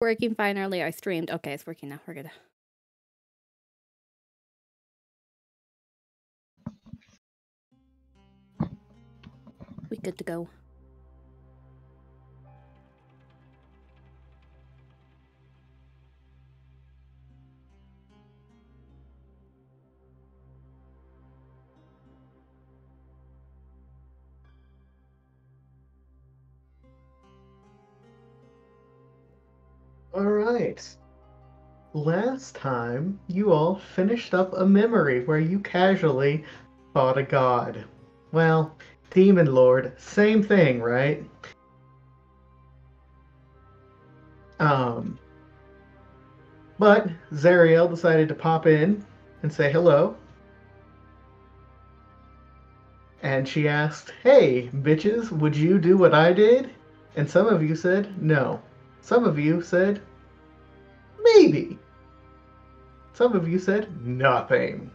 Working fine earlier. I streamed. Okay, it's working now. We're good. We good to go. All right. Last time, you all finished up a memory where you casually fought a god. Well, Demon Lord, same thing, right? Um, but Zariel decided to pop in and say hello. And she asked, Hey, bitches, would you do what I did? And some of you said no. Some of you said maybe. Some of you said nothing.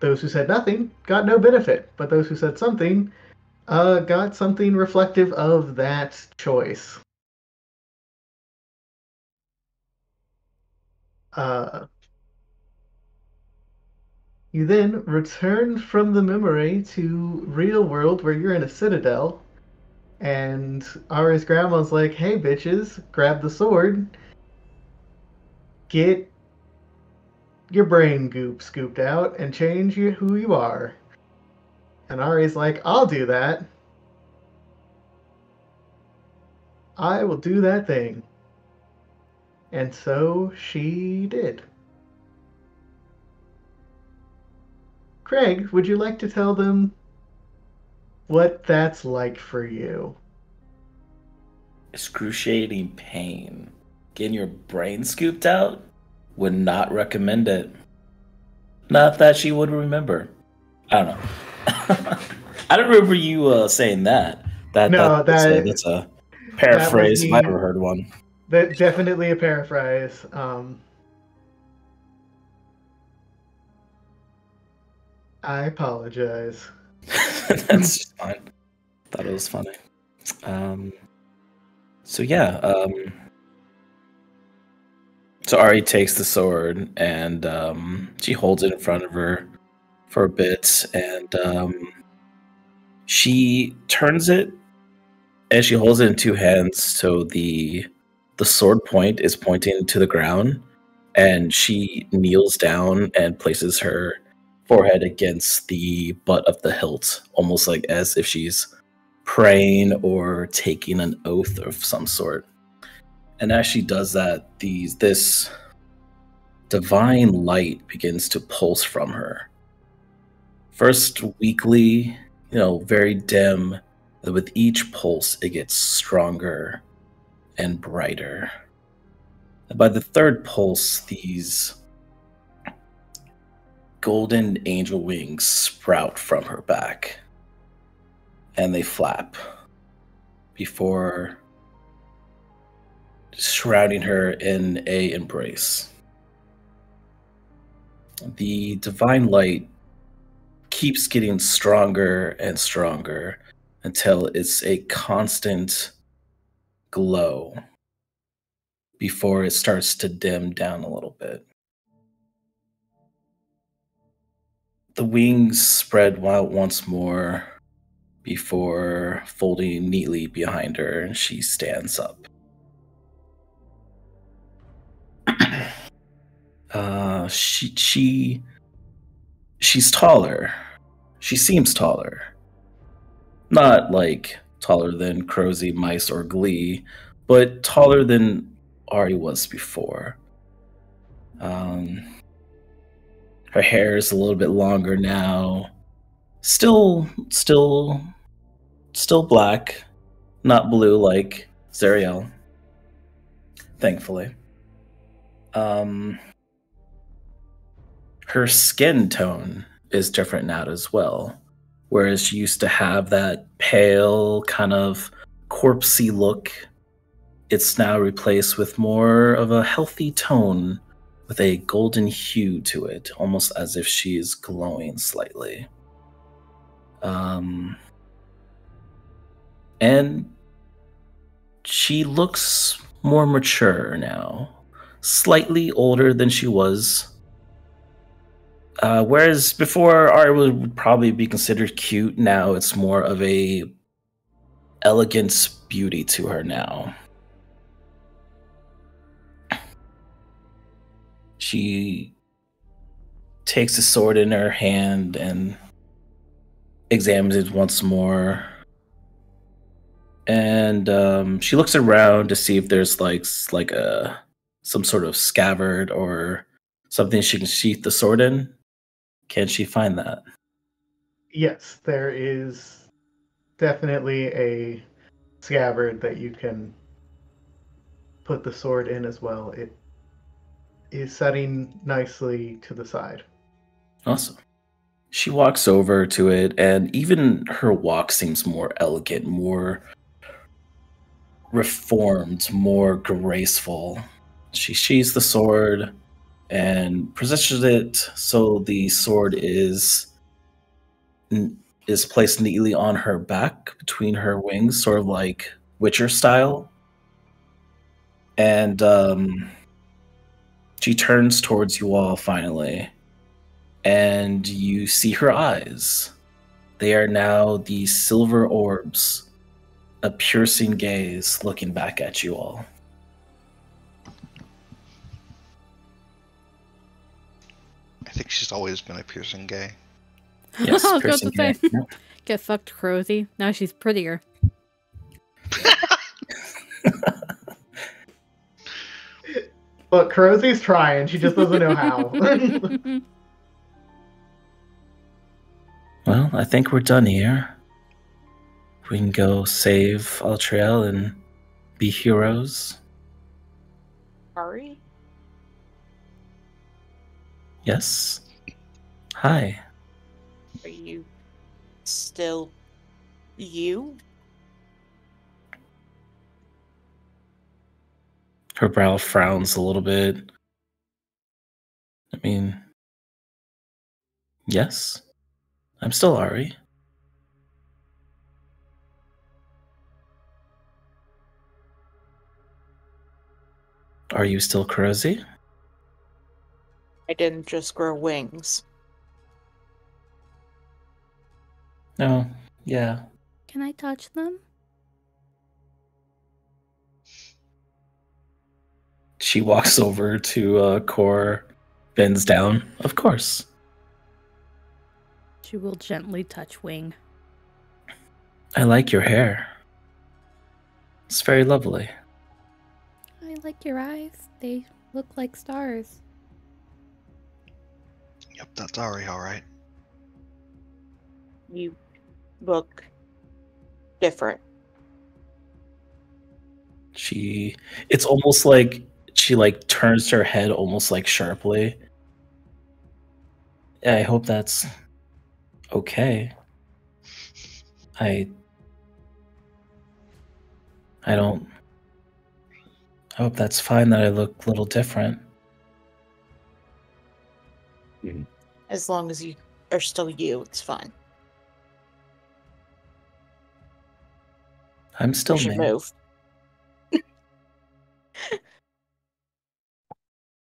Those who said nothing got no benefit, but those who said something uh, got something reflective of that choice. Uh, you then return from the memory to real world where you're in a citadel and Ari's grandma's like, hey, bitches, grab the sword. Get your brain goop scooped out and change you, who you are. And Ari's like, I'll do that. I will do that thing. And so she did. Craig, would you like to tell them what that's like for you. Excruciating pain. Getting your brain scooped out? Would not recommend it. Not that she would remember. I don't know. I don't remember you uh, saying that. That no, that, that that's, a, that's a paraphrase if I ever heard one. That definitely a paraphrase. Um, I apologize. That's just fine. Thought it was funny. Um, so yeah. Um, so Ari takes the sword and um, she holds it in front of her for a bit, and um, she turns it and she holds it in two hands. So the the sword point is pointing to the ground, and she kneels down and places her forehead against the butt of the hilt, almost like as if she's praying or taking an oath of some sort. And as she does that, these this divine light begins to pulse from her. First weakly, you know, very dim, with each pulse it gets stronger and brighter. And by the third pulse, these golden angel wings sprout from her back and they flap before shrouding her in a embrace. The divine light keeps getting stronger and stronger until it's a constant glow before it starts to dim down a little bit The wings spread out once more before folding neatly behind her, and she stands up. uh, she she she's taller. She seems taller. Not like taller than Kurosi, Mice, or Glee, but taller than Ari was before. Um, her hair is a little bit longer now. Still, still, still black, not blue like Zariel. Thankfully. Um, her skin tone is different now as well. Whereas she used to have that pale, kind of corpsey look, it's now replaced with more of a healthy tone with a golden hue to it, almost as if she is glowing slightly. Um, and she looks more mature now, slightly older than she was. Uh, whereas before, Ari would probably be considered cute. Now it's more of a elegance beauty to her now. She takes the sword in her hand and examines it once more. And um, she looks around to see if there's like like a some sort of scabbard or something she can sheath the sword in. Can she find that? Yes, there is definitely a scabbard that you can put the sword in as well. It is setting nicely to the side. Awesome. She walks over to it, and even her walk seems more elegant, more reformed, more graceful. She sheathes the sword and positions it so the sword is is placed neatly on her back between her wings, sort of like Witcher style. And um, she turns towards you all finally and you see her eyes. They are now these silver orbs, a piercing gaze looking back at you all. I think she's always been a piercing gay. Yes, I piercing to say, gaze. Get fucked, Rosie. Now she's prettier. But Kurosi's trying, she just doesn't know how. Well, I think we're done here. We can go save Altriel and be heroes. Ari? Yes. Hi. Are you still you? Her brow frowns a little bit. I mean, yes. I'm still Ari. Are you still Kurosi? I didn't just grow wings. No. Yeah. Can I touch them? She walks over to uh, Core, bends down. Of course. She will gently touch Wing. I like your hair. It's very lovely. I like your eyes. They look like stars. Yep, that's Ari, alright. You look different. She it's almost like she like turns her head almost like sharply. I hope that's okay. I I don't I hope that's fine that I look a little different. Mm-hmm. As long as you are still you, it's fine. I'm still you should me. move.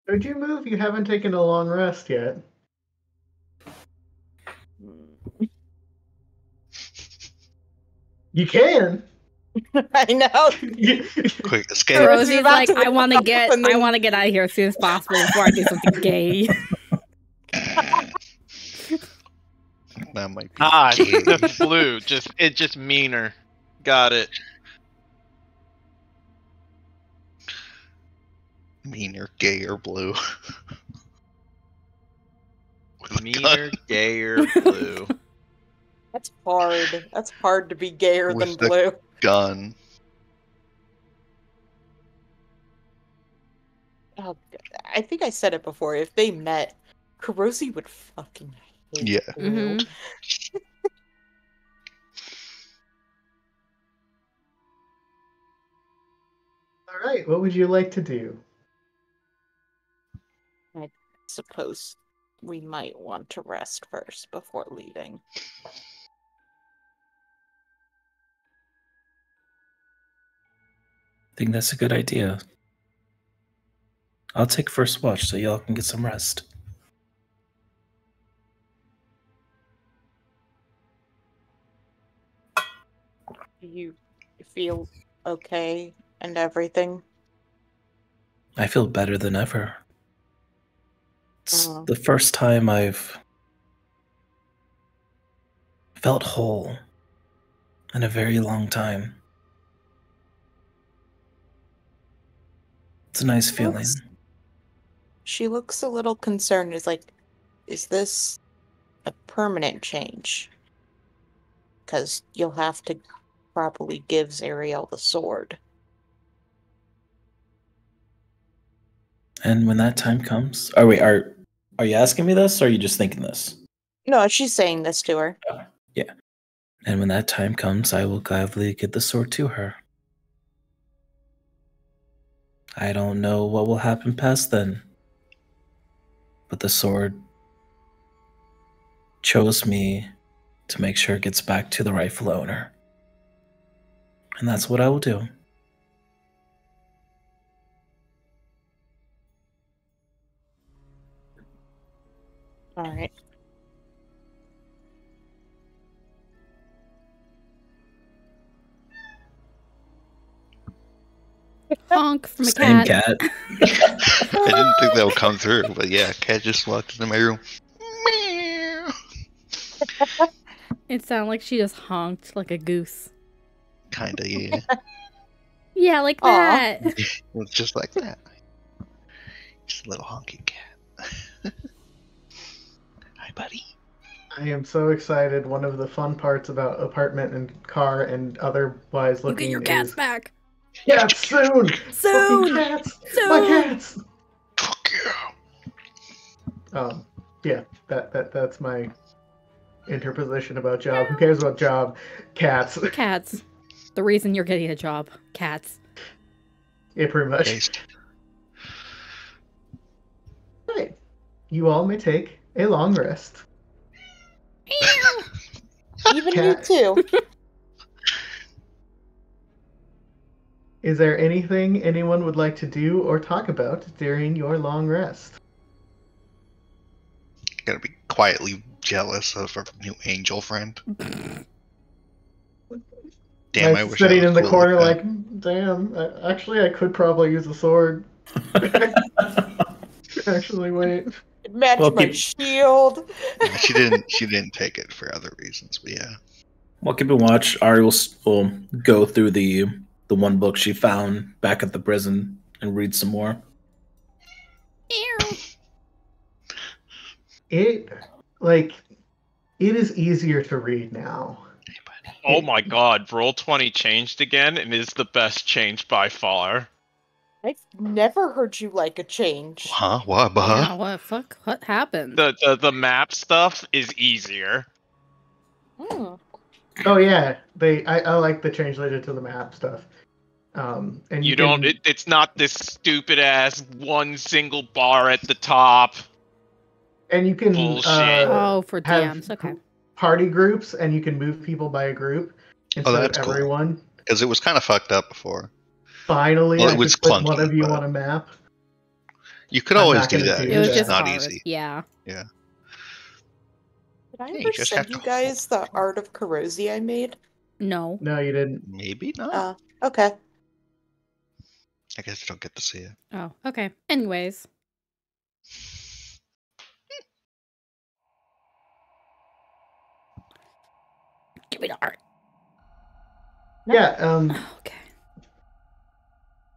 Could you move? You haven't taken a long rest yet. You can. I know. Quick escape. Rosie's like, I want to get, I want to get out of here as soon as possible before I do something gay. That might be Ah, gay. the blue. Just it just meaner. Got it. Meaner, gayer, blue. With a gun. Meaner, gayer, blue. That's hard. That's hard to be gayer than With the- blue. gun. Oh, I think I said it before. If they met, Kurosi would fucking hate Yeah. blue. Mhm. All right, what would you like to do? Suppose we might want to rest first before leaving. I think that's a good idea. I'll take first watch so y'all can get some rest. Do you feel okay and everything? I feel better than ever. It's Aw. the first time I've felt whole in a very long time. It's a nice feeling. That's- She looks a little concerned. Is like, is this a permanent change? Because you'll have to probably give Zariel the sword. And when that time comes, are we are are you asking me this or are you just thinking this? No, she's saying this to her. Yeah. And when that time comes, I will gladly give the sword to her. I don't know what will happen past then. But the sword chose me to make sure it gets back to the rightful owner. And that's what I will do. All right. Honk from a Same cat. cat. I didn't think that would come through, but yeah, cat just walked into my room. It sounded like she just honked like a goose. Kinda, yeah. Yeah, like Aw. that. It's just like that. Just a little honky cat. Hi, buddy. I am so excited. One of the fun parts about apartment and car and otherwise You looking get your cats is back. cats soon. Fucking Soon. cats. My cats. Fuck yeah. Um, yeah, that that that's my interposition about job. Who cares about job? Cats. Cats. The reason you're getting a job. Cats. yeah, pretty much. Taste. Right. You all may take a long rest. Even Cat. me too. Is there anything anyone would like to do or talk about during your long rest? Gonna be quietly jealous of our new angel friend. Damn, I I'm wish I sitting was in the cool corner like like, "Mm, damn. I, actually, I could probably use a sword. actually, wait. Match Well, my keep- shield. Yeah, she didn't. She didn't take it for other reasons, but yeah. Well, keep a watch. Ari will, will go through the the one book she found back at the prison and read some more. It like it is easier to read now. Oh my god, Roll20 changed again and is the best change by far. I've never heard you like a change. Huh? What? But Yeah, what fuck? What happened? The, the the map stuff is easier. Hmm. Oh yeah, they I, I like the change they did to the map stuff. Um, and You, you, don't can- it, it's not this stupid ass one single bar at the top. and you can Bullshit. uh, oh, for have DMs. Okay. party groups, and you can move people by a group instead that's of cool. everyone. because it was kind of fucked up before. Finally, Well, I it was could put one clunky, of you but- on a map. You could I'm always do that. do It was that. just not hard. easy. Yeah. Yeah. Did I Yeah, ever send you guys the art of Kurosi I made? No. No, you didn't. Maybe not. Uh, okay. I guess you don't get to see it. Oh, okay. Anyways. Give me the art. Yeah. Um, Okay.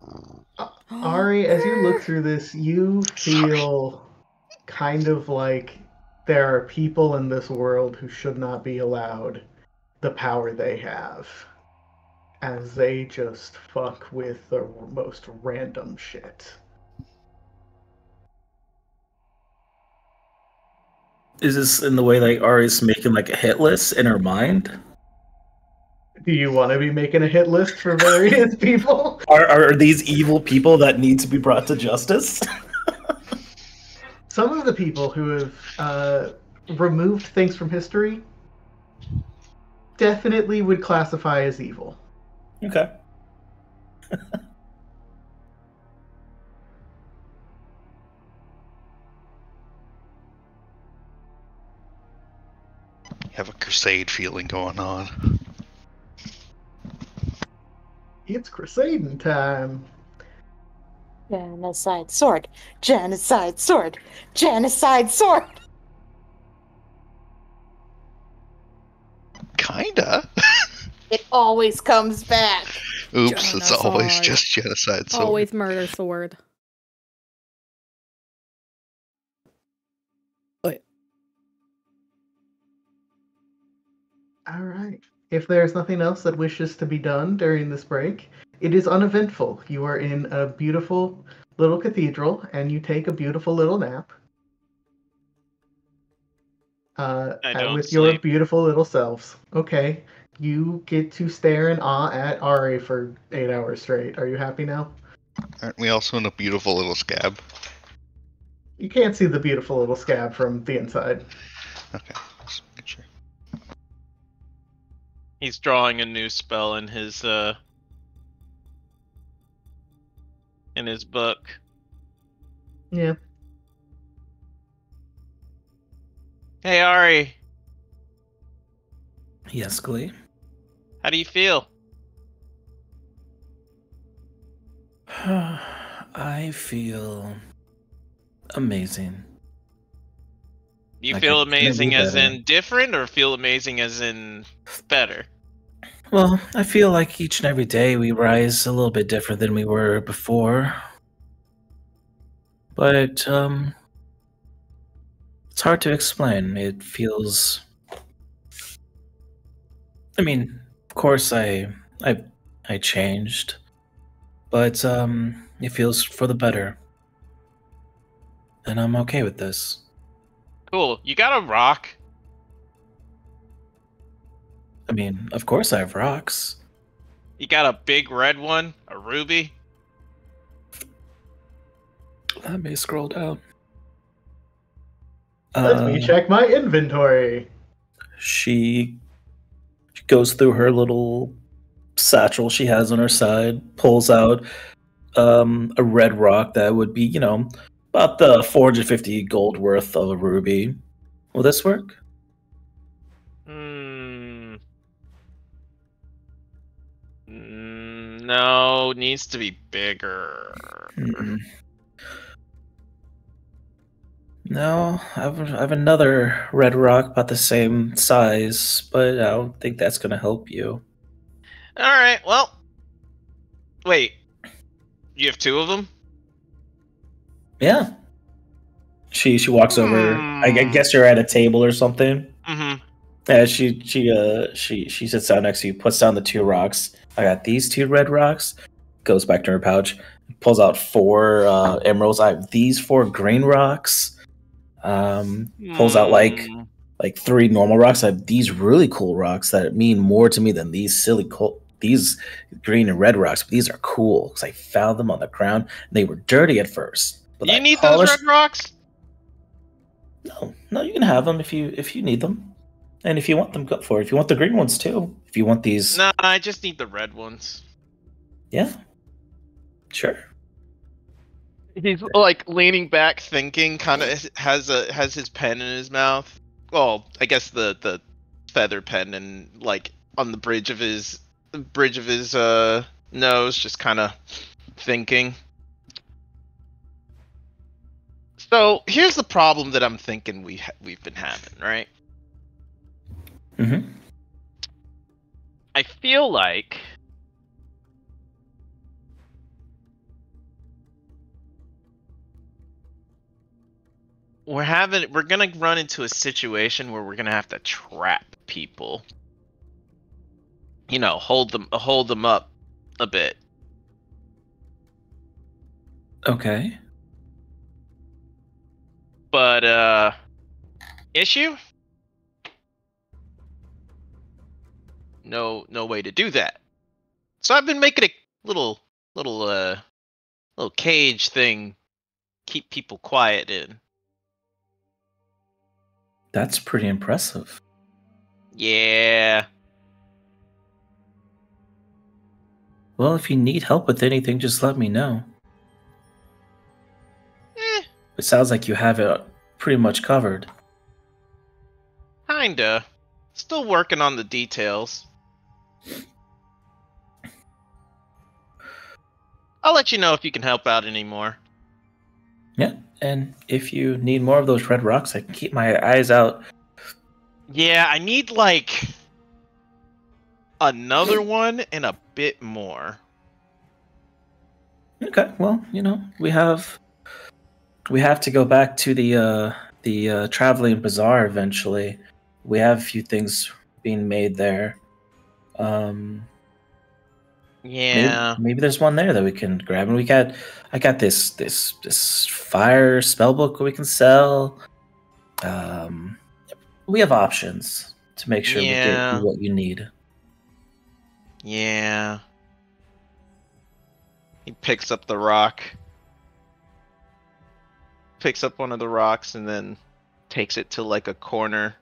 Ari, as you look through this, you feel kind of like there are people in this world who should not be allowed the power they have. As they just fuck with the most random shit. Is this in the way like Ari's making like a hit list in her mind? Do you want to be making a hit list for various people? Are, are these evil people that need to be brought to justice? Some of the people who have uh, removed things from history definitely would classify as evil. Okay. have a crusade feeling going on. It's crusading time. Genocide sword. Genocide sword. Genocide sword. Kinda. It always comes back. Oops, it's always just genocide. So Always murder sword. All right. If there's nothing else that wishes to be done during this break, it is uneventful. You are in a beautiful little cathedral and you take a beautiful little nap. Uh, I don't with your sleep. beautiful little selves. Okay. You get to stare in awe at Ari for eight hours straight. Are you happy now? aren't we also in a beautiful little scab? You can't see the beautiful little scab from the inside. Okay, He's drawing a new spell in his uh in his book. Yeah. Hey Ari, Yes, Glee. how do you feel? I feel amazing. You I feel could- amazing as better. in different or feel amazing as in better? Well, I feel like each and every day we rise a little bit different than we were before. But um it's hard to explain. It feels I mean, of course I I I changed. But um it feels for the better. And I'm okay with this. Cool. You got a rock. I mean, of course I have rocks. You got a big red one, a ruby. Let me scroll down. Let me Uh, check my inventory. she she goes through her little satchel she has on her side, pulls out um, a red rock that would be, you know, about the 450 gold worth of a ruby. Will this work? No, needs to be bigger. Mm. No, I have, I have another red rock about the same size, but I don't think that's going to help you. All right. Well, wait. You have two of them. Yeah. She she walks over. I, I Hmm. guess you're at a table or something. Mm-hmm. Yeah, she she uh she she sits down next to you, puts down the two rocks. I got these two red rocks. Goes back to her pouch, pulls out four uh, emeralds. I have these four green rocks. Um, pulls out like Hmm. like three normal rocks. I have these really cool rocks that mean more to me than these silly cool these green and red rocks. But these are cool because I found them on the ground. And they were dirty at first. But You I need polished- those red rocks. no, no, you can have them if you if you need them, and if you want them, go for it. If you want the green ones too, if you want these, No, I just need the red ones. yeah, sure. He's like leaning back, thinking. Kind of has a has his pen in his mouth. Well, I guess the the feather pen and like on the bridge of his bridge of his uh nose, just kind of thinking. So here's the problem that I'm thinking we ha- we've been having, right? Mm-hmm. I feel like we're having we're gonna run into a situation where we're gonna have to trap people. You know, hold them hold them up a bit. Okay. But uh issue? No no way to do that. So I've been making a little little uh little cage thing keep people quiet in. That's pretty impressive. Yeah. Well, if you need help with anything, just let me know. Eh, It sounds like you have it pretty much covered. kinda. Still working on the details. I'll let you know if you can help out anymore. Yeah, and if you need more of those red rocks, I can keep my eyes out. Yeah, I need like another one and a bit more. Okay, well, you know, we have we have to go back to the uh the uh, traveling bazaar eventually. We have a few things being made there. Um Yeah. maybe, there's one there that we can grab and we got I got this this this fire spell book we can sell. Um we have options to make sure we Yeah. get what you need. Yeah. He picks up the rock. Picks up one of the rocks and then takes it to like a corner.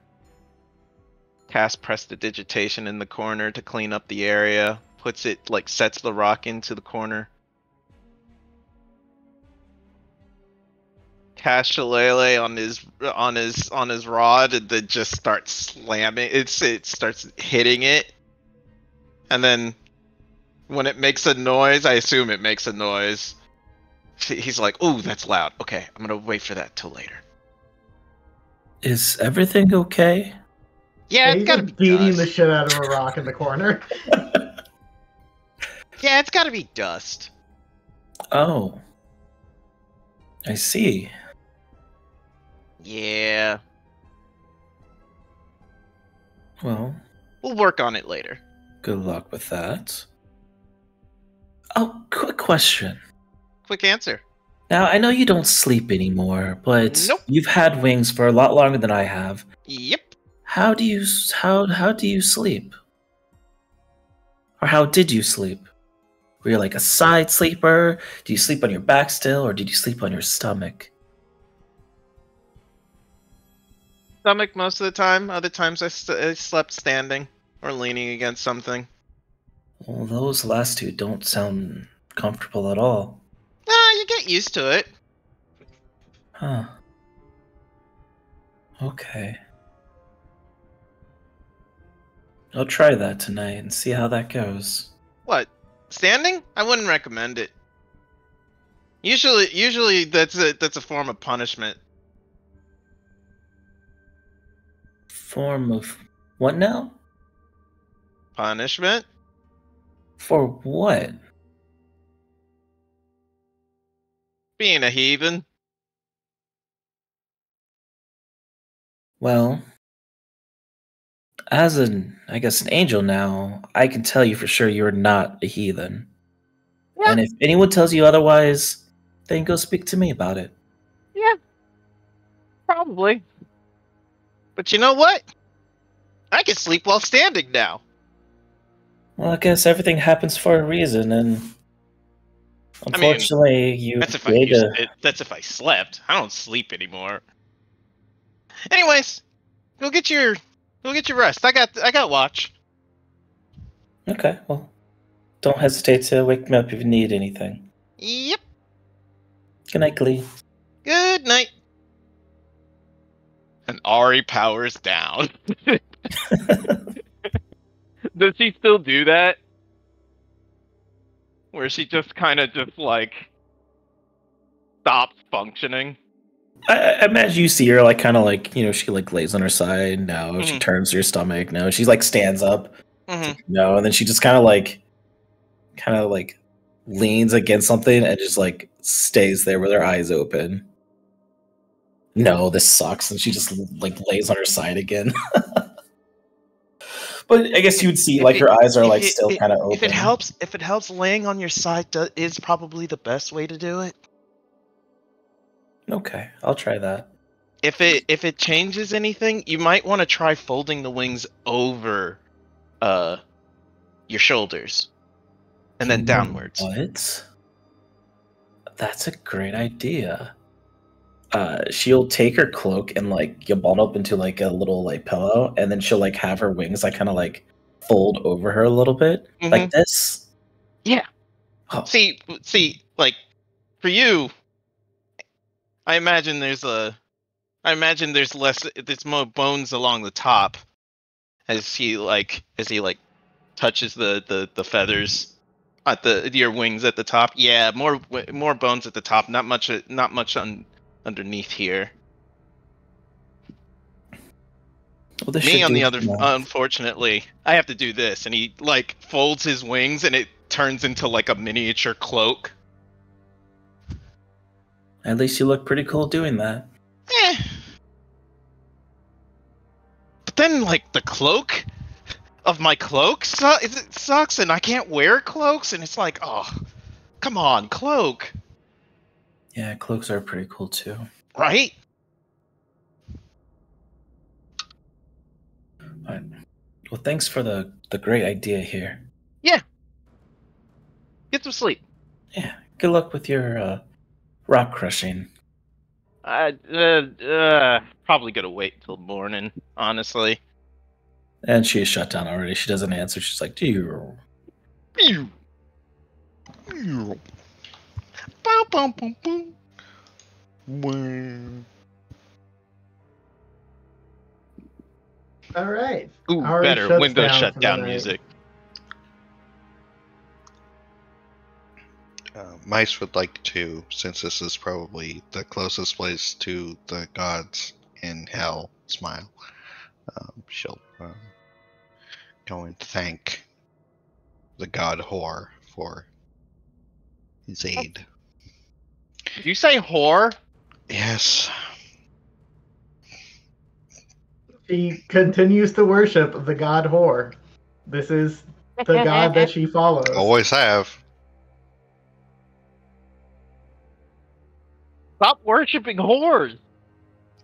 Cast prestidigitation in the corner to clean up the area. Puts it like sets the rock into the corner. Cast Shillelagh on his on his on his rod and then just starts slamming it's it starts hitting it and then when it makes a noise, I assume it makes a noise. He's like, "Ooh, that's loud. Okay, I'm gonna wait for that till later." Is everything okay? Yeah, Yeah, it's he's gotta just be beating dust. the shit out of a rock in the corner. Yeah, it's gotta be dust. Oh. I see. Yeah, Well, we'll work on it later. good luck with that. Oh, quick question. Quick answer. Now, I know you don't sleep anymore, but Nope. you've had wings for a lot longer than I have. Yep. How do you how how do you sleep? Or how did you sleep? Were you like a side sleeper? Do you sleep on your back still, or did you sleep on your stomach? Stomach most of the time. Other times I, st- I slept standing or leaning against something. Well, those last two don't sound comfortable at all. Ah, you get used to it. Huh. Okay. I'll try that tonight and see how that goes. What? Standing? I wouldn't recommend it. Usually, usually that's a that's a form of punishment. Form of what now? Punishment? For what? Being a heathen. Well, as an, I guess, an angel now, I can tell you for sure you're not a heathen. Yeah. And if anyone tells you otherwise, then go speak to me about it. Yeah. Probably. But you know what? I can sleep while standing now. Well, I guess everything happens for a reason, and I mean, unfortunately, you That's if I made used a- it, that's if I slept. I don't sleep anymore. Anyways, go get your go get your rest. I got I got watch. Okay, well, don't hesitate to wake me up if you need anything. Yep. Good night, Glee. Good night. And Ari powers down. Does she still do that? Where she just kind of just like stops functioning? I, I imagine you see her like kind of like you know she like lays on her side. now she Mhm. turns to her stomach. No, she like stands up. Mm-hmm. No, and then she just kind of like, kind of like leans against something and just like stays there with her eyes open. No, this sucks, and she just like lays on her side again. but I guess you would see If like it- her eyes are like it- still kind of open. If it helps, if it helps, laying on your side do- is probably the best way to do it. Okay, I'll try that. If it if it changes anything, you might want to try folding the wings over, uh, your shoulders, and then downwards. What? That's a great idea. Uh, she'll take her cloak and like you ball up into like a little like pillow, and then she'll like have her wings like kind of like fold over her a little bit, like this. Yeah. Oh, See, see, like for you, I imagine there's a, I imagine there's less, there's more bones along the top, as he like as he like touches the the the feathers at the your wings at the top. Yeah, more more bones at the top. Not much not much on underneath here. Well, this Me on the other, now. unfortunately, I have to do this, and he like folds his wings, and it turns into like a miniature cloak. At least you look pretty cool doing that. Eh. But then, like the cloak of my cloak su- it sucks, and I can't wear cloaks, and it's like, oh, come on, cloak, Yeah, cloaks are pretty cool too. right? But, well, thanks for the the great idea here. Yeah. Get some sleep. Yeah, good luck with your uh, rock crushing. I uh, uh, probably gonna wait till morning, honestly. And she is shut down already. She doesn't answer. She's like, "Do you?" All right. Ooh, Already better shuts Windows down for the shutdown music. Uh, Mice would like to, since this is probably the closest place to the gods in hell, smile. Um, she'll um, go and thank the god Hoar for his aid. Did you say whore? Yes, She continues to worship the god Hoar. This is the god that she follows. always have. Stop worshiping whores.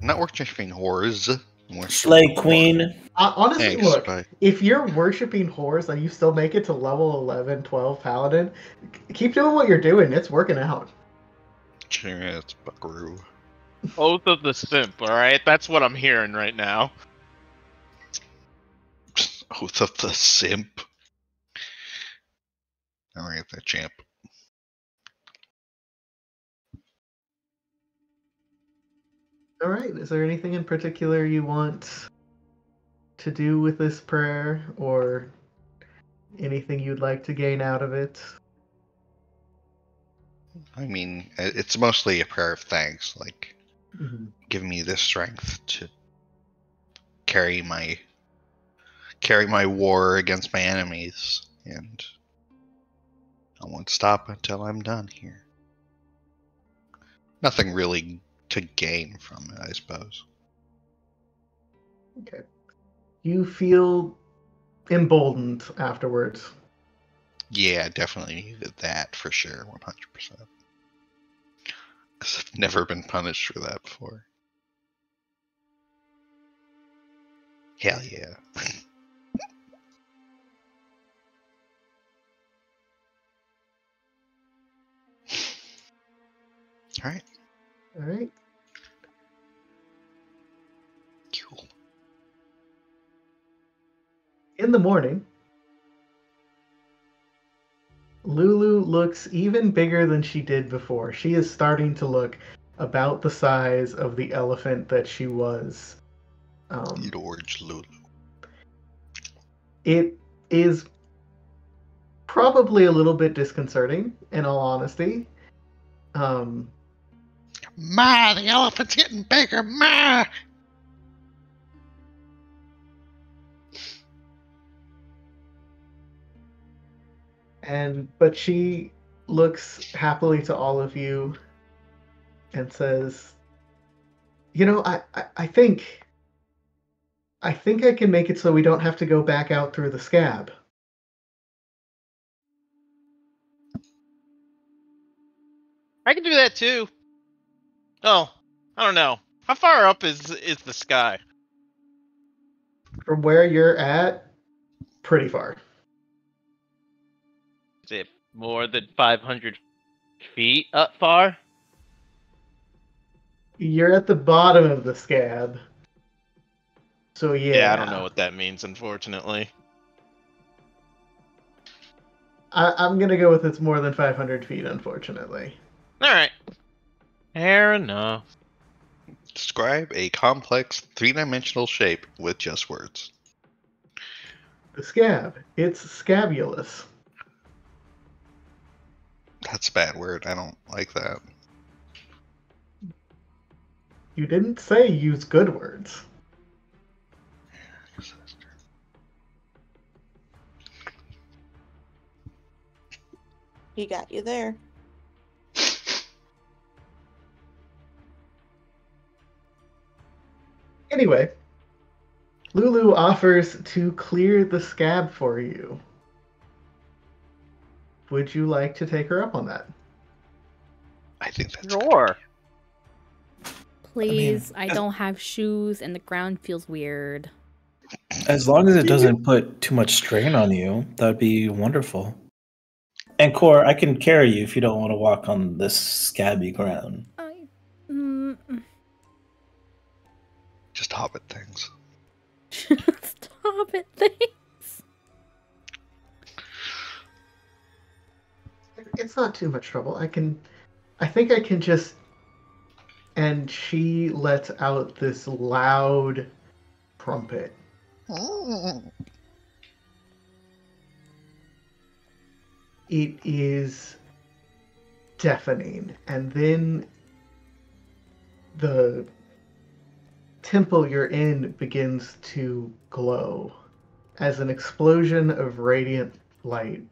Not worshiping whores. worshiping Slay. Queen. Uh, honestly, Thanks, look, bye. if you're worshiping whores and you still make it to level 11, 12 paladin, keep doing what you're doing. It's working out. Cheers, buckaroo. Oath of the simp. All right, that's what I'm hearing right now. Oath of the simp. Alright, the champ. All right. Is there anything in particular you want to do with this prayer or anything you'd like to gain out of it? I mean, it's mostly a prayer of thanks. Like, mm-hmm. give me the strength to carry my carry my war against my enemies, and I won't stop until I'm done here. Nothing really to gain from it, I suppose. Okay. You feel emboldened afterwards. Yeah, definitely needed that for sure, one hundred percent. Because I've never been punished for that before. Hell yeah. All right, All right. cool. In the morning, Lulu looks even bigger than she did before. She is starting to look about the size of the elephant that she was. Um, George Lulu. it is probably a little bit disconcerting, in all honesty. Um, Ma, the elephant's getting bigger. Ma. and but she looks happily to all of you and says you know I, I i think i think i can make it so we don't have to go back out through the scab I can do that too. Oh, I don't know. How far up is is the sky? from where you're at pretty far Is it more than 500 feet up far? you're at the bottom of the scab so yeah, Yeah, I don't know what that means, unfortunately. I, i'm gonna go with it's more than 500 feet unfortunately All right. Fair enough. Describe a complex three dimensional shape with just words. the scab. It's scabulous. That's a bad word. I don't like that. You didn't say use good words. He got you there. Anyway, Lulu offers to clear the scab for you. Would you like to take her up on that? I think that's a Sure. Please, I, as- don't have shoes and the ground feels weird. As long as it doesn't put too much strain on you, that'd be wonderful. And Core, I can carry you if you don't want to walk on this scabby ground. Just hobbit things. stop it, things. It's not too much trouble. I can. I think I can just. And she lets out this loud trumpet. It is deafening. And then the temple you're in begins to glow as an explosion of radiant light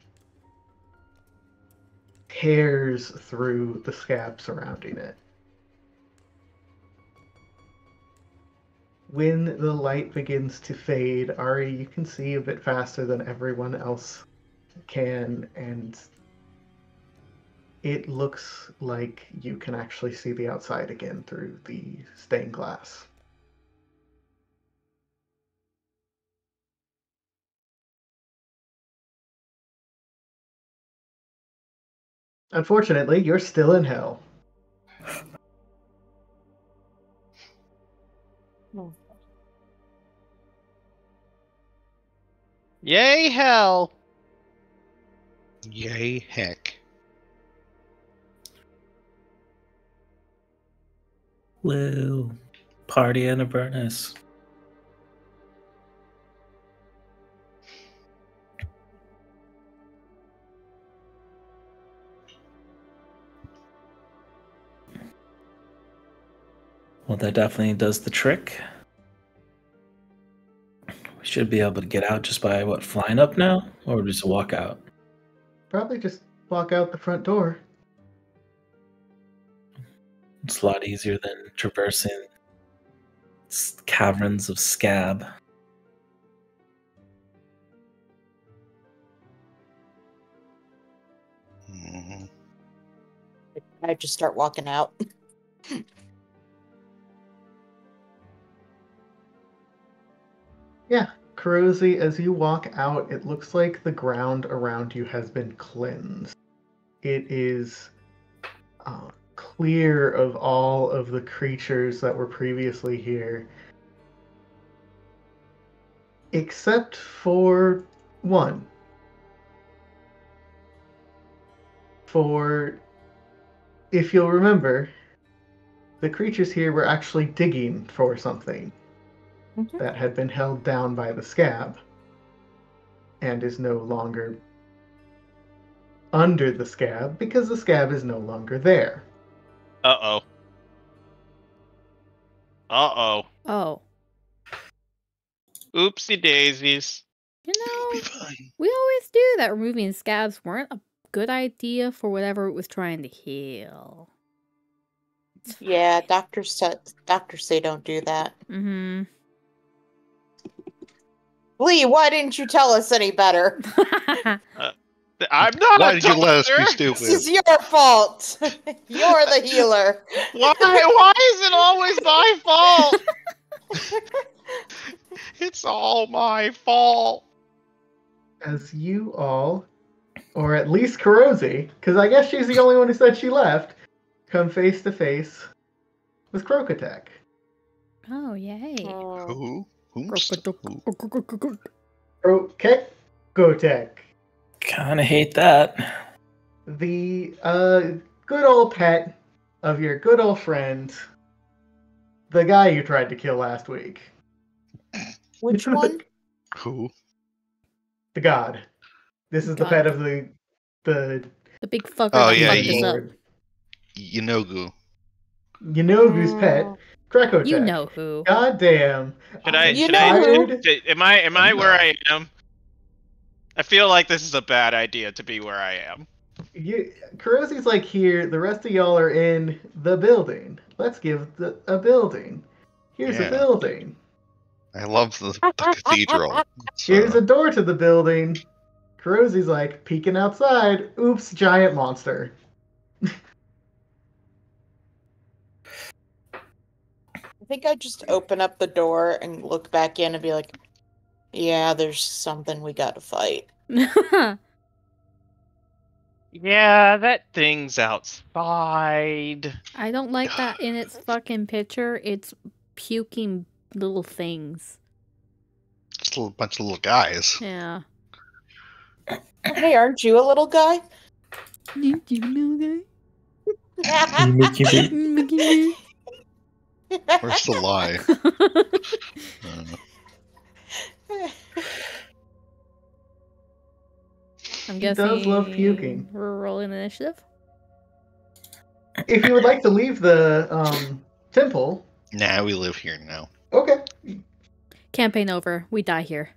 tears through the scab surrounding it. When the light begins to fade, Ari, you can see a bit faster than everyone else can, and it looks like you can actually see the outside again through the stained glass. Unfortunately, you're still in hell. Yay, hell! Yay, heck. Woo. Party in Avernus. Well, that definitely does the trick. We should be able to get out just by what flying up now, or just walk out. Probably just walk out the front door. It's a lot easier than traversing caverns of scab. Mhm. I just start walking out. Yeah, Kurosi, as you walk out, it looks like the ground around you has been cleansed. It is uh, clear of all of the creatures that were previously here, except for one. For, if you'll remember, the creatures here were actually digging for something That had been held down by the scab and is no longer under the scab because the scab is no longer there. Uh oh. Uh oh. Oh, Oopsie daisies. you It'll be know, fine. we always do that. Removing scabs weren't a good idea for whatever it was trying to heal. Yeah, doctors said doctors say don't do that. Mm-hmm. Lee, why didn't you tell us any better? Uh, I'm not Why a did you let us be stupid? This is your fault. You're the healer. Why? Why is it always my fault? it's all my fault. As you all, or at least Kurosi, because I guess she's the only one who said she left, come face to face with Krokatek. oh, yay. Who? Whomst? Gotek. Kinda hate that. The uh, good old pet of your good old friend, the guy you tried to kill last week. which one? Who? the god. This is the God. pet of the the The big fucker Oh, that yeah, fucked he- us up. lord. Yeenoghu. You know who's pet? Greco You know who. God damn. Should I? You should know I? who? Am I? Am I where. I am? I feel like this is a bad idea to be where I am. You, Kurosi's like here. The rest of y'all are in the building. Let's give the, a building. Here's Yeah. a building. I love the, the cathedral. It's, Here's uh, a door to the building. Kurosi's like peeking outside. Oops, giant monster. Think I just open up the door and look back in and be like, "Yeah, there's something we got to fight." Yeah, that thing's outside. I don't like that in its fucking picture. It's puking little things. just a little bunch of little guys. Yeah. Hey, aren't you a little guy? You, little guy? you little Where's the lie? Uh, I'm He guessing does love puking. We're rolling initiative. If you would like to leave the um, temple, nah, we live here now. okay. Campaign over. We die here.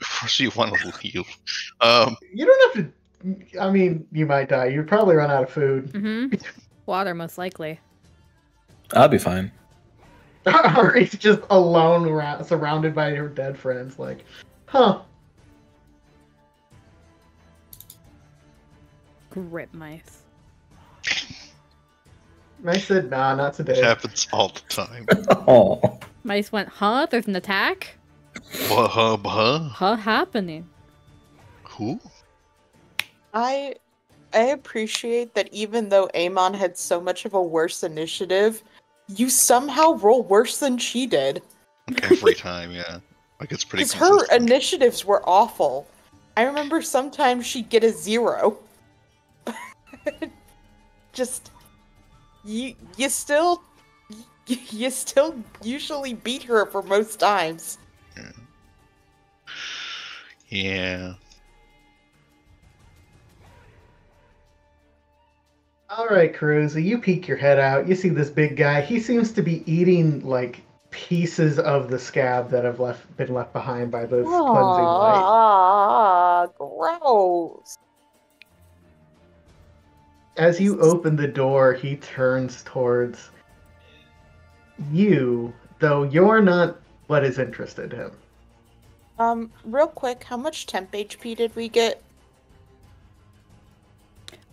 Of course, you want to leave. Um, You don't have to. I mean, you might die. You'd probably run out of food. Mm-hmm. Water, most likely. I'll be fine. Ari's just alone, around, surrounded by her dead friends. Like, huh? Grip mice. Mice said, nah, not today." it today. happens all the time. Oh, Mice went, huh? There's an attack? Wha- huh, huh? Huh happening? Who? I I appreciate that even though Amon had so much of a worse initiative, you somehow roll worse than she did. Every time, yeah. Like it's pretty. Because her initiatives were awful. I remember sometimes she'd get a zero. Just you you still you still usually beat her for most times. Yeah. Yeah. All right, Kurosi, you peek your head out. You see this big guy. He seems to be eating like pieces of the scab that have left been left behind by this cleansing light. Ah, gross. As you open the door, he turns towards you, though you're not what is interested him. Um, real quick, how much temp HP did we get?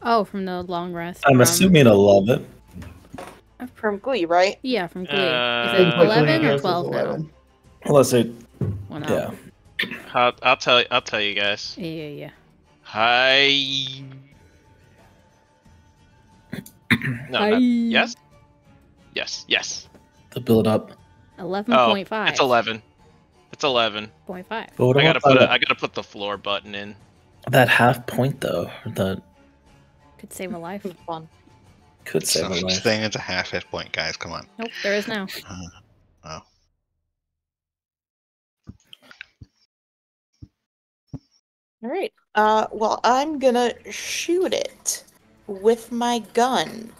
Oh, from the long rest. I'm from- assuming 11. From Glee, right? Yeah, from Glee. Uh, Is it 11 or yes, it's 12 now? 11. Unless it, Well, no. yeah. I'll, I'll tell. I'll tell you guys. Yeah, yeah, yeah. Hi. no, Hi. not, yes. Yes. Yes. The build up. 11.5. It's eleven. It's eleven. 0.5. But I gotta put. A, that, I gotta put the floor button in. that half point though? That Could save a life. Fun. could It's save no a such life. thing as a half hit point, guys. Come on. Nope, there is now. Oh. All right. Uh, well, I'm gonna shoot it with my gun.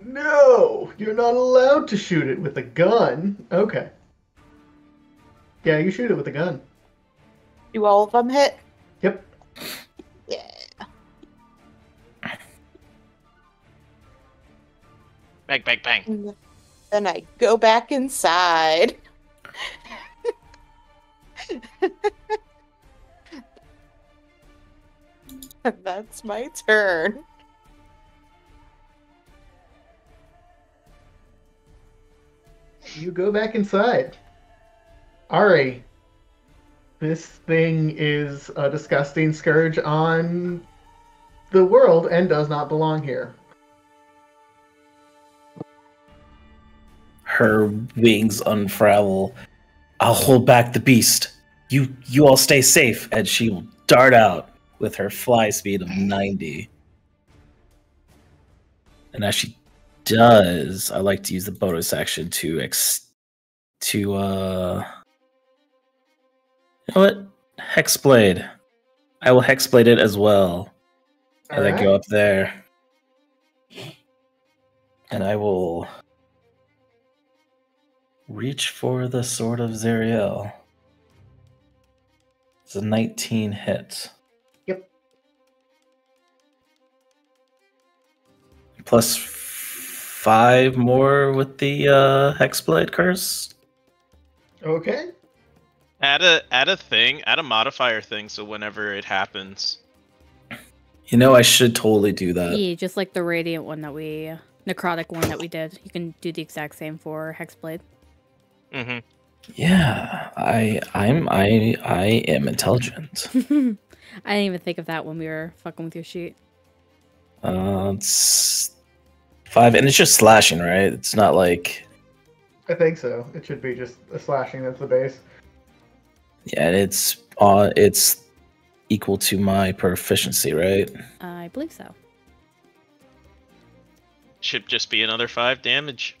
No, you're not allowed to shoot it with a gun. Okay. Yeah, you shoot it with a gun. Do all of them hit? Bang, bang, bang. Then I go back inside. That's my turn. You go back inside. Ari, this thing is a disgusting scourge on the world and does not belong here. Her wings unfurl. I'll hold back the beast. You you all stay safe, and she will dart out with her fly speed of 90. And as she does, I like to use the bonus action to ex to uh You know what? Hexblade. I will hexblade it as well. All and then go up there. And I will reach for the sword of Zariel. It's a 19 hit. Yep. Plus five more with the uh, hexblade curse. Okay. Add a add a thing, add a modifier thing, so whenever it happens, You know, I should totally do that. Yeah, just like the radiant one that we, necrotic one that we did. You can do the exact same for hexblade. Hmm Yeah, I, I'm, I, I am intelligent. I didn't even think of that when we were fucking with your sheet. Uh, it's five, and it's just slashing, right? It's not like I think so. It should be just a slashing that's the base. yeah, and it's uh, it's equal to my proficiency, right? I believe so. should just be another five damage.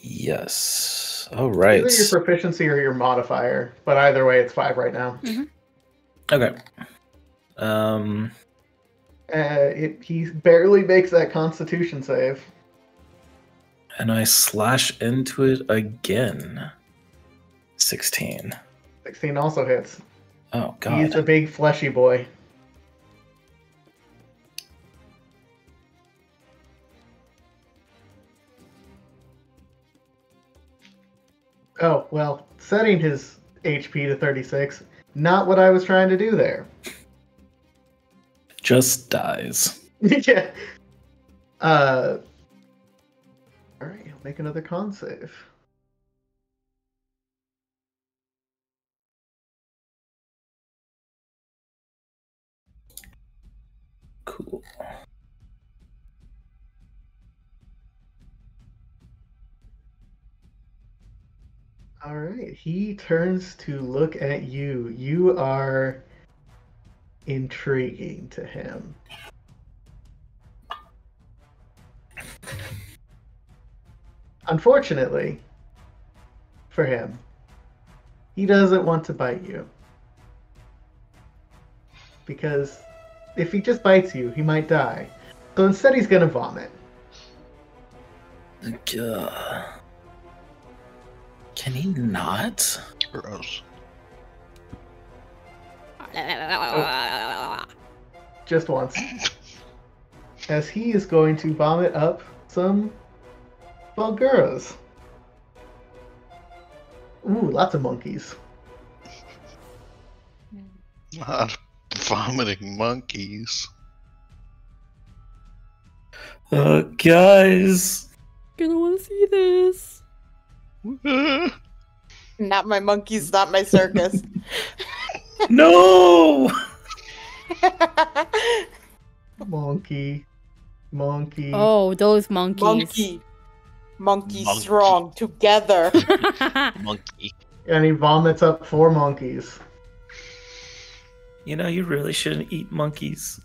Yes. All right. Either your proficiency or your modifier, but either way, it's five right now. Okay. Um. Uh, it, he barely makes that Constitution save. And I slash into it again. 16. 16 also hits. Oh, god. He's a big fleshy boy. Oh, well, setting his HP to 36, not what I was trying to do there. Just dies. yeah. Uh. Alright, he'll make another con save. Cool. Alright, he turns to look at you. You are intriguing to him. Unfortunately, for him, he doesn't want to bite you. Because if he just bites you, he might die. So instead, he's gonna vomit. Gah. Can he not? Gross. Just once. As he is going to vomit up some Bulguras. Ooh, lots of monkeys. Not vomiting monkeys. Uh, guys. Gonna want to see this. Not my monkeys, not my circus. No! Monkey. Monkey. Oh, those monkeys. Monkey. Monkey Monkey. strong together. Monkey. And he vomits up four monkeys. You know, you really shouldn't eat monkeys.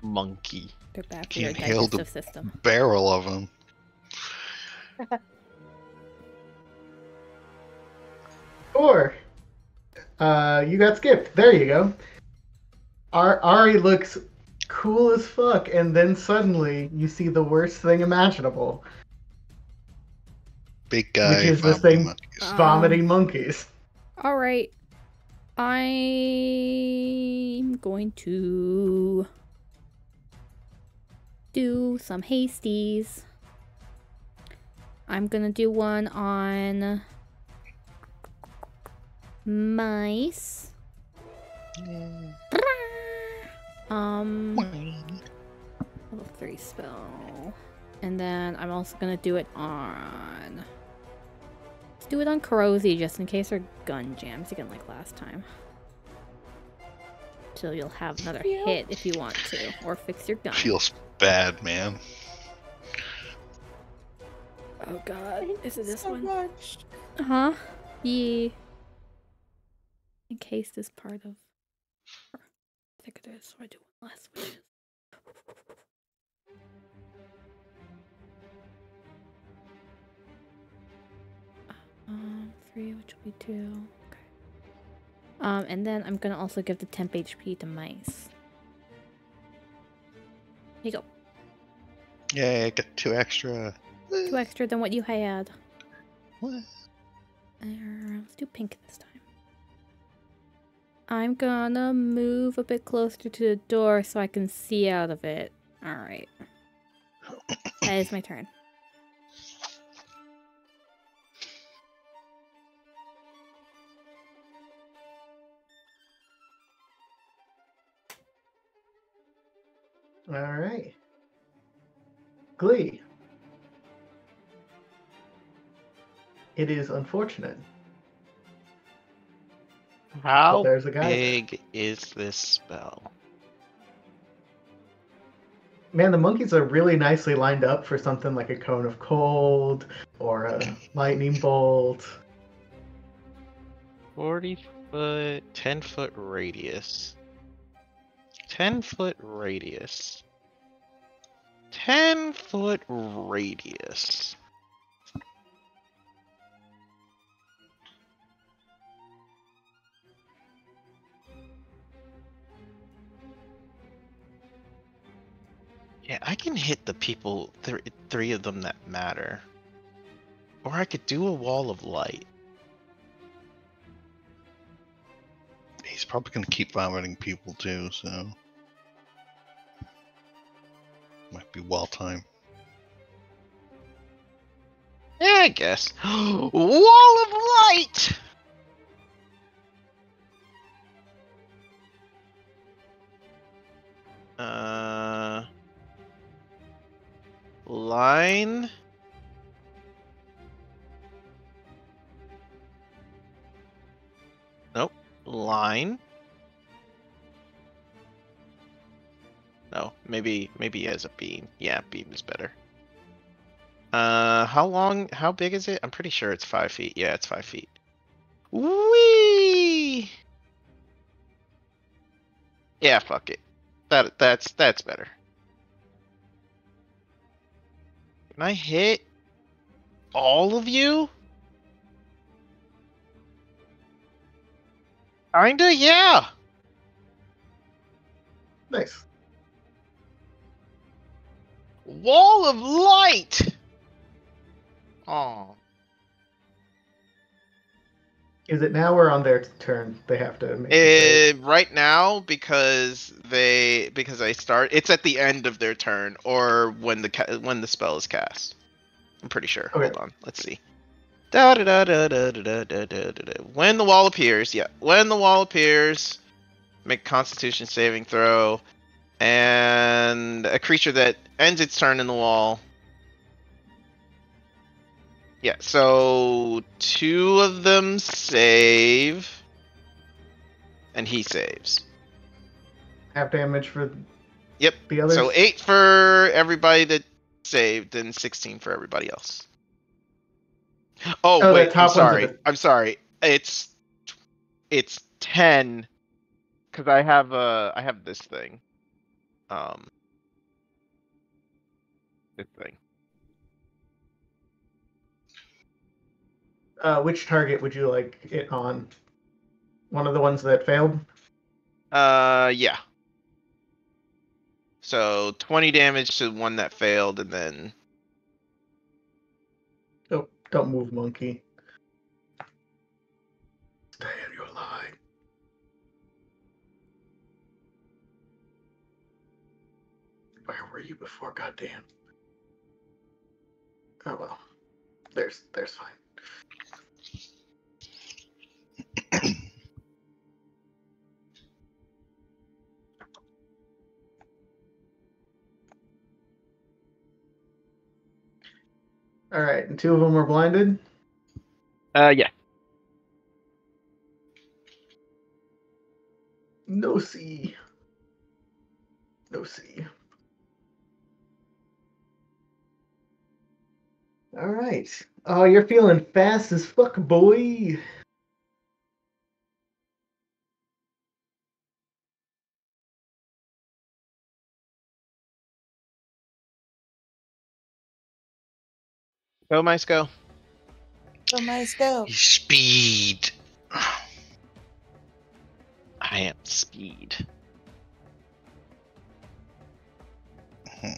Monkey. They're bad for He your inhaled the- digestive system. Barrel of them. Four. Uh, you got skipped. There you go. Ar- Ari looks cool as fuck, and then suddenly you see the worst thing imaginable Big guy. is this vomiting thing? monkeys. Um, vomiting monkeys. All right. I'm going to do some hasties. I'm going to do one on mice. Um, level 3 spell. And then I'm also going to do it on Let's do it on Kurosi just in case our gun jams again like last time. So you'll have another hit if you want to, or fix your gun. Feels bad, man. Oh god, is it this so one? much. Huh? Yeah. In case this part of. I think it is, so I do one less wishes. Um, three, which will be two. Okay. Um, and then I'm gonna also give the temp HP to mice. Here you go. Yeah, get two extra. Two extra than what you had. What? Uh, let's do pink this time. I'm gonna move a bit closer to the door so I can see out of it. Alright. that is my turn. All right. Glee. It is unfortunate. How but there's a guy. big is this spell? Man, the monkeys are really nicely lined up for something like a cone of cold or a lightning bolt. 40 foot, 10 foot radius. 10 foot radius. 10 foot radius. Yeah, I can hit the people, th- three of them that matter. Or I could do a wall of light. He's probably gonna keep vomiting people too, so might be well time. Yeah, I guess. Wall of light! Uh. Line. Nope. Line. No, maybe maybe as a beam. Yeah, beam is better. Uh, how long? How big is it? I'm pretty sure it's five feet. Yeah, it's five feet. Wee. Yeah, fuck it. That that's that's better. Can I hit all of you? Kinda, yeah. Nice. Wall of light. Oh, Is it now or on their turn? They have to make save? Uh, right now because they because I start it's at the end of their turn or when the when the spell is cast. I'm pretty sure. Okay. Hold on. Let's see. Da da da da da da da da da. When the wall appears, yeah. When the wall appears, make Constitution saving throw, and a creature that ends its turn in the wall. Yeah. So two of them save, and he saves. half damage for Yep. the others. So eight for everybody that saved, and sixteen for everybody else. Oh, Oh, wait, I'm top ones are sorry. the- I'm sorry. It's it's ten because I have uh I have this thing. Um, this thing. Uh, which target would you like it on? One of the ones that failed. Uh, yeah. So twenty damage to one that failed, and then Oh, don't move, monkey. Stay in your line. Where were you before? Goddamn. Oh well. There's there's fine. All right, and two of them were blinded. uh, yeah. No C. No C. All right. Oh, you're feeling fast as fuck, boy. Go, mice, go. Go, nice go. Speed. I am speed. Hmm.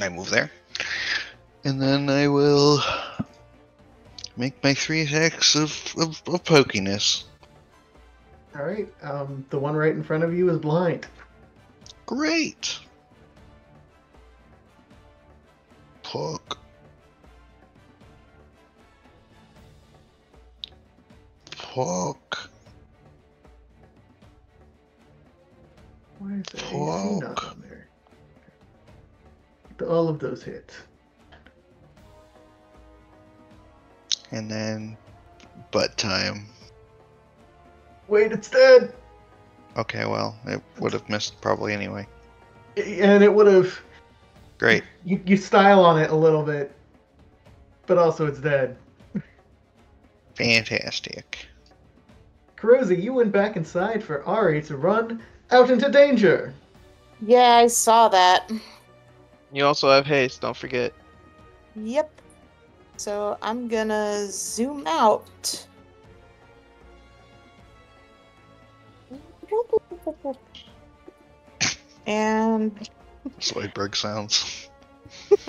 I move there. And then I will make my three attacks of, of, of pokiness. All right. Um, the one right in front of you is blind. Great! Poke. Poke. Why is not on there? All of those hits. And then butt time. Wait, it's dead. Okay, well, it would have missed probably anyway. And it would have. Great. You, you style on it a little bit, but also it's dead. Fantastic. Kurosi, you went back inside for Ari to run out into danger. Yeah, I saw that. You also have haste, don't forget. Yep. So I'm gonna zoom out. And Zoidberg sounds.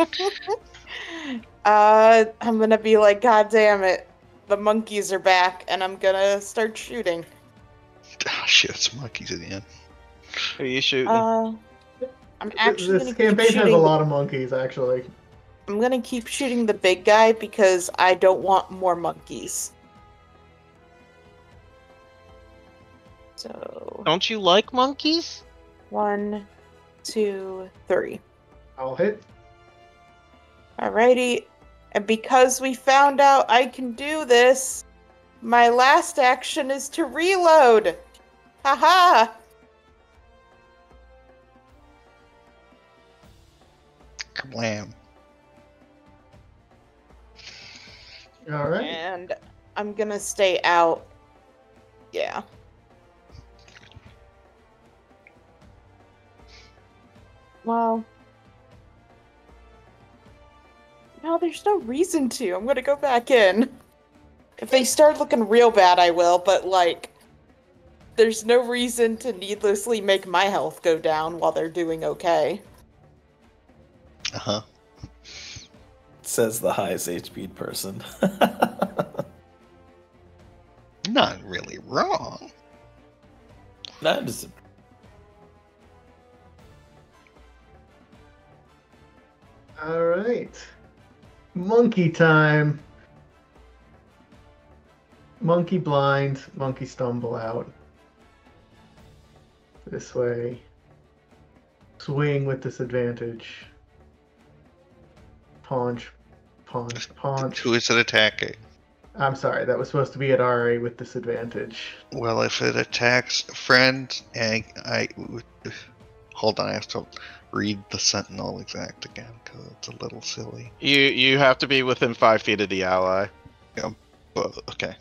uh I'm gonna be like, God damn it. The monkeys are back and I'm gonna start shooting. Ah, shit, it's monkeys again. Who are you shooting? Uh I'm actually this gonna keep campaign has a lot of monkeys, actually. I'm gonna keep shooting the big guy because I don't want more monkeys. So don't you like monkeys? one, two, three. I'll hit. Alrighty. And because we found out I can do this, my last action is to reload. Haha! Kablam. All right. And I'm gonna stay out. Yeah. Well. No, there's no reason to. I'm gonna go back in. If they start looking real bad, I will, but like. There's no reason to needlessly make my health go down while they're doing okay. Uh huh. Says the highest HP person. Not really wrong. that is All right. Monkey time. Monkey blind. Monkey stumble out. This way. Swing with disadvantage. Paunch. Paunch. Paunch. Who is it attacking? I'm sorry, that was supposed to be at Ari with disadvantage. Well, if it attacks a friend, and I, hold on, I have to read the Sentinel exact again because it's a little silly. You you have to be within five feet of the ally. Well, okay.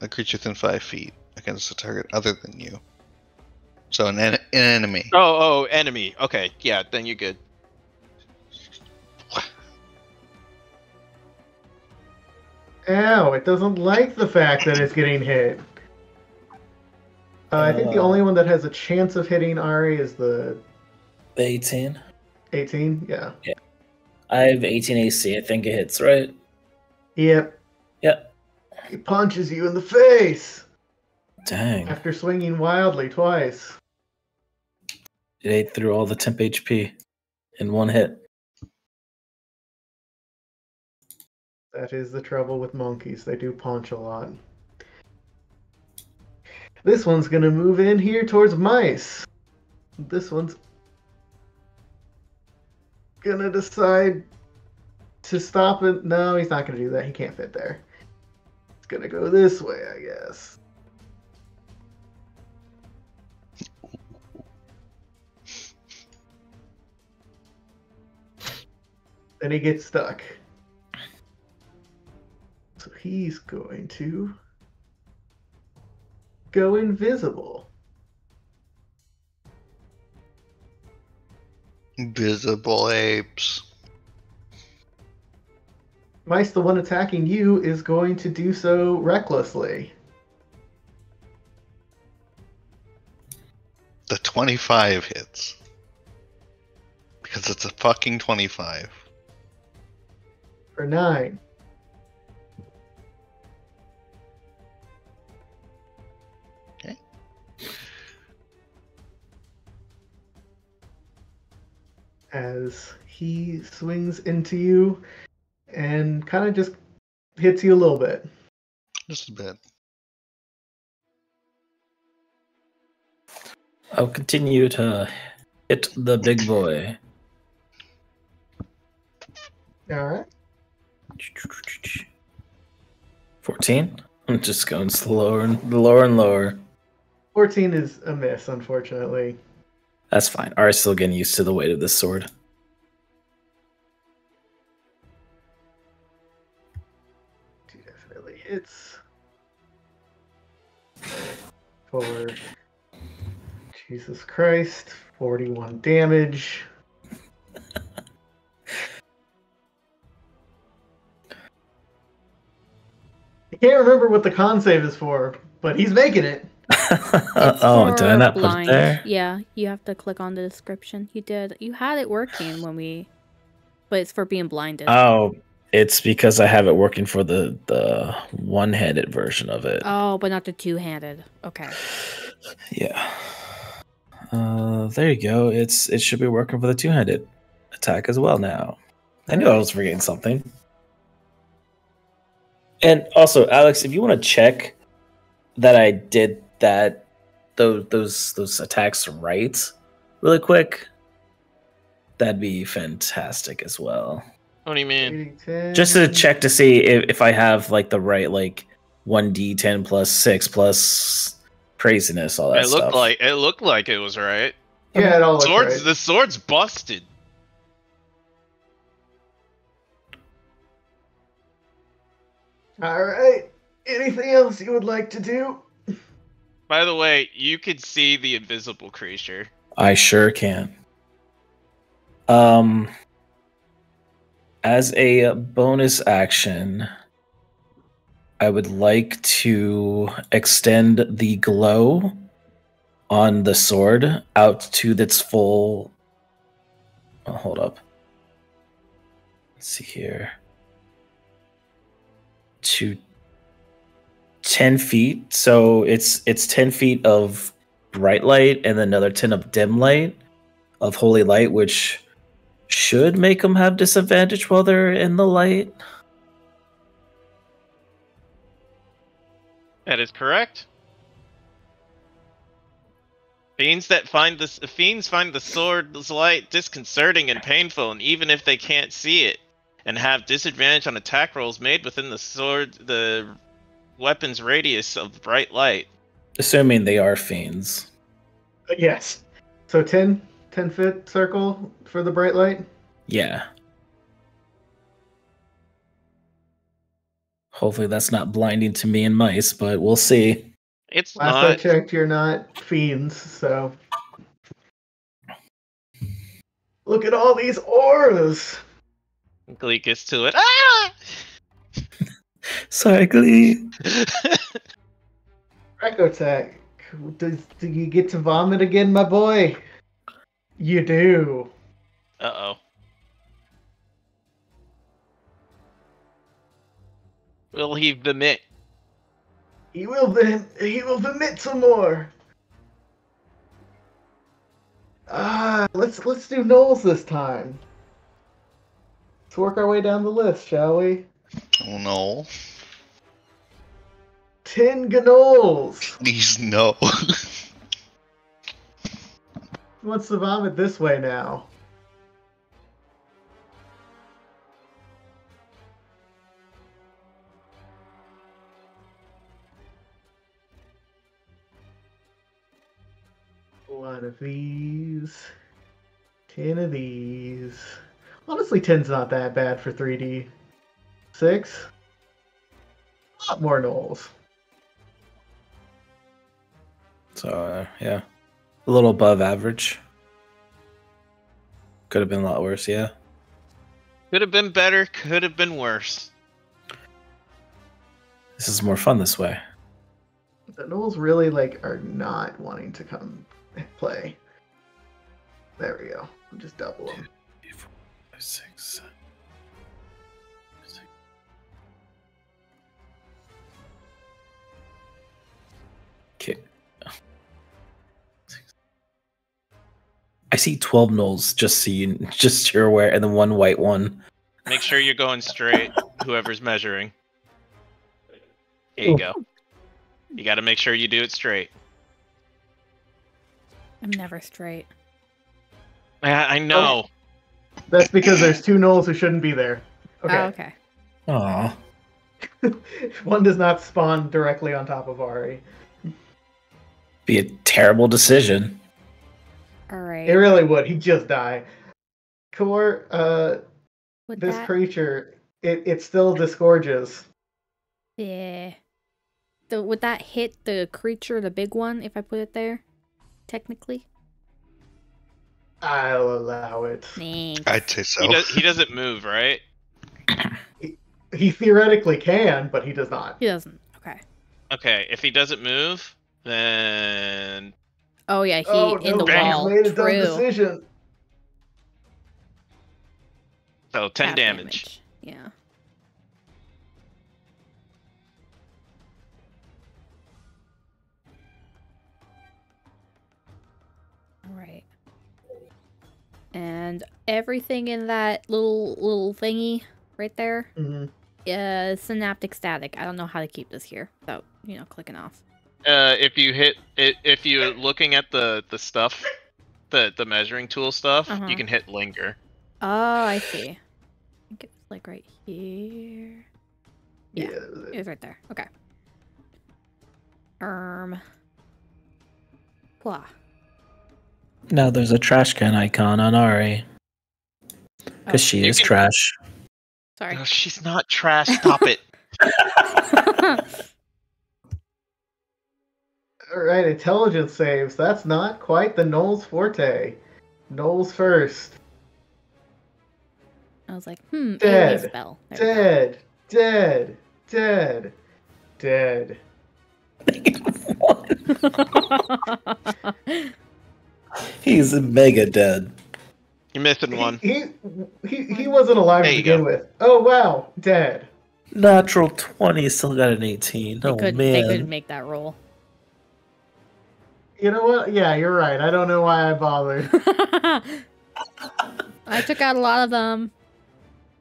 A creature within five feet against a target other than you. So an, en- an enemy. Oh oh enemy. Okay, yeah, then you're good. Ow, it doesn't like the fact that it's getting hit. Uh, I think the Uh. only one that has a chance of hitting Ari is the 18. 18. yeah. Yeah. I have 18 AC. I think it hits, right? Yep. Yep. He punches you in the face Dang. after swinging wildly twice. It ate through all the temp HP in one hit. That is the trouble with monkeys. They do punch a lot. This one's gonna move in here towards mice. This one's gonna decide to stop it. No, he's not gonna do that. He can't fit there. It's gonna go this way, I guess. Then he gets stuck. So he's going to go invisible. Invisible apes. Mice, the one attacking you, is going to do so recklessly. The 25 hits. Because it's a fucking 25. For 9. As he swings into you and kind of just hits you a little bit. Just a bit. I'll continue to hit the big boy. All right. 14. I'm just going slower and lower and lower. 14 is a miss, unfortunately. That's fine. Are still getting used to the weight of this sword. Definitely hits. For Jesus Christ, 41 damage. I can't remember what the con save is for, but he's making it. Oh, did I not put it there? Yeah, you have to click on the description. You did. You had it working when we, but it's for being blinded. Oh, it's because I have it working for the the one-handed version of it. oh, but not the two-handed. Okay. Yeah. Uh, there you go. It's it should be working for the two-handed attack as well now. I knew I was forgetting something. And also, Alex, if you want to check that I did that those those those attacks right really quick, that'd be fantastic as well. What do you mean? Just to check to see if, if I have like the right like one D ten plus six plus craziness, all that It looked stuff. like it looked like it was right. Yeah, it all looks Swords, right. the sword's busted. All right. Anything else you would like to do? By the way, you can see the invisible creature. I sure can. Um, as a bonus action, I would like to extend the glow on the sword out to its full. Oh, hold up. Let's see here. To 10 feet. So it's it's 10 feet of bright light and another 10 of dim light of holy light, which should make them have disadvantage while they're in the light. That is correct. Fiends that find this fiends find the sword's light disconcerting and painful, and even if they can't see it, and have disadvantage on attack rolls made within the sword the weapon's radius of bright light. Assuming they are fiends. Uh, Yes. So 10, 10 foot circle for the bright light. Yeah. Hopefully that's not blinding to me and mice, but we'll see. It's Last I checked, you're not fiends, so. Look at all these auras. Glee gets to it. Ah! Sorry, Glee. Recotech. Does do you get to vomit again, my boy? You do. uh oh. Will he vomit? He will then he will vomit some more. Ah, let's let's do Gnolls this time. Let's work our way down the list, shall we? Oh no. Ten Gnolls. Please no. Wants to vomit this way now? One of these. Ten of these. Honestly, ten's not that bad for 3D. Six. A lot more Gnolls. So, uh, yeah. A little above average. Could have been a lot worse, yeah. Could have been better, could have been worse. This is more fun this way. The Gnolls really like are not wanting to come play. There we go. I'm just double them. Three, four, five, six, seven, Okay. I see twelve gnolls, just so you, just so you're aware, and then one white one. Make sure you're going straight. Whoever's measuring. Here you go. You got to make sure you do it straight. I'm never straight. I, I know. That's because there's two Gnolls who shouldn't be there. Okay. Oh, okay. Aw. One does not spawn directly on top of Ari. Be a terrible decision. All right. It really would. He'd just die. Core, uh, Would this that- creature, it, it still disgorges. Yeah. The, would that hit the creature, the big one, if I put it there? Technically? I'll allow it. Thanks. I'd say so. He, does, he doesn't move, right? He theoretically can, but he does not. He doesn't. Okay. Okay, if he doesn't move, then Oh yeah, he oh, in no, the Bang. he's wall. made a dumb True. decision. so ten Half damage. Yeah. All right. And everything in that little little thingy right there Mm -hmm. uh synaptic static. I don't know how to keep this here without, you know, clicking off. Uh, if you hit it, if you're looking at the the stuff, the the measuring tool stuff, Uh-huh. you can hit linger. Oh, I see. I think it was like right here. Yeah. that was it. It was right there. Okay. Um. Blah. Now there's a trash can icon on Ari. Because Oh. she You is can- trash. Sorry. Oh, she's not trash. Stop it. All right, intelligence saves. That's not quite the Gnolls forte. Gnolls first. I was like, hmm, Dead. Spell. There Dead. Dead. Dead. Dead. we go. He's mega dead. You're missing one. He, he, he, he wasn't alive There to begin go. with. Oh, wow. Dead. Natural 20, still got an 18. they oh, could they man. could make that roll. You know what? Yeah, you're right. I don't know why I bothered. I took out a lot of them.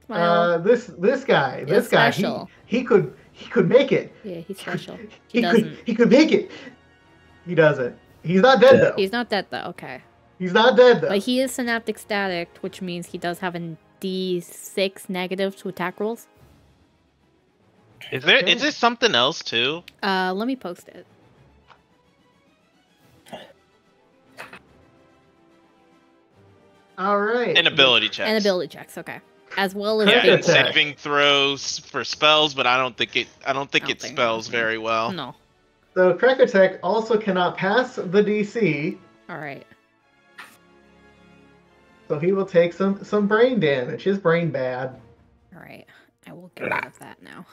Smile. Uh, this this guy, this guy, he, he could he could make it. yeah, he's special. He, He could doesn't. he could make it. He doesn't. He's not dead though. He's not dead though. Okay, He's not dead though. but he is synaptic static, which means he does have a D6 negative to attack rolls. Is there Okay. is there something else too? Uh, let me post it. All right. An ability check. And ability checks. Okay, as well as Yeah, big saving throws for spells, but I don't think it. I don't think I don't it think spells so. very well. No. So Krekatech also cannot pass the DC, All right. so he will take some some brain damage. His brain bad. All right. I will get rid of that now.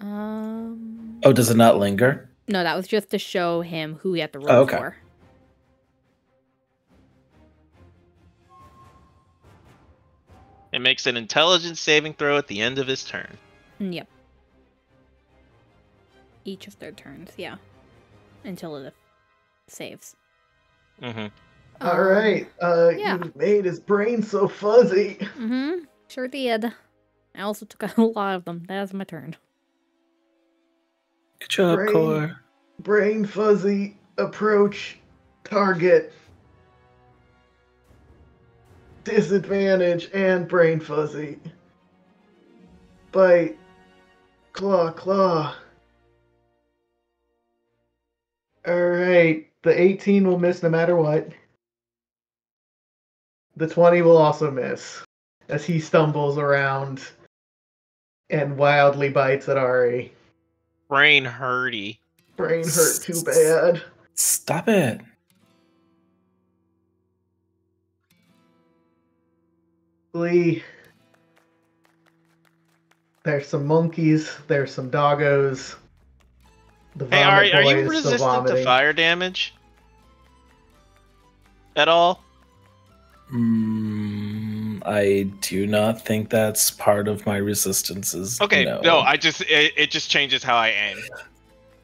Um. Oh, does it not linger? No, that was just to show him who he had to roll Oh, okay. for. It makes an intelligence saving throw at the end of his turn. Yep. Each of their turns, yeah. Until it saves. Mm-hmm. All right. Uh, yeah. you made his brain so fuzzy. Mm-hmm. Sure did. I also took out a lot of them. That was my turn. Good job, Brain. Core. Brain fuzzy. Approach. Target. Disadvantage and brain fuzzy. Bite. Claw, claw. Alright. The 18 will miss no matter what. The 20 will also miss as he stumbles around and wildly bites at Ari. Brain hurty. Brain hurt too bad. Stop it. Lee. There's some monkeys. There's some doggos. The Hey, are, are you resistant to fire damage? At all? Mm, I do not think that's part of my resistances. Okay, no. no, I just it, it just changes how I aim.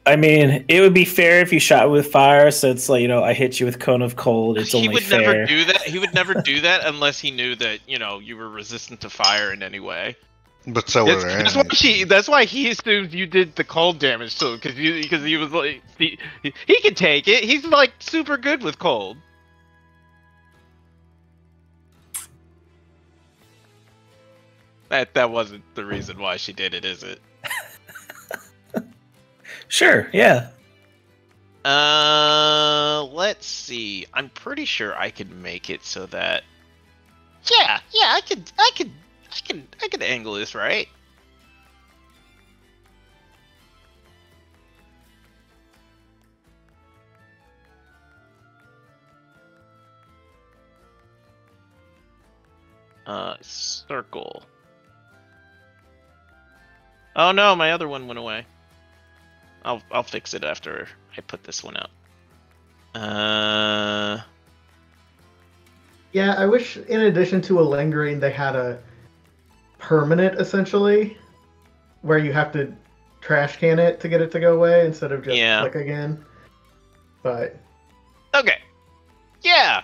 I mean, it would be fair if you shot with fire, so it's like you know, I hit you with cone of cold. It's he only would fair. never do that. He would never do that unless he knew that you know you were resistant to fire in any way. But so That's, are that's why enemies. he. That's why he assumed you did the cold damage too, because you because he was like he, he could take it. He's like super good with cold. That that wasn't the reason why she did it, is it? Sure, yeah. Uh, let's see. I'm pretty sure I could make it so that. Yeah, yeah, I could, I could, I can, I could angle this right. Uh, circle. Oh no, my other one went away. I'll I'll fix it after I put this one out. Uh, Yeah, I wish in addition to a lingering, they had a permanent essentially, where you have to trash can it to get it to go away instead of just Yeah. click again. But okay. Yeah.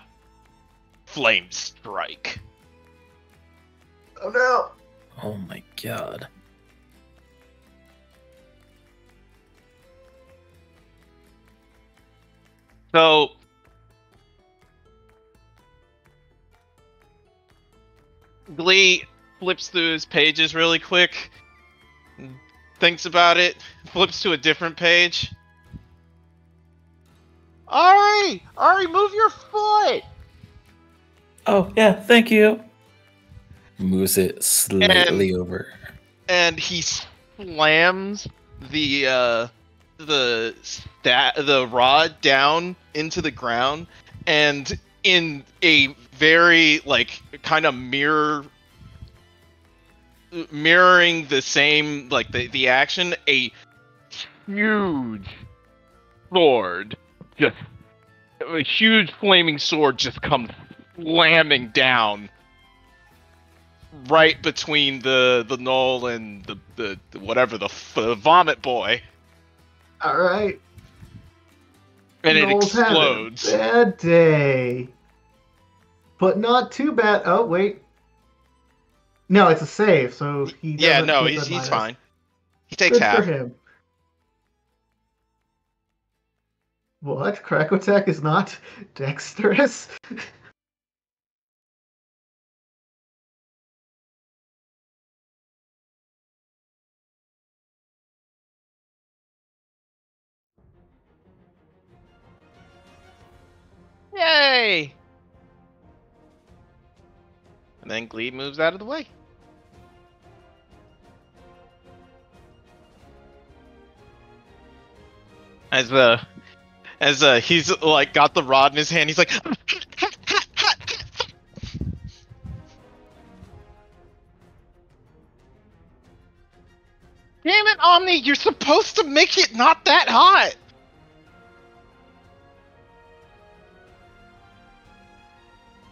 Flame strike. oh no! Oh my god. So Glee flips through his pages really quick, thinks about it, flips to a different page. Ari! Ari, move your foot! Oh yeah, thank you. Moves it slightly over. and he slams the uh the stat the rod down into the ground and in a very like kind of mirror mirroring the same like the the action a huge sword just a huge flaming sword just comes slamming down right between the the gnoll and the the, whatever the, the vomit boy, All right. And it Noel's explodes. Bad day. But not too bad. Oh wait. No, it's a save, so he. Yeah, no, he's he's minus. fine. He takes Good half. for him. What? Crack attack is not dexterous? Yay! And then Glee moves out of the way. As uh as uh he's like got the rod in his hand, he's like Damn it, Omni, you're supposed to make it not that hot!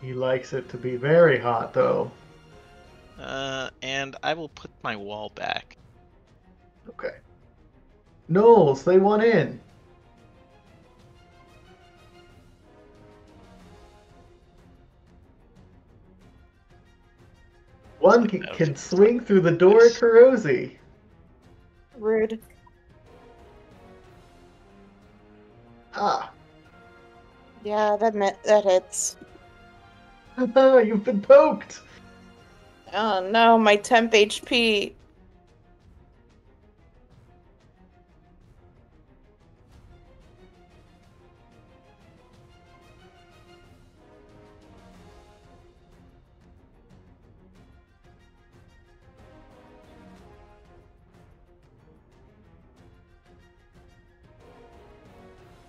He likes it to be very hot, though. Uh, and I will put my wall back. Okay. Gnolls, they want in. One can, can swing through the door at Kurosi. Rude. Ah, Yeah, that mi- that hits. you've been poked. Oh no, my temp HP.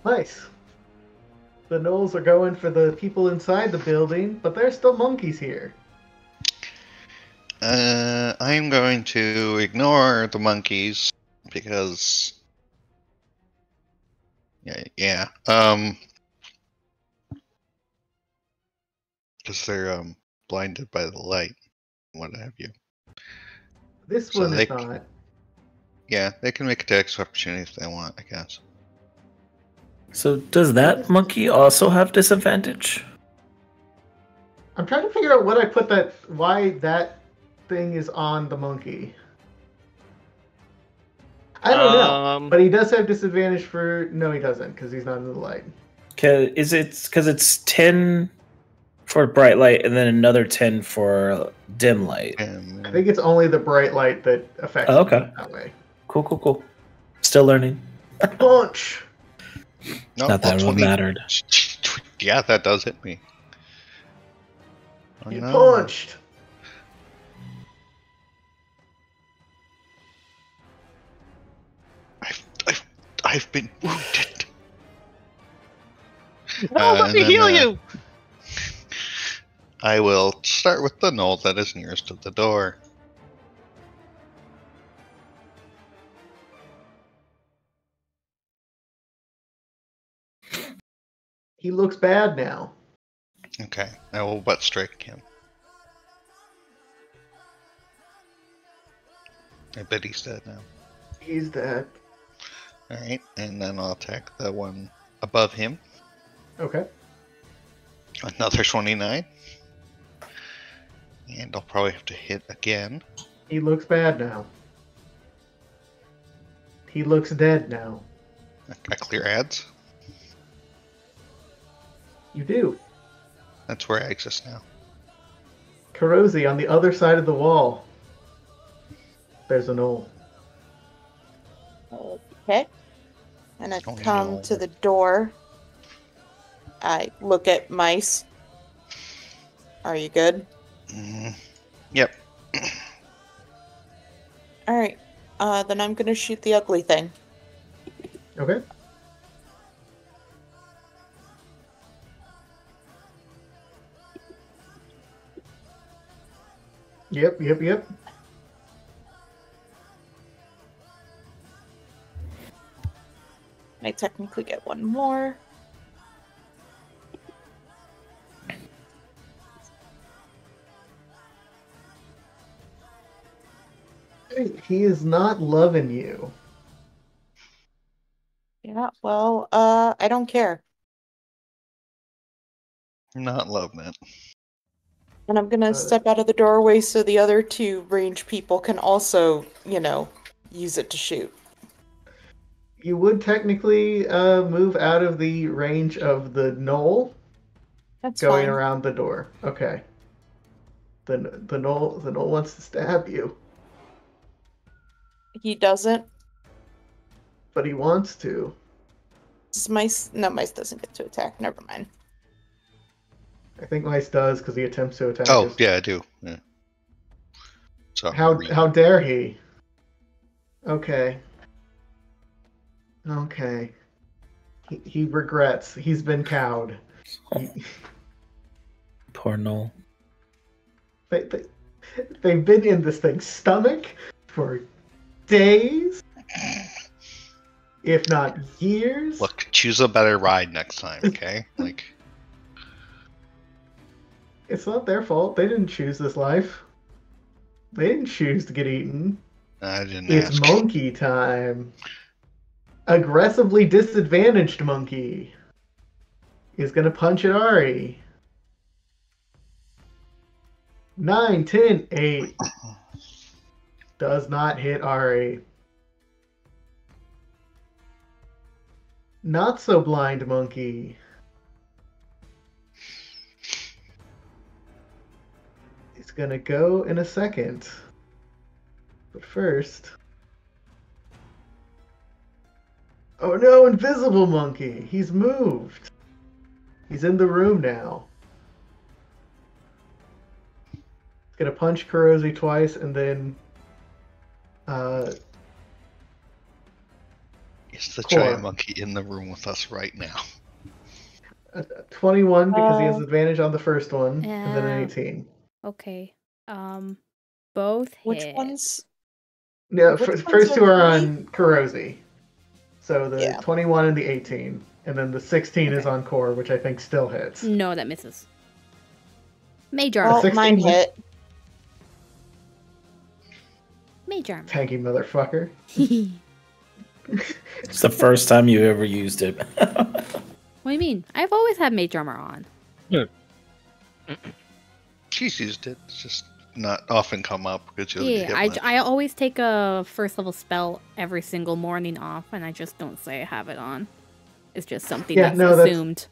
Nice. The Gnolls are going for the people inside the building, but there's still monkeys here. Uh, I'm going to ignore the monkeys because. Yeah, yeah. Um, because they're um blinded by the light, what have you. This So one is not. Yeah, they can make attacks of opportunity if they want, I guess. So does that monkey also have disadvantage? I'm trying to figure out what I put that. Why that thing is on the monkey. I don't know. Um, But he does have disadvantage for. No, he doesn't, because he's not in the light. 'Cause- Is it because it's ten for bright light and then another ten for dim light? I think it's only the bright light that affects Oh, him okay. that way. Cool, cool, cool. Still learning. Punch! No, Not that it well, would 20 mattered. Yeah, that does hit me. Oh, You no. punched! I've, I've, I've been wounded. no, Uh, let me then, heal uh, you. I will start with the gnoll that is nearest to the door. He looks bad now. Okay, I will butt strike him. I bet he's dead now. He's dead. Alright, and then I'll attack the one above him. Okay. Another 29. And I'll probably have to hit again. He looks bad now. He looks dead now. I clear ads. You do. That's where I exist now. Kurosi on the other side of the wall. There's an gnoll. Okay. And I Oh, come no. to the door. I look at mice. Are you good? Mm, yep. All right. Uh, then I'm gonna shoot the ugly thing. Okay. Yep, yep, yep. I technically get one more. He is not loving you. Yeah. Well, uh, I don't care, Not loving it. And I'm gonna Uh, step out of the doorway so the other two range people can also, you know, use it to shoot. You would technically uh, move out of the range of the gnoll That's going fine. around the door. Okay. The the gnoll the gnoll wants to stab you, He doesn't. but he wants to. Does mice? No, mice doesn't get to attack. Never mind. I think Mice does because he attempts to attack. Oh, us. yeah, I do. Yeah. So How re- how dare he? Okay. Okay. He, he regrets. He's been cowed. Oh, poor Gnoll. They, they, they've been in this thing's stomach for days, if not years. Look, choose a better ride next time, okay? like, It's not their fault. They didn't choose this life. They didn't choose to get eaten. I didn't It's ask. monkey time. Aggressively disadvantaged monkey is gonna punch at Ari. 9, 10, 8. Does not hit Ari. Not so blind monkey. Gonna go in a second. But first. Oh no, invisible monkey! He's moved. He's in the room now. He's gonna punch Kurosi twice and then uh Is the Core. giant monkey in the room with us right now? a- a 21 because he has Uh, advantage on the first one, and then an 18. Okay. Um both Which hit. ones? No, Which f- ones first two are three? on Kurosi. So the Yeah. 21 and the 18. And then the 16 is Okay. on core, which I think still hits. No, that misses. Mage Well, armor. 16 mine hit. Mage armor. Tanky motherfucker. It's the first time you ever used it. What do you mean? I've always had Mage armor on. She's used it. It's just not often come up because she Yeah, get I. I always take a first level spell every single morning off, and I just don't say I have it on. It's just something Yeah, that's no, that's- assumed.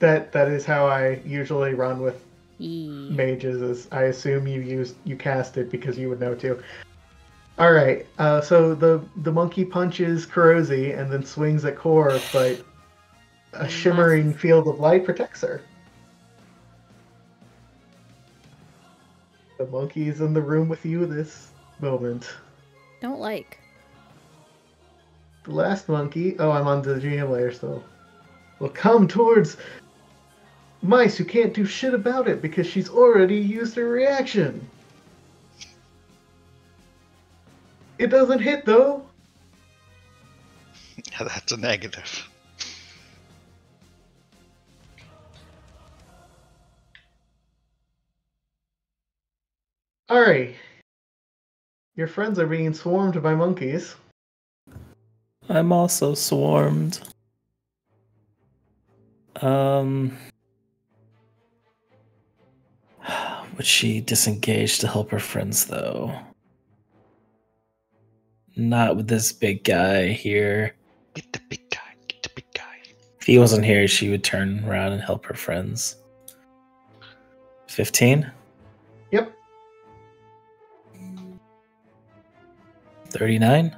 That that is how I usually run with Yee. mages. Is I assume you used you cast it because you would know too. All right. Uh, so the the monkey punches Kurosi and then swings at core, but a shimmering field of light protects her. The monkey's in the room with you this moment. Don't like. The last monkey. Oh, I'm on the GM layer still. Will come towards mice who can't do shit about it because she's already used her reaction. It doesn't hit though. Yeah, that's a negative. Alright. Your friends are being swarmed by monkeys. I'm also swarmed. Um. Would she disengage to help her friends, though? Not with this big guy here. Get the big guy. Get the big guy. If he wasn't here, she would turn around and help her friends. 15? 39?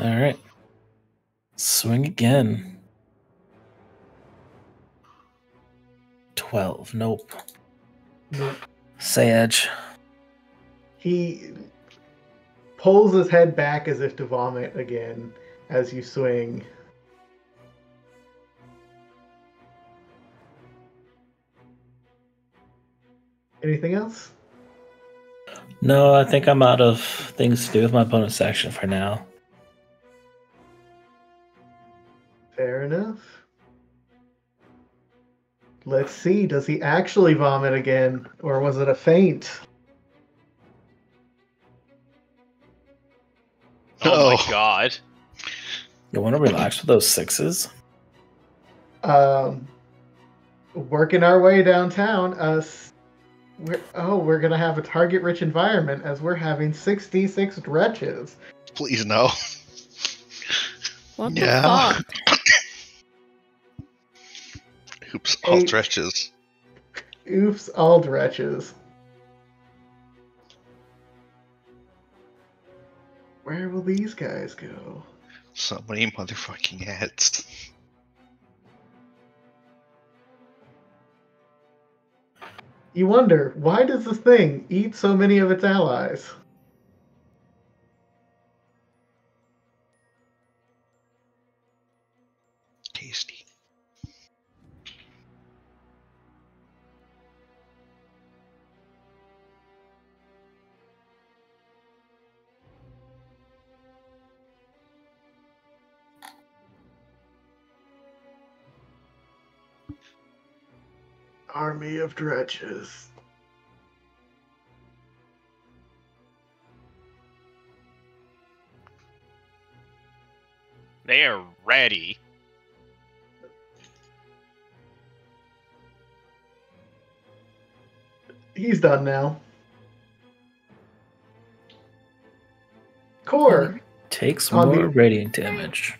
Alright. Swing again. 12. Nope. Nope. Sage. He pulls his head back as if to vomit again as you swing. Anything else? No, I think I'm out of things to do with my bonus action for now. Fair enough. Let's see, does he actually vomit again, or was it a feint? Oh, my Oh. god. You want to relax with those sixes? Um, working our way downtown, us. We're, oh, we're gonna have a target-rich environment as we're having 66 dretches. Please no. What Yeah. the fuck? Oops, all Eight. dretches. Oops, all dretches. Where will these guys go? So many motherfucking heads. You wonder, why does this thing eat so many of its allies? Army of dretches. They are ready. He's done now. Core. Takes On the- more radiant damage.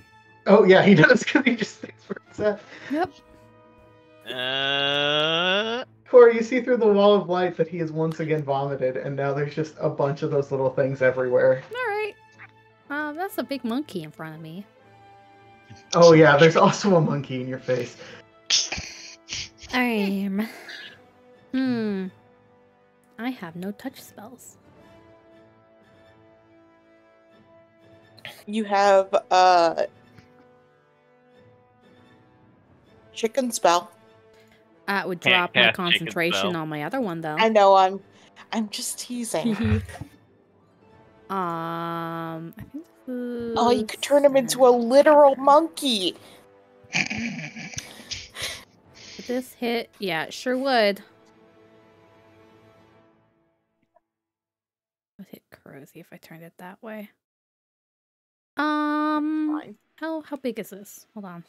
Oh yeah, he does because he just thinks for himself. Yep. Uh, Core, you see through the wall of light that he has once again vomited, and now there's just a bunch of those little things everywhere. All right. Uh, that's a big monkey in front of me. Oh yeah, there's also a monkey in your face. Um. Hmm. I have no touch spells. You have uh chicken spell. That would drop my concentration on my other one though. I know I'm I'm just teasing. um, I think oh, you could turn him into a literal monkey. Would this hit? Yeah, it sure would. Would hit Kurosi if I turned it that way. Um, how how big is this? Hold on.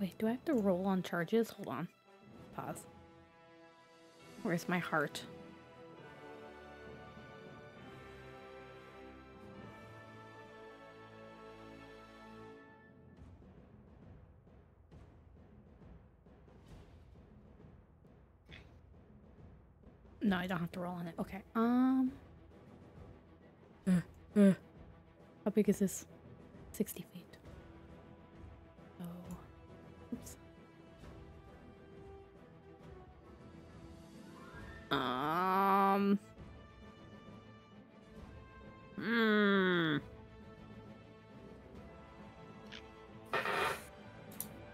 Wait, do I have to roll on charges? Hold on. Pause. Where's my heart? No, I don't have to roll on it. Okay. Um. Uh, uh. How big is this? 60 feet. Um. Hmm.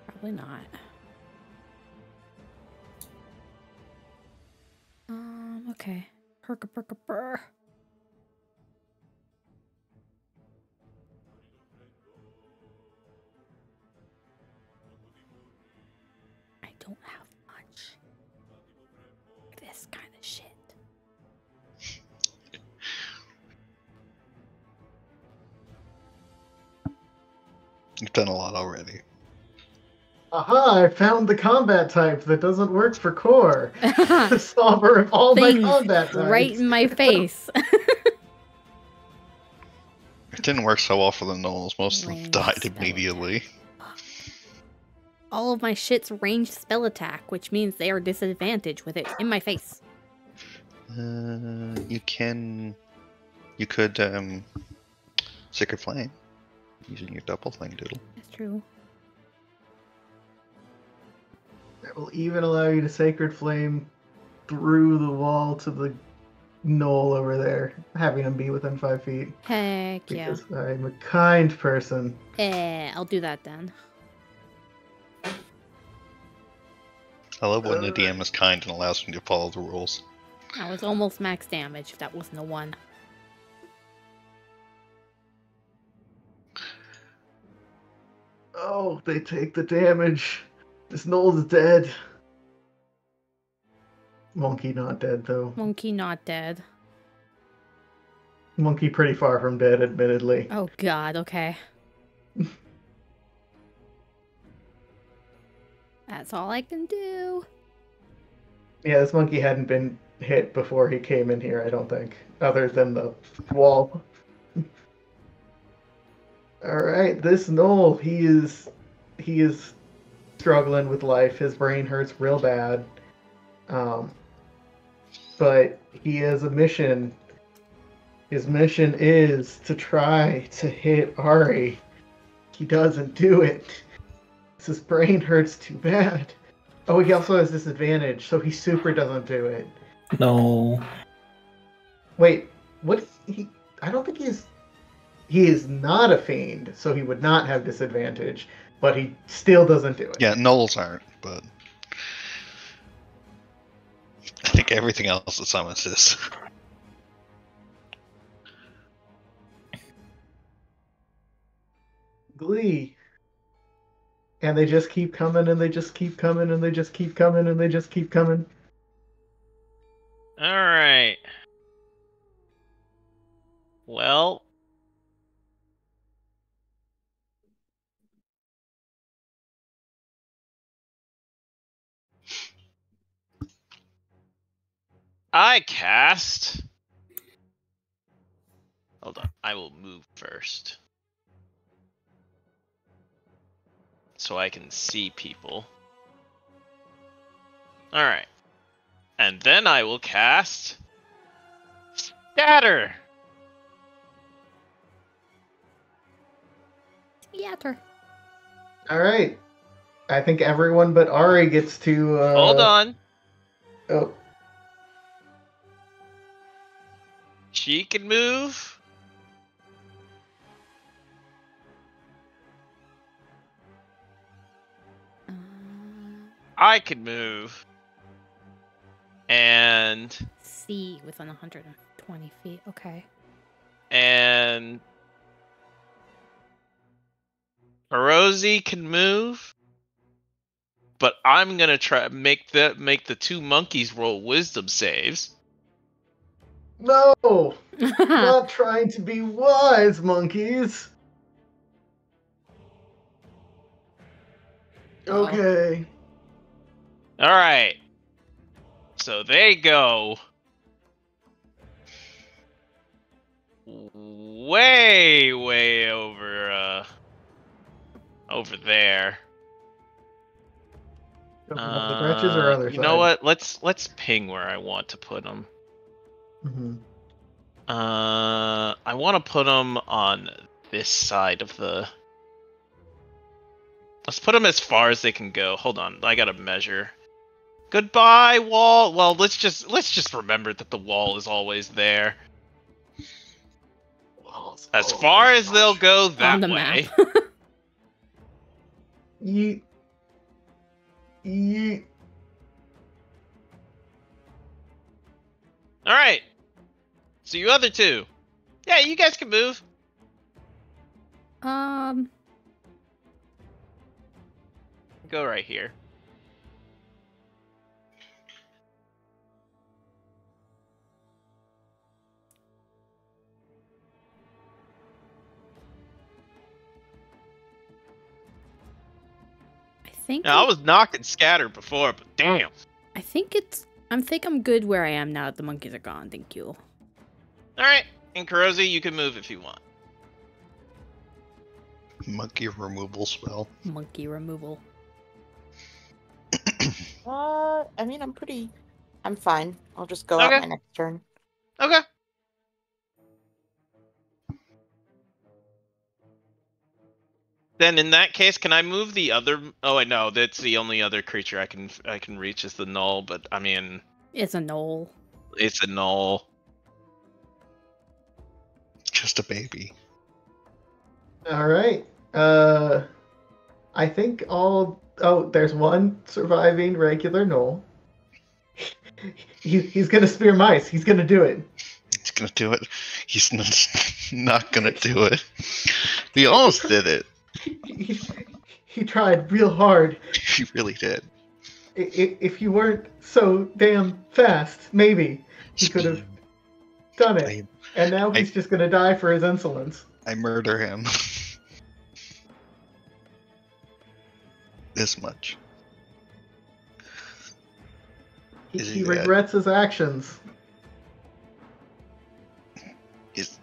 Probably not. Um, okay. Perka perka purr. You've done a lot already. Aha, I found the combat type that doesn't work for core. the solver of all my combat types. right in my face. It didn't work so well for the Gnolls. Most of them died spell immediately. All of my shit's ranged spell attack, which means they are disadvantaged with it in my face. Uh, you can. You could, um. Sacred Flame. Using your double thing, Doodle. That's true. That will even allow you to sacred flame through the wall to the gnoll over there, having him be within five feet. Heck yeah. Because I'm a kind person. Eh, I'll do that then. I love when the DM is kind and allows me to follow the rules. That was almost max damage if that wasn't a one. Oh, they take the damage. This gnoll's dead. Monkey not dead though. Monkey not dead. Monkey pretty far from dead, admittedly. Oh god, okay. That's all I can do. Yeah, this monkey hadn't been hit before he came in here, I don't think, other than the wall. Alright, this Gnoll, he is he is struggling with life. His brain hurts real bad. Um but he has a mission. His mission is to try to hit Ari. He doesn't do it. His brain hurts too bad. Oh, he also has disadvantage, so he super doesn't do it. No. Wait, what? He? I don't think he's. He is not a fiend, so he would not have disadvantage, but he still doesn't do it. Yeah, Gnolls aren't, but. I think everything else that summons is. Glee. And they just keep coming, and they just keep coming, and they just keep coming, and they just keep coming. All right. Well. I cast. Hold on. I will move first. So I can see people. Alright. And then I will cast. Scatter! Scatter. All right. I think everyone but Ari gets to. Uh, Hold on. Oh, she can move. Uh, I can move. And see within 120 feet. Okay. and Kurosi can move. But I'm gonna try make the make the two monkeys roll wisdom saves. No, not trying to be wise, monkeys. Okay. All right. So they go way, way over, uh, over there. Open the branches or Uh, other you side? know what? Let's let's ping where I want to put them. Hmm Uh, I want to put them on this side of the. Let's put them as far as they can go. Hold on, I gotta measure. Goodbye, wall. Well, let's just let's just remember that the wall is always there. As Oh far my as they'll go that On the way. map. Yeet. Yeet. All right. So you other two, yeah, you guys can move. um. Go right here. I think. Now I was knocking scatter before, but damn. I think it's. I think I'm good where I am now that the monkeys are gone. Thank you. All right, and Kurosi, you can move if you want. Monkey removal spell. Monkey removal. Uh, I mean, I'm pretty. I'm fine. I'll just go out my next turn. Okay. Then in that case, can I move the other? Oh, I know that's the only other creature I can I can reach is the null. But I mean, It's a null. it's a null. Just a baby. All right. Uh, I think all. Oh, there's one surviving regular gnoll. He, he's gonna spear mice. He's gonna do it. He's gonna do it. He's not, not gonna do it. We almost did it. He, he tried real hard. He really did. If you weren't so damn fast, maybe he could have done it. I, And now he's just gonna die for his insolence. I murder him. this much. He, he he regrets his actions. Is,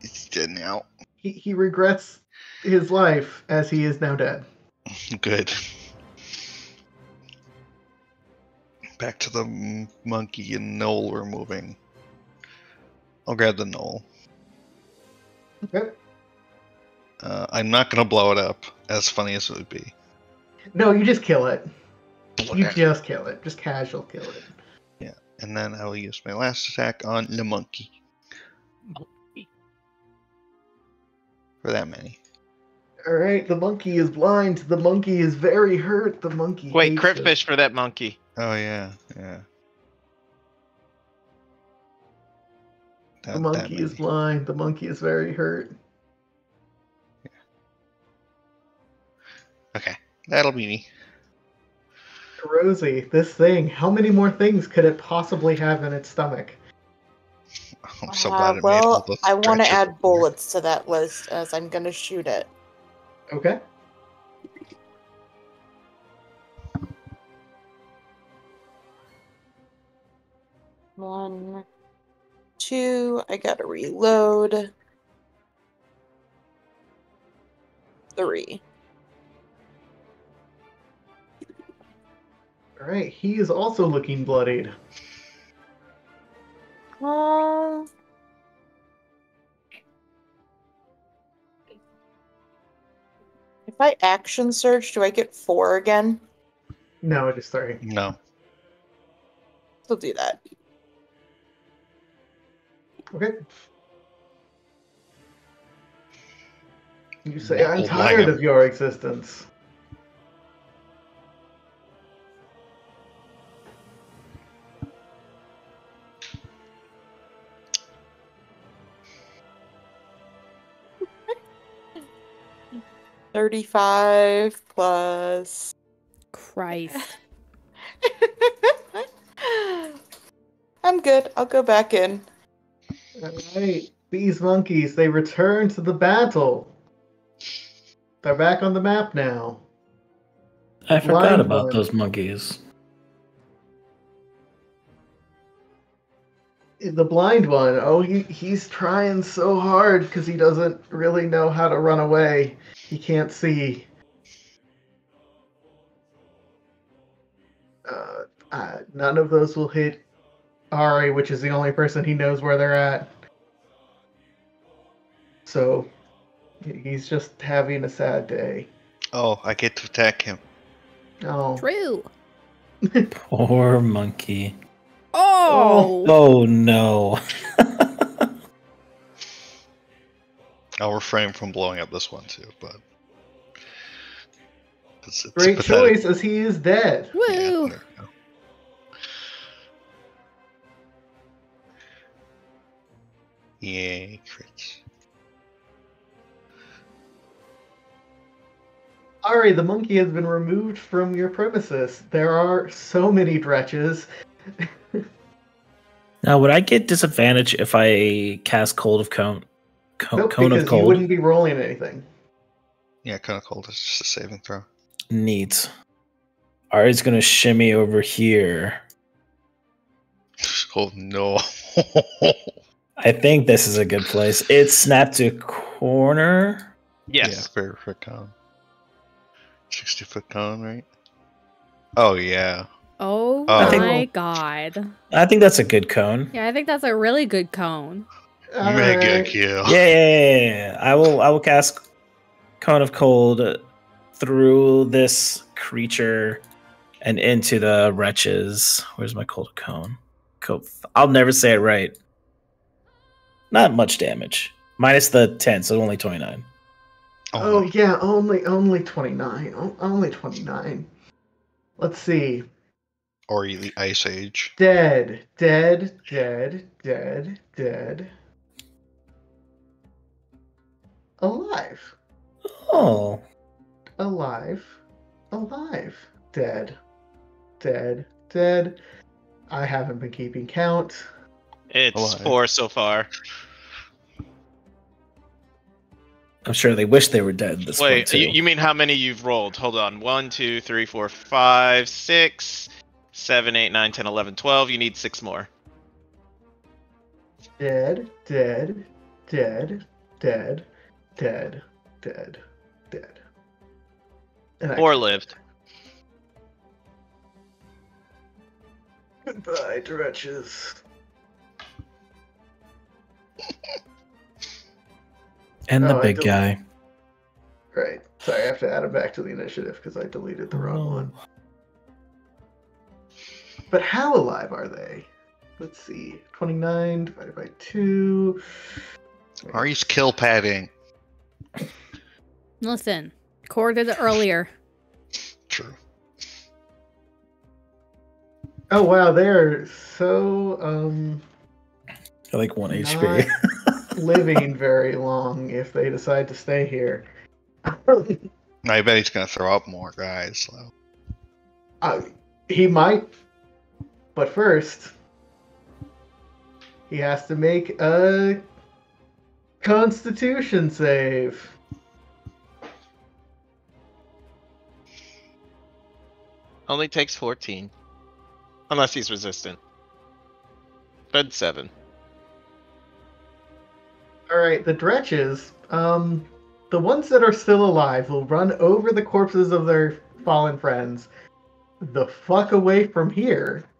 is, dead now? He, he regrets his life as he is now dead. Good. Back to the monkey and gnoll we're moving. I'll grab the Gnoll. Okay. Uh, I'm not gonna blow it up, as funny as it would be. No, you just kill it. Blow You it. just kill it. Just casual kill it. Yeah, and then I will use my last attack on the monkey. For that many. All right, the monkey is blind. The monkey is very hurt. The monkey. Wait, hates crit it. fish for that monkey. Oh yeah, yeah. That- that monkey is blind. The monkey is very hurt. Okay, that'll be me. Rosie, this thing. How many more things could it possibly have in its stomach? I'm so Uh, glad it made well, all the I want to add over. bullets to that list as I'm gonna shoot it. Okay. One, two. I gotta reload. Three. All right. He is also looking bloodied. Um. If I action search, do I get four again? No, just three. No. We'll do that. Okay. You say, I'm tired of your existence. Thirty-five plus. Christ. I'm good. I'll go back in. Alright, these monkeys, they return to the battle. They're back on the map now. I forgot Blind about those monkeys. The blind one, oh, he, he's trying so hard because he doesn't really know how to run away. He can't see. Uh, uh, none of those will hit Ari, which is the only person he knows where they're at. So he's just having a sad day. Oh, I get to attack him. Oh, True. Poor monkey. Oh. Oh no. I'll refrain from blowing up this one too, but it's, it's great pathetic. choice as he is dead. Woo. there we. Yay, crits. Ari, the monkey has been removed from your premises. There are so many dretches. Now, would I get disadvantage if I cast Cold of Cone? Co- Nope, cone because of you wouldn't be rolling anything. Yeah, kind of cold. It's just a saving throw. Neat. Ari's gonna shimmy over here. Oh no. I think this is a good place. It's snap to corner. Yes. Yeah, very foot cone. 60 foot cone, right? Oh, yeah. Oh, oh. I think- my god. I think that's a good cone. Yeah, I think that's a really good cone. Mega Alright. kill. Yeah, yeah, yeah, yeah. I will. I will cast cone of cold through this creature and into the dretches. Where's my cold cone? Co- I'll never say it right. Not much damage. Minus the ten, so only twenty nine. Oh my- yeah, only only twenty nine. Only twenty nine. Let's see. Or the Ice Age. Dead, dead, dead, dead, dead. Alive, Oh, alive, alive. Dead, dead, dead. I haven't been keeping count. It's Alive. four so far. I'm sure they wish they were dead. This one Wait, too. you, you mean how many you've rolled? Hold on. One, two, three, four, five, six, seven, eight, nine, ten, eleven, twelve. You need six more. Dead, dead, dead, dead, dead, dead, dead. And I- Four lived. Goodbye, dretches. and the Oh, big don't- guy. Right. Sorry, I have to add him back to the initiative because I deleted the wrong Oh. one. But how alive are they? Let's see. 29 divided by 2. Ari's kill padding. Listen, Core did it earlier. True. Oh, wow. They're so um, They're like one not HP. living very long if they decide to stay here. I bet he's gonna throw up more guys. So. Uh, he might. But first, he has to make a constitution save. Only takes 14. Unless he's resistant. But seven. All right, the dretches, um, the ones that are still alive will run over the corpses of their fallen friends the fuck away from here.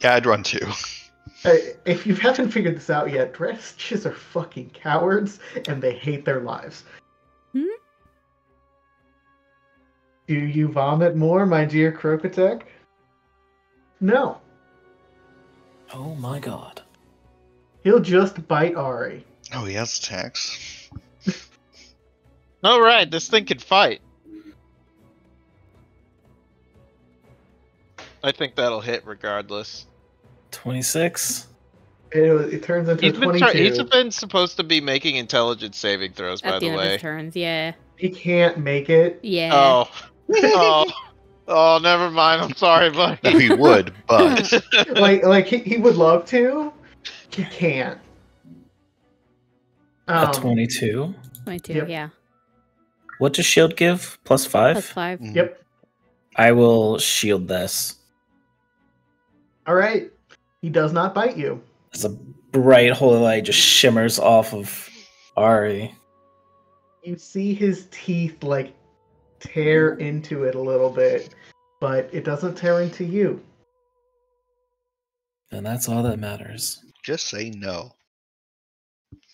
Yeah, I'd run too. Uh, if you haven't figured this out yet, dretches are fucking cowards and they hate their lives. Hmm? Do you vomit more, my dear Crokek'toeck? No. Oh my god. He'll just bite Ari. Oh, he has attacks. All right, this thing can fight. I think that'll hit regardless. 26. It, it turns into He's a been, 22. he's been supposed to be making intelligence saving throws, by the the end of way. his turns, yeah. He can't make it. Yeah. Oh, oh, oh, never mind. I'm sorry, No, buddy. he would, but like like he, he would love to. He can't. A Um, 22. 22, Yep. yeah. What does shield give? Plus 5? Plus 5. Mm, Yep. I will shield this. All right. He does not bite you. As a bright holy light just shimmers off of Ari. You see his teeth like tear into it a little bit, but it doesn't tear into you. And that's all that matters. just say no.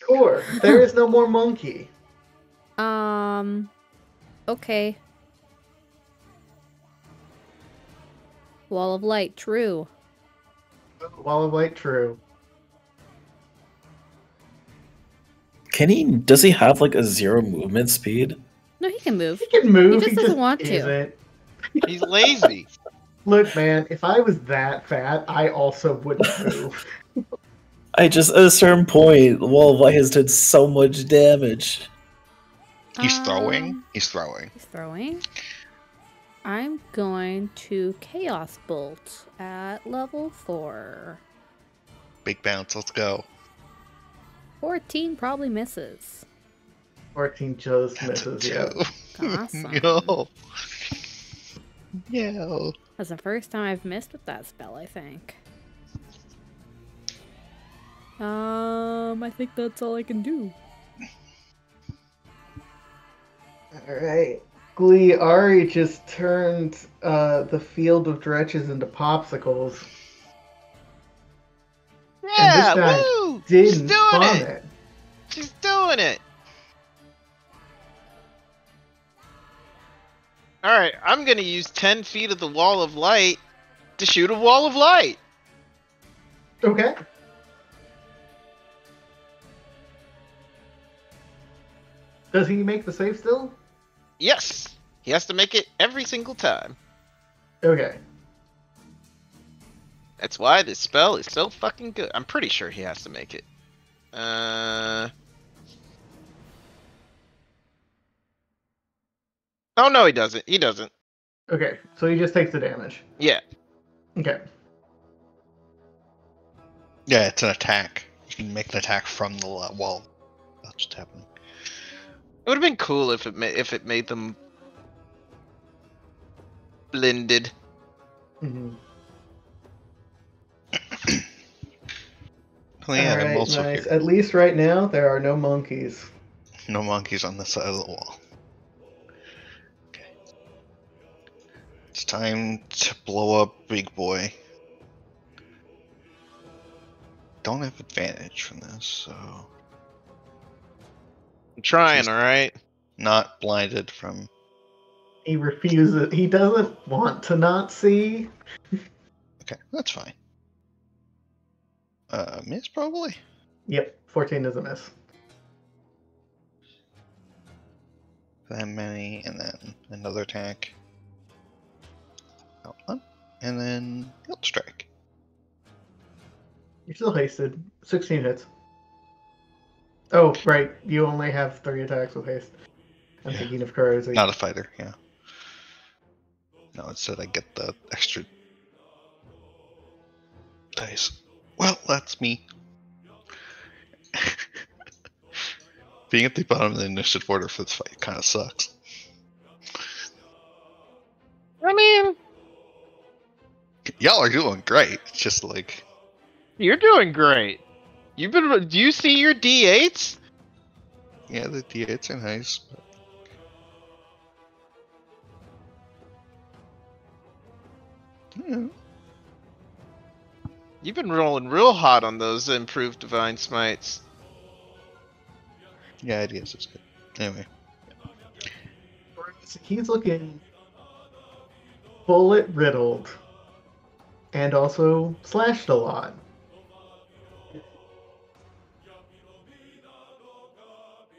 Core, there is no more monkey. Um. Okay. Wall of light, true. Wall of light, true. Can he does he have like a zero movement speed? No, he can move. He can move. He just doesn't want to. isn't. He's lazy. Look, man, if I was that fat, I also wouldn't move. I just at a certain point, the wall of light has done so much damage. He's throwing. Um, He's throwing. He's throwing. I'm going to Chaos Bolt at level 4. Big bounce. Let's go. 14 probably misses. 14 just That's a misses, yeah. two. Awesome. no. No. That's the first time I've missed with that spell, I think. Um, I think that's all I can do. Alright. Glee, Ari just turned uh, the field of dretches into popsicles. Yeah, guy woo! Didn't She's doing vomit. it. She's doing it. All right, I'm gonna use ten feet of the wall of light to shoot a wall of light. Okay. Does he make the save still? Yes, he has to make it every single time. Okay. That's why this spell is so fucking good. I'm pretty sure he has to make it. Uh. Oh no, he doesn't. He doesn't. Okay. So he just takes the damage. Yeah. Okay. Yeah, it's an attack. You can make an attack from the la- wall. That's what's happening. It would have been cool if it ma- if it made them blended. hmm Oh yeah, and Alright, nice. here. At least right now, there are no monkeys. No monkeys on this side of the wall. Time to blow up Big Boy. Don't have advantage from this, so I'm trying, all right. not blinded from He refuses. He doesn't want to not see. Okay, that's fine. Uh miss probably? Yep, 14 is a miss. That many, and then another attack. That one. And then Guilt Strike. You're still hasted. 16 hits. Oh, right. You only have three attacks with haste. I'm Yeah. thinking of Kurosi. Not a fighter, yeah. No, it said I get the extra dice. Well, that's me. Being at the bottom of the initiative order for this fight kind of sucks. I mean, Y'all are doing great. It's just like, you're doing great. You've been. Do you see your d8s? yeah, the d8s are nice. But... Yeah, You've been rolling real hot on those improved divine smites. yeah, ideas It's good. Anyway, He's looking bullet riddled and also slashed a lot.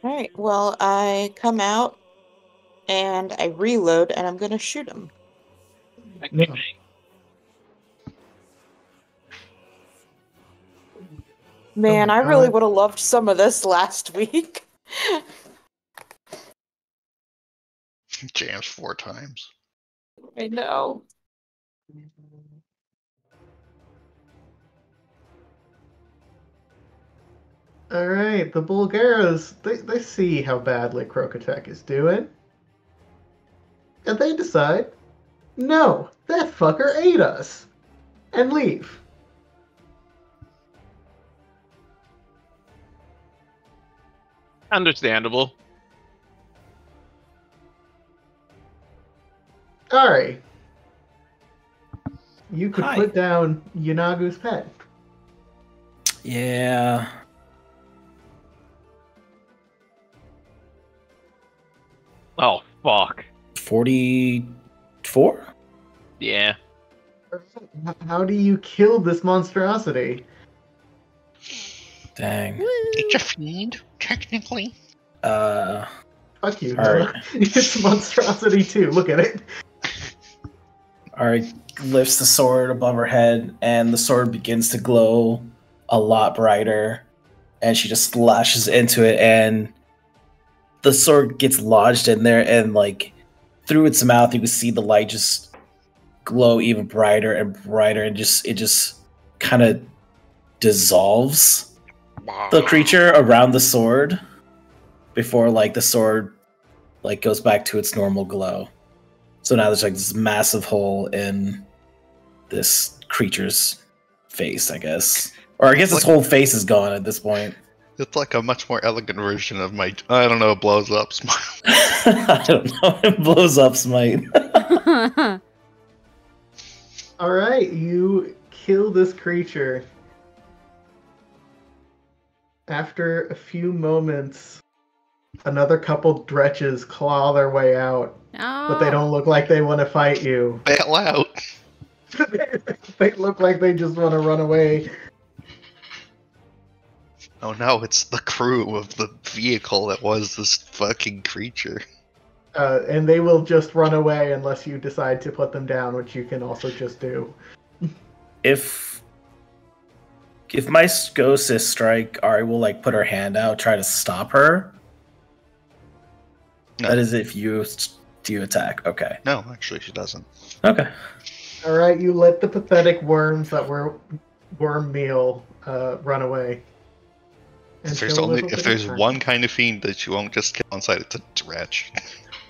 All right. Well, I come out and I reload, and I'm gonna shoot him. Man, oh I really would have loved some of this last week. Jams four times. I know. All right, the Bulgaras, they, they see how badly Crokek'toeck is doing. And they decide, no, that fucker ate us. And leave. Understandable. Ari, you could Hi. put down Yeenoghu's pet. Yeah. Oh fuck. 44? Yeah. How do you kill this monstrosity? Dang. It's a fiend, technically. Uh, Fuck you. All right. it's monstrosity too. Look at it. Alright, lifts the sword above her head, and the sword begins to glow a lot brighter. And she just slashes into it, and the sword gets lodged in there, and like through its mouth, you can see the light just glow even brighter and brighter, and just it just kind of dissolves the creature around the sword before like the sword like goes back to its normal glow. So now there's like this massive hole in this creature's face, I guess. Or I guess its whole face is gone at this point. It's like a much more elegant version of my, I don't know, blows up smile. I don't know. It blows up smite. All right, you kill this creature. After a few moments, another couple dretches claw their way out, but they oh. don't look like they want to fight you. Bail out. they look like they just want to run away. Oh no, it's the crew of the vehicle that was this fucking creature. Uh, and they will just run away unless you decide to put them down, which you can also just do. if if my Scosis strike, Ari will like put her hand out, try to stop her. No. That is if you do you attack. Okay. No, actually, she doesn't. Okay. All right, you let the pathetic worms that were worm meal uh, run away. And If there's only if there's of time. one kind of fiend that you won't just kill on sight, it's a dretch.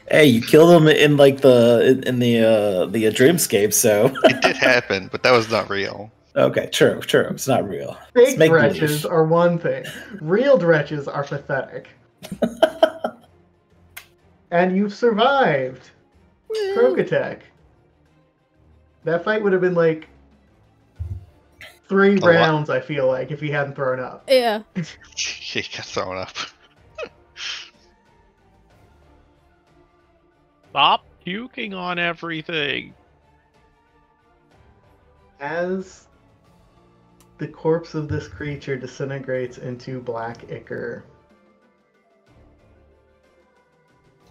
Hey, you kill them in like the in, in the uh the uh, dreamscape. So it did happen, but that was not real. okay, true, true. It's not real. Fake It's dretches are one thing. Real dretches are pathetic. and you've survived. attack. That fight would have been like three A lot. rounds, I feel like, if he hadn't thrown up. yeah. She got thrown up. Stop puking on everything. As the corpse of this creature disintegrates into black ichor,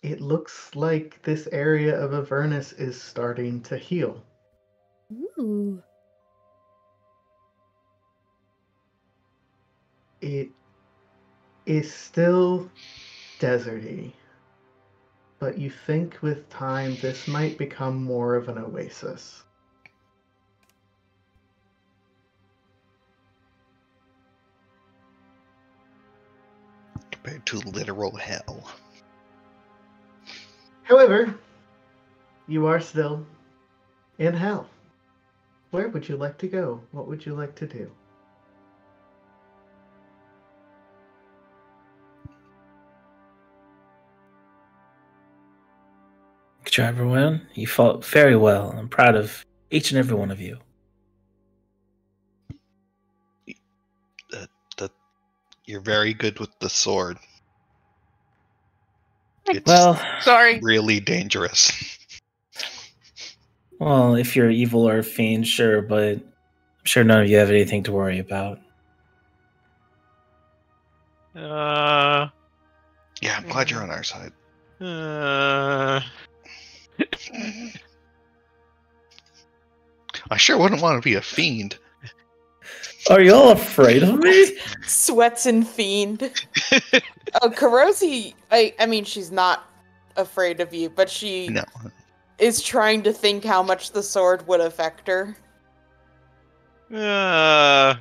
it looks like this area of Avernus is starting to heal. Ooh. It is still deserty, but you think with time this might become more of an oasis. Compared to literal hell. However, you are still in hell. Where would you like to go? What would you like to do? Good job, everyone. You fought very well. I'm proud of each and every one of you. You're very good with the sword. It's Well, Sorry. really dangerous. well, if you're evil or a fiend, sure, but I'm sure none of you have anything to worry about. Uh, Yeah, I'm glad you're on our side. Uh, I sure wouldn't want to be a fiend. Are y'all afraid of me? Sweats and fiend. oh, Kurosi, I I mean she's not afraid of you, but she No. is trying to think how much the sword would affect her. uh,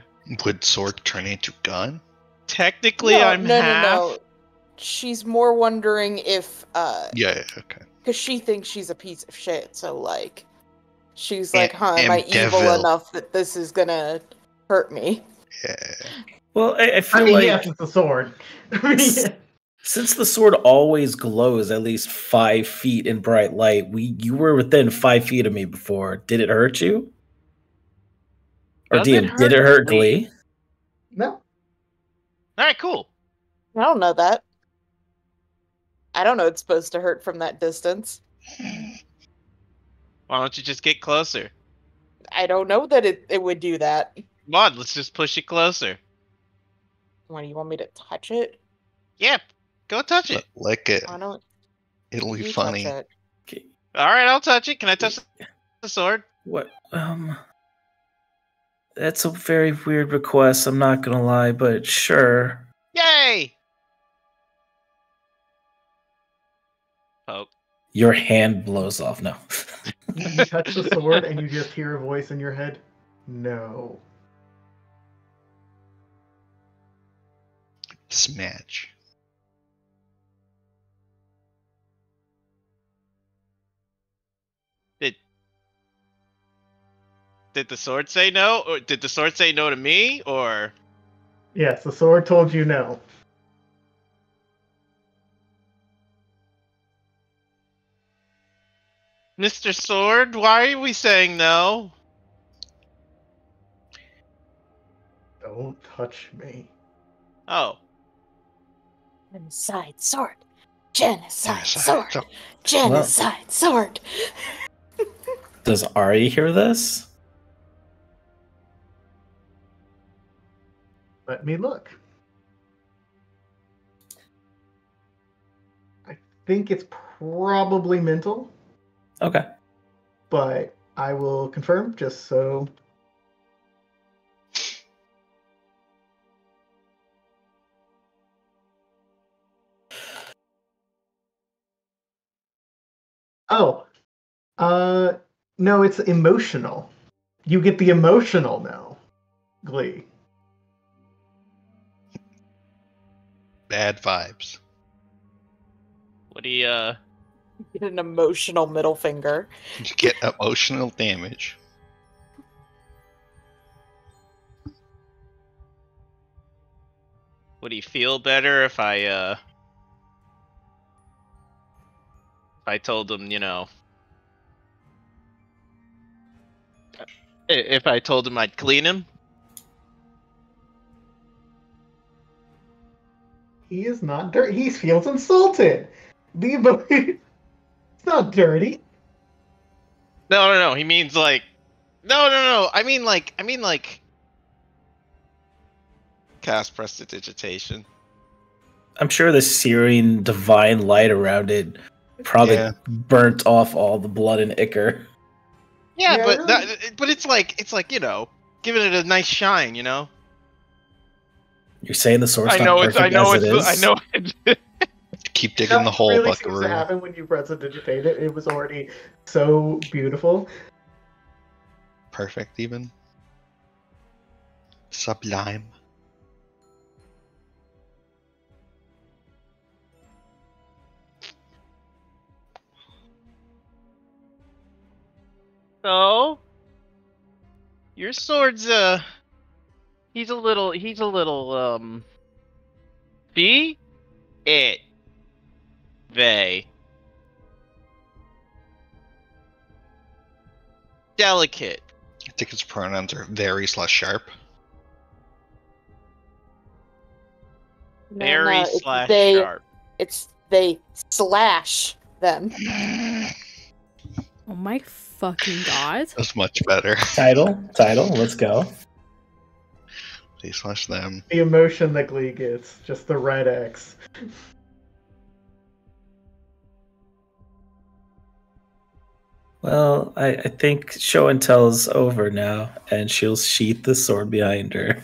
Would sword turn into gun? technically, no, I'm no, half. no, no. no. She's more wondering if uh Yeah, yeah, okay. Because she thinks she's a piece of shit, so like she's like, huh, am I am evil enough that this is gonna hurt me? Yeah. Well, I, I I feel mean, like yes, it's a sword. I yeah. since the sword always glows at least five feet in bright light, we you were within five feet of me before. Did it hurt you? Or Does it DM, did it hurt hurt Glee? Glee? No. All right, cool. I don't know that. I don't know it's supposed to hurt from that distance. Why don't you just get closer? I don't know that it, it would do that. Come on, let's just push it closer. What do you want me to touch it? Yep, go touch it. Lick it. I don't. It'll be funny. it. Okay. All right, I'll touch it. Can I touch the sword? What? Um, that's a very weird request. I'm not gonna lie, but sure. Yay! Poke. Your hand blows off. No. You touch the sword and you just hear a voice in your head. No. Smash. Did did the sword say no, or did the sword say no to me, or Yes, the sword told you no. Mr. Sword? Why are we saying no? Don't touch me. Oh, Genocide sword. Genocide Genocide sword. sword. Genocide sword. Does Ari hear this? Let me look. I think it's probably mental, Okay. but I will confirm just so. Oh, uh, no, it's emotional. You get the emotional now, Glee. Bad vibes. what do you, uh, Get an emotional middle finger. You get emotional damage. would he feel better if I, uh, if I told him, you know, if I told him I'd clean him? He is not dirty. He feels insulted. The emo- it's not dirty. No, no, no. He means like, no, no, no. I mean like, I mean like, cast prestidigitation. I'm sure the Syrian divine light around it probably Yeah. burnt off all the blood and ichor. Yeah, Yeah, but really. that, but it's like, it's like you know, giving it a nice shine. You know. You're saying the source. I not know it's, I know as it's, it is? I know it's. Keep digging the hole, really seems to happen when you prestidigitate it. It was already so beautiful. Perfect, even. Sublime. So, your sword's uh, he's a little, he's a little um. Be it they delicate. I think its pronouns are very slash sharp. No, Very no, it's slash they, sharp. It's they slash them. Oh my fucking god. That's much better. Title, title, let's go. They slash them. The emotion that Glee gets, just the red X. Well, I, I think show and tell's over now, and she'll sheath the sword behind her.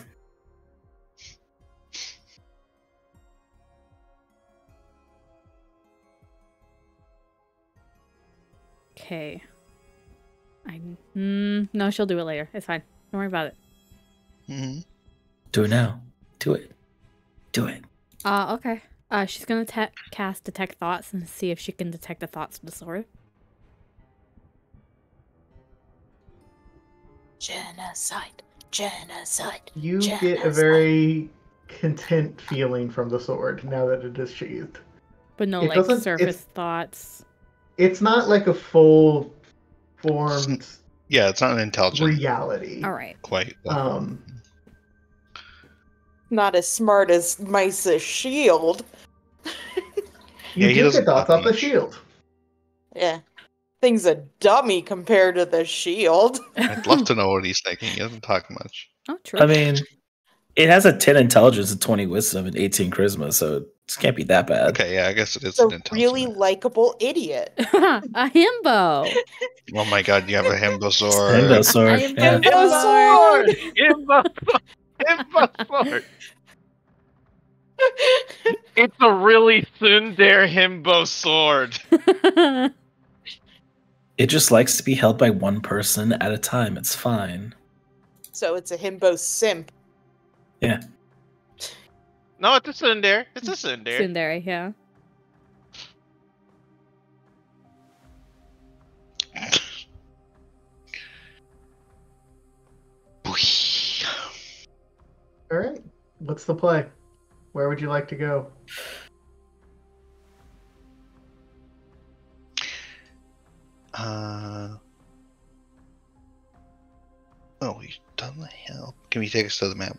Okay. I mm, no, she'll do it later. It's fine. Don't worry about it. hmm Do it now. Do it. Do it. Uh, okay. Uh, she's gonna te- cast detect thoughts and see if she can detect the thoughts of the sword. Genocide. Genocide. You get a very content feeling from the sword now that it is sheathed. But no, It like doesn't- surface it's- thoughts. It's not like a full formed Yeah, it's not an intelligent reality. All right. quite. Um, Not as smart as Mice's shield. you Yeah, he do doesn't get thoughts off the shield. Yeah. Thing's a dummy compared to the shield. I'd love to know what he's thinking. He doesn't talk much. Oh, true. I mean, it has a 10 intelligence, a 20 wisdom, and 18 charisma, so it can't be that bad. Okay, yeah, I guess it is It's a an intelligent. really likable idiot. a himbo. Oh my god, you have a himbo sword. Himbo sword. I am yeah. Himbo sword! Himbo, himbo sword. It's a really tsundere himbo sword. It just likes to be held by one person at a time. It's fine. so it's a himbo simp. Yeah. No, it's a tsundere. It's a tsundere. Tsundere, yeah. All right. What's the play? Where would you like to go? Uh. Oh, he's done the hell. Can we take us to the map?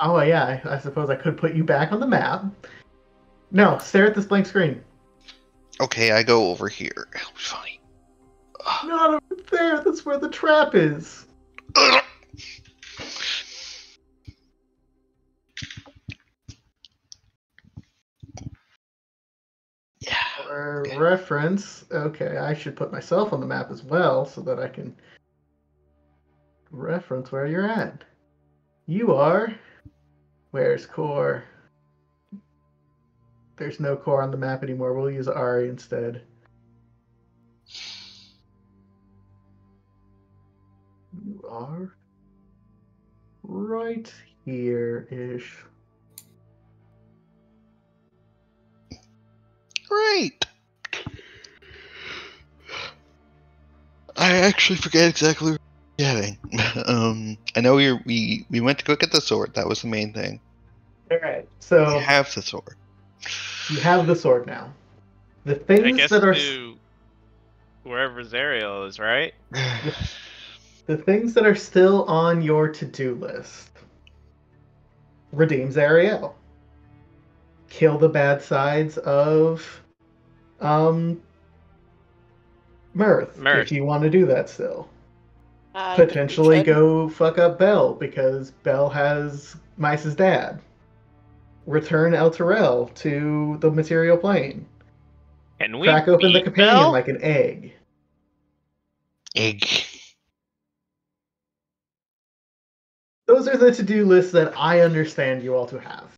Oh yeah, I, I suppose I could put you back on the map. No, stare at this blank screen. Okay, I go over here. It'll be fine. Not over there. That's where the trap is. For Okay. reference, okay, I should put myself on the map as well so that I can reference where you're at. You are. Where's core? There's no core on the map anymore. We'll use Ari instead. You are right here ish. Great. I actually forget exactly what we're getting. um, I know we we we went to go get the sword. That was the main thing. All right. So you have the sword. you have the sword now. The I things guess that are to wherever Zariel is, right? the things that are still on your to-do list. Redeem Zariel. Kill the bad sides of um Mirth, Mirth. if you want to do that still. I Potentially go fuck up Bel because Bel has Mice's dad. Return Elturel to the material plane. And we Crack open the companion Bel? like an egg. Egg. Those are the to-do lists that I understand you all to have.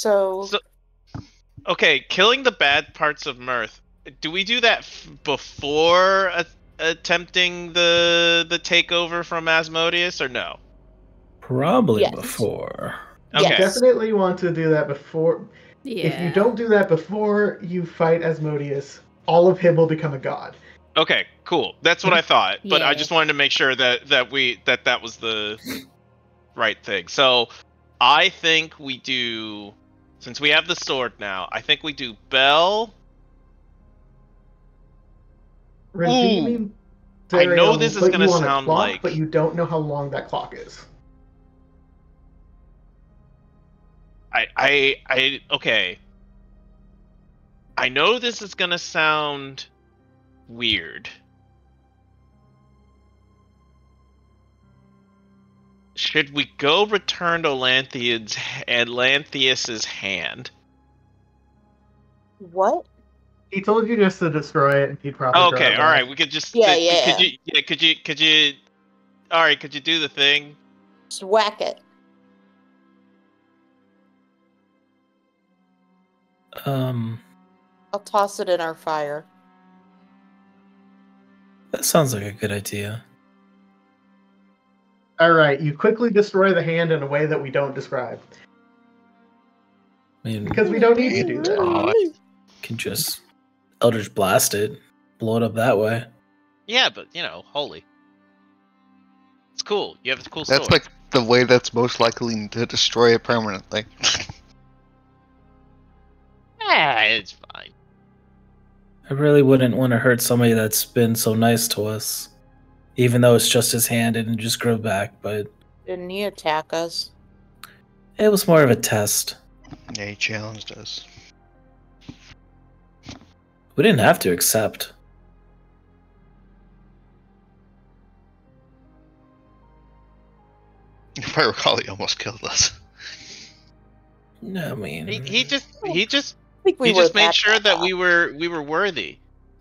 So, So- Okay, killing the bad parts of Mirth. Do we do that f- before a- attempting the the takeover from Asmodeus or no? Probably Yes. before. Yes. Okay. Definitely want to do that before Yeah. If you don't do that before you fight Asmodeus, all of him will become a god. Okay, cool. That's what I thought, but I just wanted to make sure that that we that that was the right thing. So, I think we do since we have the sword now. I think we do Bel. Redeeming I know um, this is on a sound clock, like- but you don't know how long that clock is. I I I okay. I know this is gonna sound weird. Should we go return to Lanthian's Atlantheus's hand? what? He told you just to destroy it, and he'd probably. draw okay, it all back. right. We could just. Yeah, could, yeah. Could you? Yeah. Could you? Could you? All right. Could you do the thing? Just whack it. Um, I'll toss it in our fire. that sounds like a good idea. All right, you quickly destroy the hand in a way that we don't describe I mean, because we don't need to do that. Aw. can just Eldritch blast it, blow it up that way. Yeah, but you know, holy. It's cool. You have a cool That's sword. like the way that's most likely to destroy it permanently. Yeah, it's fine. I really wouldn't want to hurt somebody that's been so nice to us, even though it's just his hand and it just grew back. But Didn't he attack us? it was more of a test. yeah, he challenged us. We didn't have to accept. If I recall, he almost killed us. No, I mean, He, he just he just I think we he just made sure bad that we were we were worthy.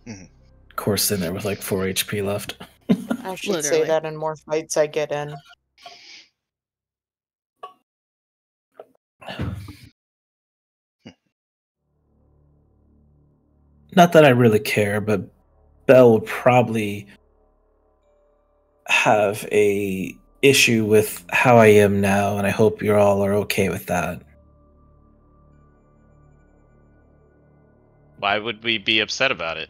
Mm-hmm. of course, in there with like four HP left. I should Literally. say that in more fights I get in. Not that I really care, but Bel would probably have a issue with how I am now, and I hope you all are okay with that. Why would we be upset about it?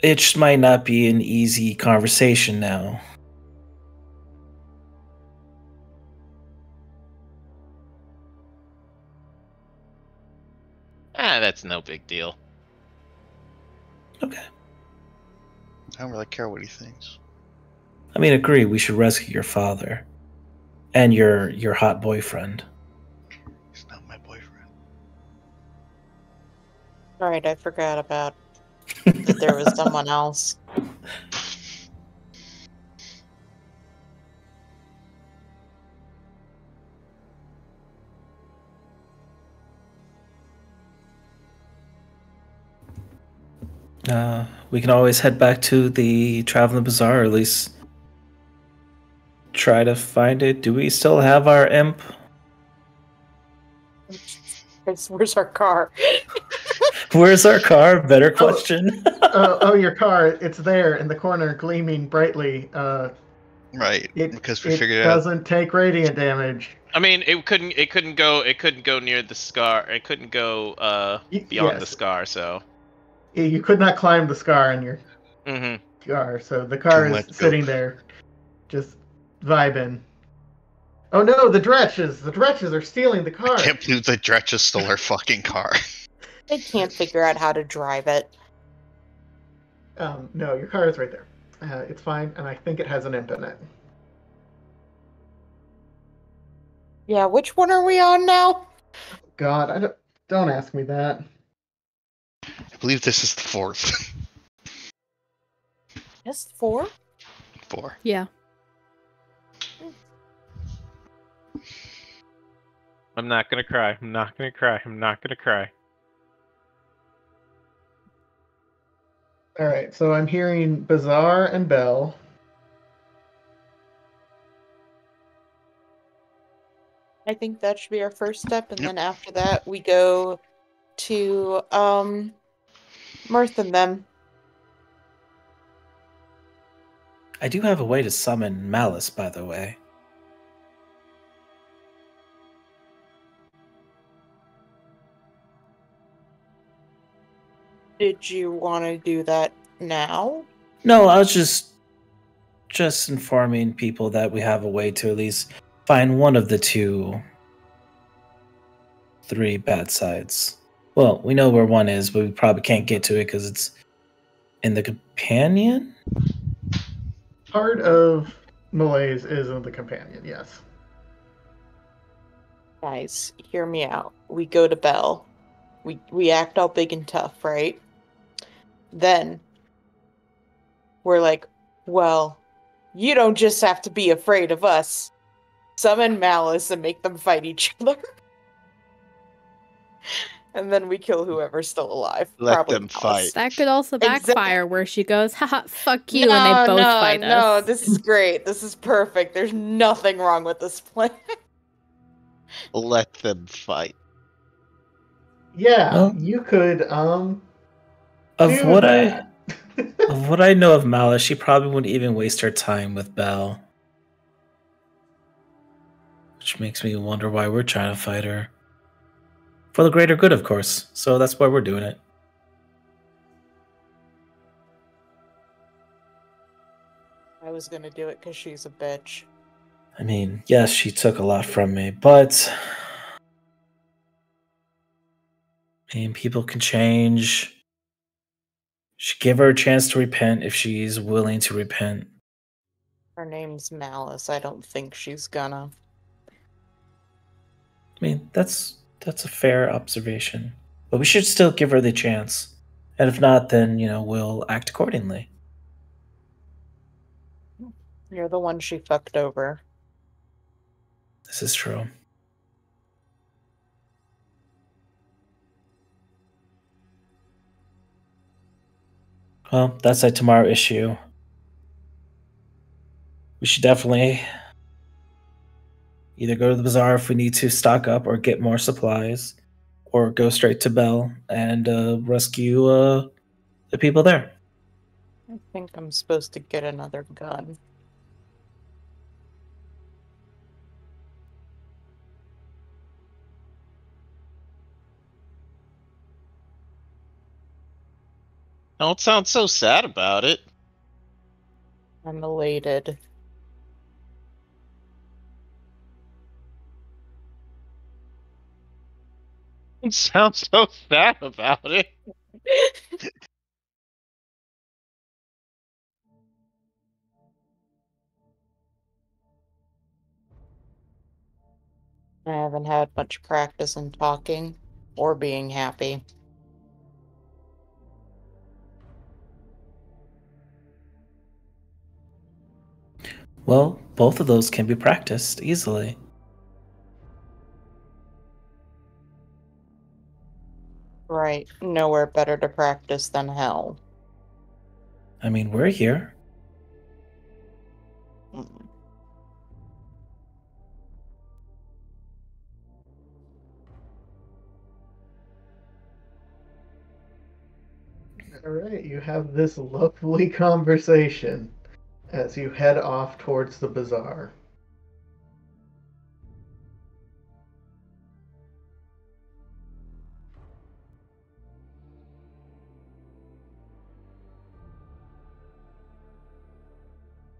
It just might not be an easy conversation now. Ah, that's no big deal. Okay. I don't really care what he thinks. I mean, agree. We should rescue your father and your your hot boyfriend. He's not my boyfriend. Alright, I forgot about that there was someone else. Uh, we can always head back to the traveling bazaar, or at least try to find it. Do we still have our imp? Where's, where's our car? Where's our car? Better question. oh, oh, your car, it's there in the corner, gleaming brightly. Uh, Right, it because we it figured out. doesn't take radiant damage. I mean, it couldn't it couldn't go it couldn't go near the scar. It couldn't go uh Y- beyond the scar. So. You could not climb the scar in your hmm car, so the car Too is sitting dope. there, just vibing. Oh no, the dretches! The dretches are stealing the car. I can't believe the Dretches stole our fucking car. I can't figure out how to drive it. Um, no, your car is right there. Uh, it's fine, and I think it has an imp in it. Yeah, which one are we on now? God, I don't. Don't ask me that. I believe this is the fourth. Just four? Four. Yeah. I'm not gonna cry. I'm not gonna cry. I'm not gonna cry. All right, so I'm hearing Bazaar and Bel. I think that should be our first step, and Yep. then after that we go to um Mirth and them. I do have a way to summon Malice, by the way. Did you want to do that now? No, I was just just informing people that we have a way to at least find one of the two three bad sides. Well, we know where one is, but we probably can't get to it because it's in the companion. Part of Malaise is in the companion, yes. Guys, hear me out. We go to Bel. We we act all big and tough, right? Then we're like, well, you don't just have to be afraid of us. Summon malice and make them fight each other. and then we kill whoever's still alive. Let Probably them Alice. fight. That could also Exact- backfire where she goes, haha, fuck you, no, and they both no, fight no, this is great. This is perfect. There's nothing wrong with this plan. Let them fight. Yeah, Well- you could. Um, Of do what I of what I know of Malice, she probably wouldn't even waste her time with Bel. Which makes me wonder why we're trying to fight her. For the greater good, of course. So that's why we're doing it. I was gonna do it because she's a bitch. I mean, yes, she took a lot from me, but I mean, people can change. Should give her a chance to repent if she's willing to repent. Her name's Malice. I don't think she's gonna. I mean, that's that's a fair observation. But we should still give her the chance. And if not, then, you know, we'll act accordingly. You're the one she fucked over. This is true. Well, that's a tomorrow issue. We should definitely either go to the bazaar if we need to stock up or get more supplies, or go straight to Bel and uh, rescue uh, the people there. I think I'm supposed to get another gun. Don't sound so sad about it. I'm elated. Don't sound so sad about it. I haven't had much practice in talking or being happy. Well, both of those can be practiced easily. Right. Nowhere better to practice than hell. I mean, we're here. Mm. All right, you have this lovely conversation as you head off towards the bazaar.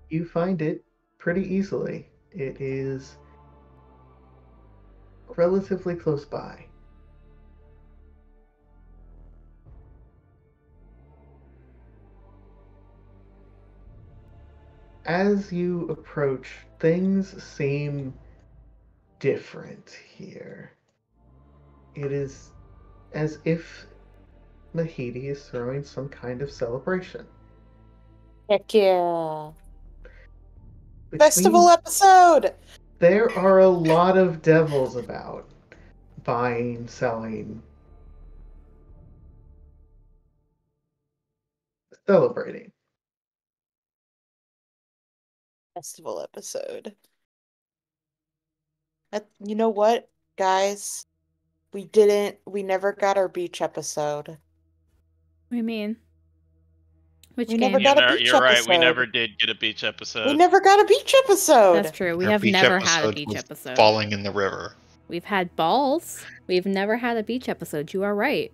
You find it pretty easily. It is relatively close by. As you approach, things seem different here. It is as if Mahidi is throwing some kind of celebration. Heck yeah. which Festival episode! There are a lot of devils about buying, selling, celebrating. Festival episode. That, you know what, guys? We didn't, we never got our beach episode. What do you mean? Which We game? never You're, got a ner- beach you're right. We never did get a beach episode. we never got a beach episode! That's true. We Our have never had a beach episode. Falling in the river. We've had balls. We've never had a beach episode. You are right.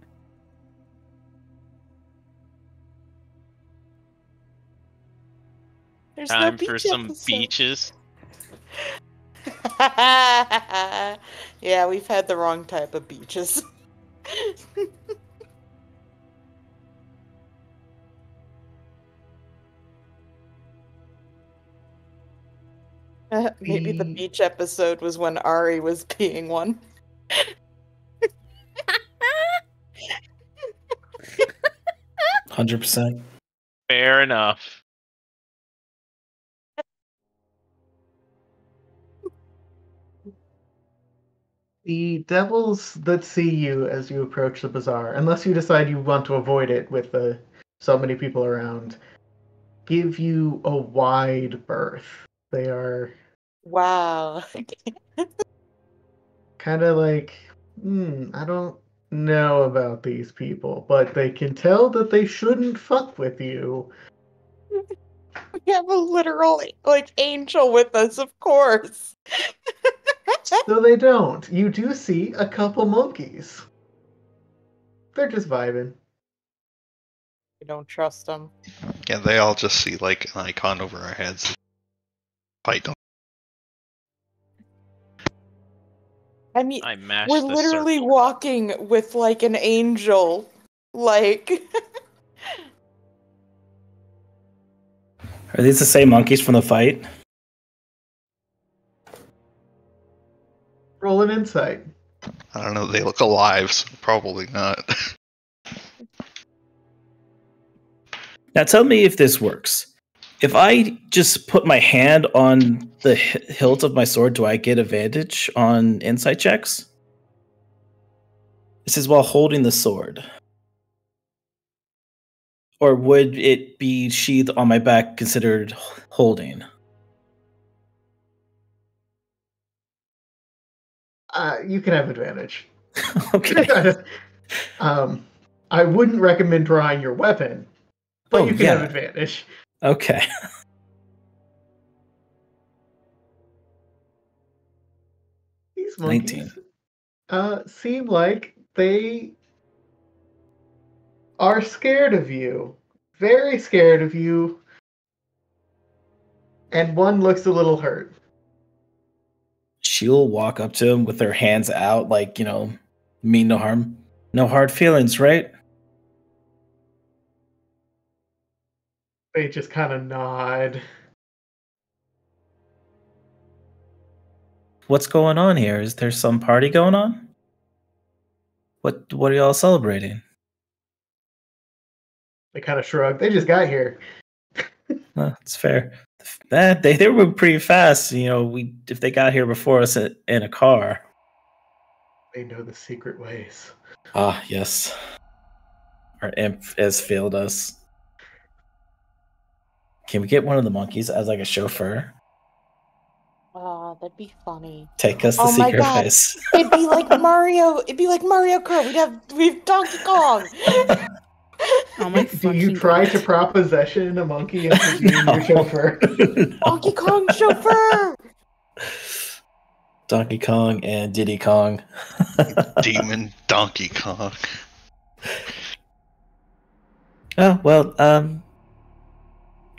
There's no Time for beach some episode. beaches. yeah, we've had the wrong type of beaches. Uh, Maybe the The- beach episode was when Ari was being one. Hundred percent. Fair enough. The devils that see you as you approach the bazaar, unless you decide you want to avoid it with uh, so many people around, give you a wide berth. They are Wow. kind of like, hmm, I don't know about these people, but they can tell that they shouldn't fuck with you. we have a literal like angel with us, of course. So they don't. You do see a couple monkeys. They're just vibing. We don't trust them. Yeah, they all just see like an icon over our heads. Fight them. I mean, I we're literally circle. walking with like an angel. Like, Are these the same monkeys from the fight? Roll an insight. I don't know. They look alive, so probably not. Now tell me if this works. If I just put my hand on the hilt of my sword, do I get advantage on insight checks? This is while holding the sword. Or would it be sheathed on my back considered holding? Uh, you can have advantage. okay. um, I wouldn't recommend drawing your weapon, but Oh, you can yeah. have advantage. Okay. These monkeys 19. uh, seem like they are scared of you. Very scared of you. And one looks a little hurt. She'll walk up to him with her hands out, like, you know, mean no harm. No hard feelings, right? They just kind of nod. What's going on here? Is there some party going on? What what are y'all celebrating? They kind of shrug. They just got here. It's fair. That they they were pretty fast. You know, we if they got here before us in in a car. They know the secret ways. Ah, yes. Our imp has failed us. Can we get one of the monkeys as like a chauffeur? oh, that'd be funny. Take us the Oh secret God. ways. It'd be like Mario. It'd be like Mario Kart. We'd have we've Donkey Kong. Oh my Do you try God. to proposition a monkey into being your chauffeur? Donkey Kong chauffeur. Donkey Kong and Diddy Kong. Demon Donkey Kong. Oh well, um,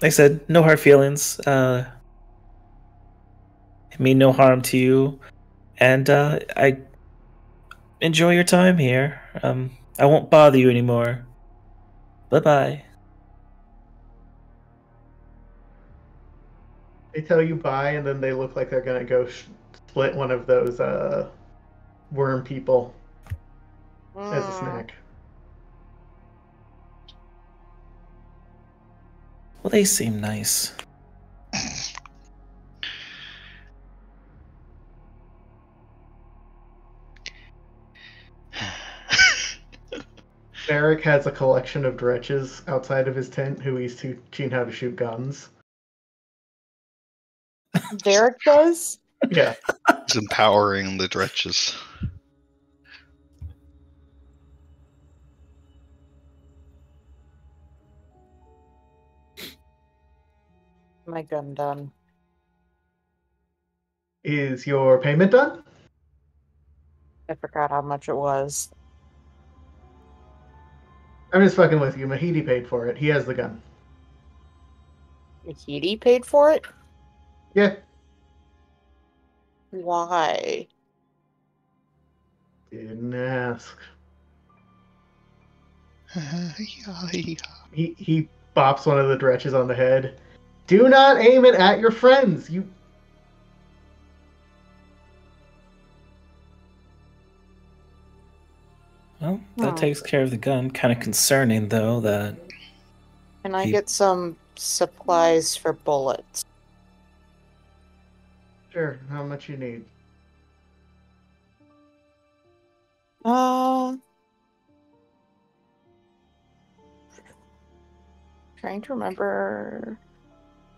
like I said, no hard feelings. Uh, it mean no harm to you, and uh, I enjoy your time here. Um, I won't bother you anymore. Bye bye. They tell you bye, and then they look like they're gonna go sh- split one of those uh, worm people as a Mm. snack. Well, they seem nice. Eric has a collection of dretches outside of his tent who he's teaching how to shoot guns. Derek does. Yeah. He's empowering the dretches. My gun done. Is your payment done? I forgot how much it was. I'm just fucking with you. Mahidi paid for it. He has the gun. Mahidi paid for it. Yeah. Why? Didn't ask. He he bops one of the dretches on the head. Do not aim it at your friends. You Well, that Oh. takes care of the gun. Kind of concerning though that Can I He- get some supplies for bullets? sure how much you need. Uh, trying to remember.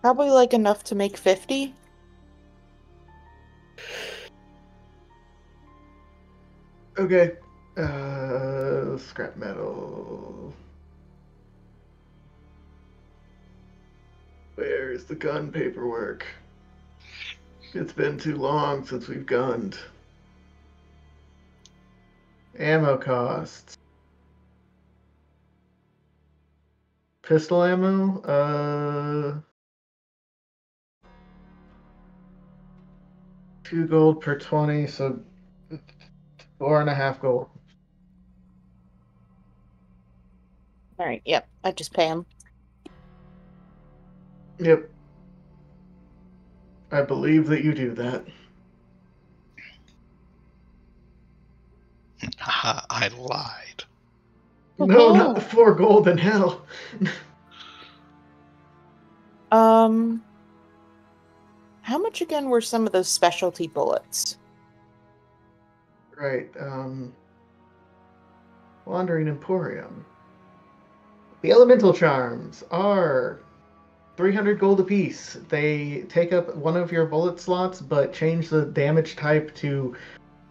Probably like enough to make 50. Okay. Uh, scrap metal. Where is the gun paperwork? It's been too long since we've gunned. Ammo costs. Pistol ammo? Uh. Two gold per 20, so four and a half gold. All right. Yep. I just pay him. Yep. I believe that you do that. I lied. No, not the four gold in hell. Um, how much again were some of those specialty bullets? Right. Um, Wandering Emporium. The elemental charms are 300 gold apiece. They take up one of your bullet slots, but change the damage type to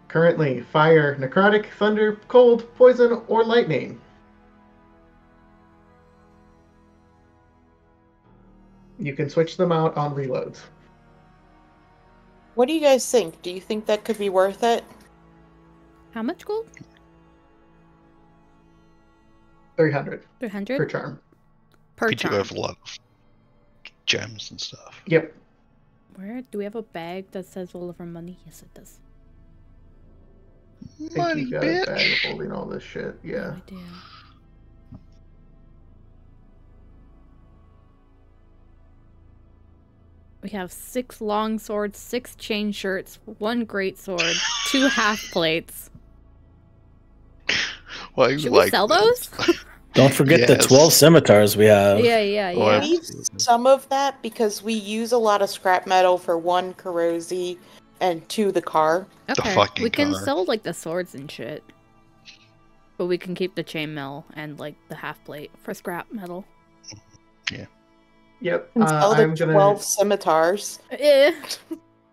currently fire, necrotic, thunder, cold, poison, or lightning. You can switch them out on reloads. What do you guys think? Do you think that could be worth it? How much gold? 300 per 300 charm. per charm. We do charm. have a lot of gems and stuff. Yep. Where do we have a bag that says all of our money? Yes, it does. I think Money, you got a bag bitch. holding all this shit. Yeah. I do. We have six long swords, six chain shirts, one great sword, two half plates. Why you Should we like sell this? those? Don't forget the 12 scimitars we have. yeah, yeah, yeah. We need some of that because we use a lot of scrap metal for one Kurosi and two the car. Okay, fucking we can car. sell like the swords and shit, but we can keep the chainmail and like the half plate for scrap metal. Yeah. Yep. And Uh, sell the I'm gonna. twelve scimitars. Eh.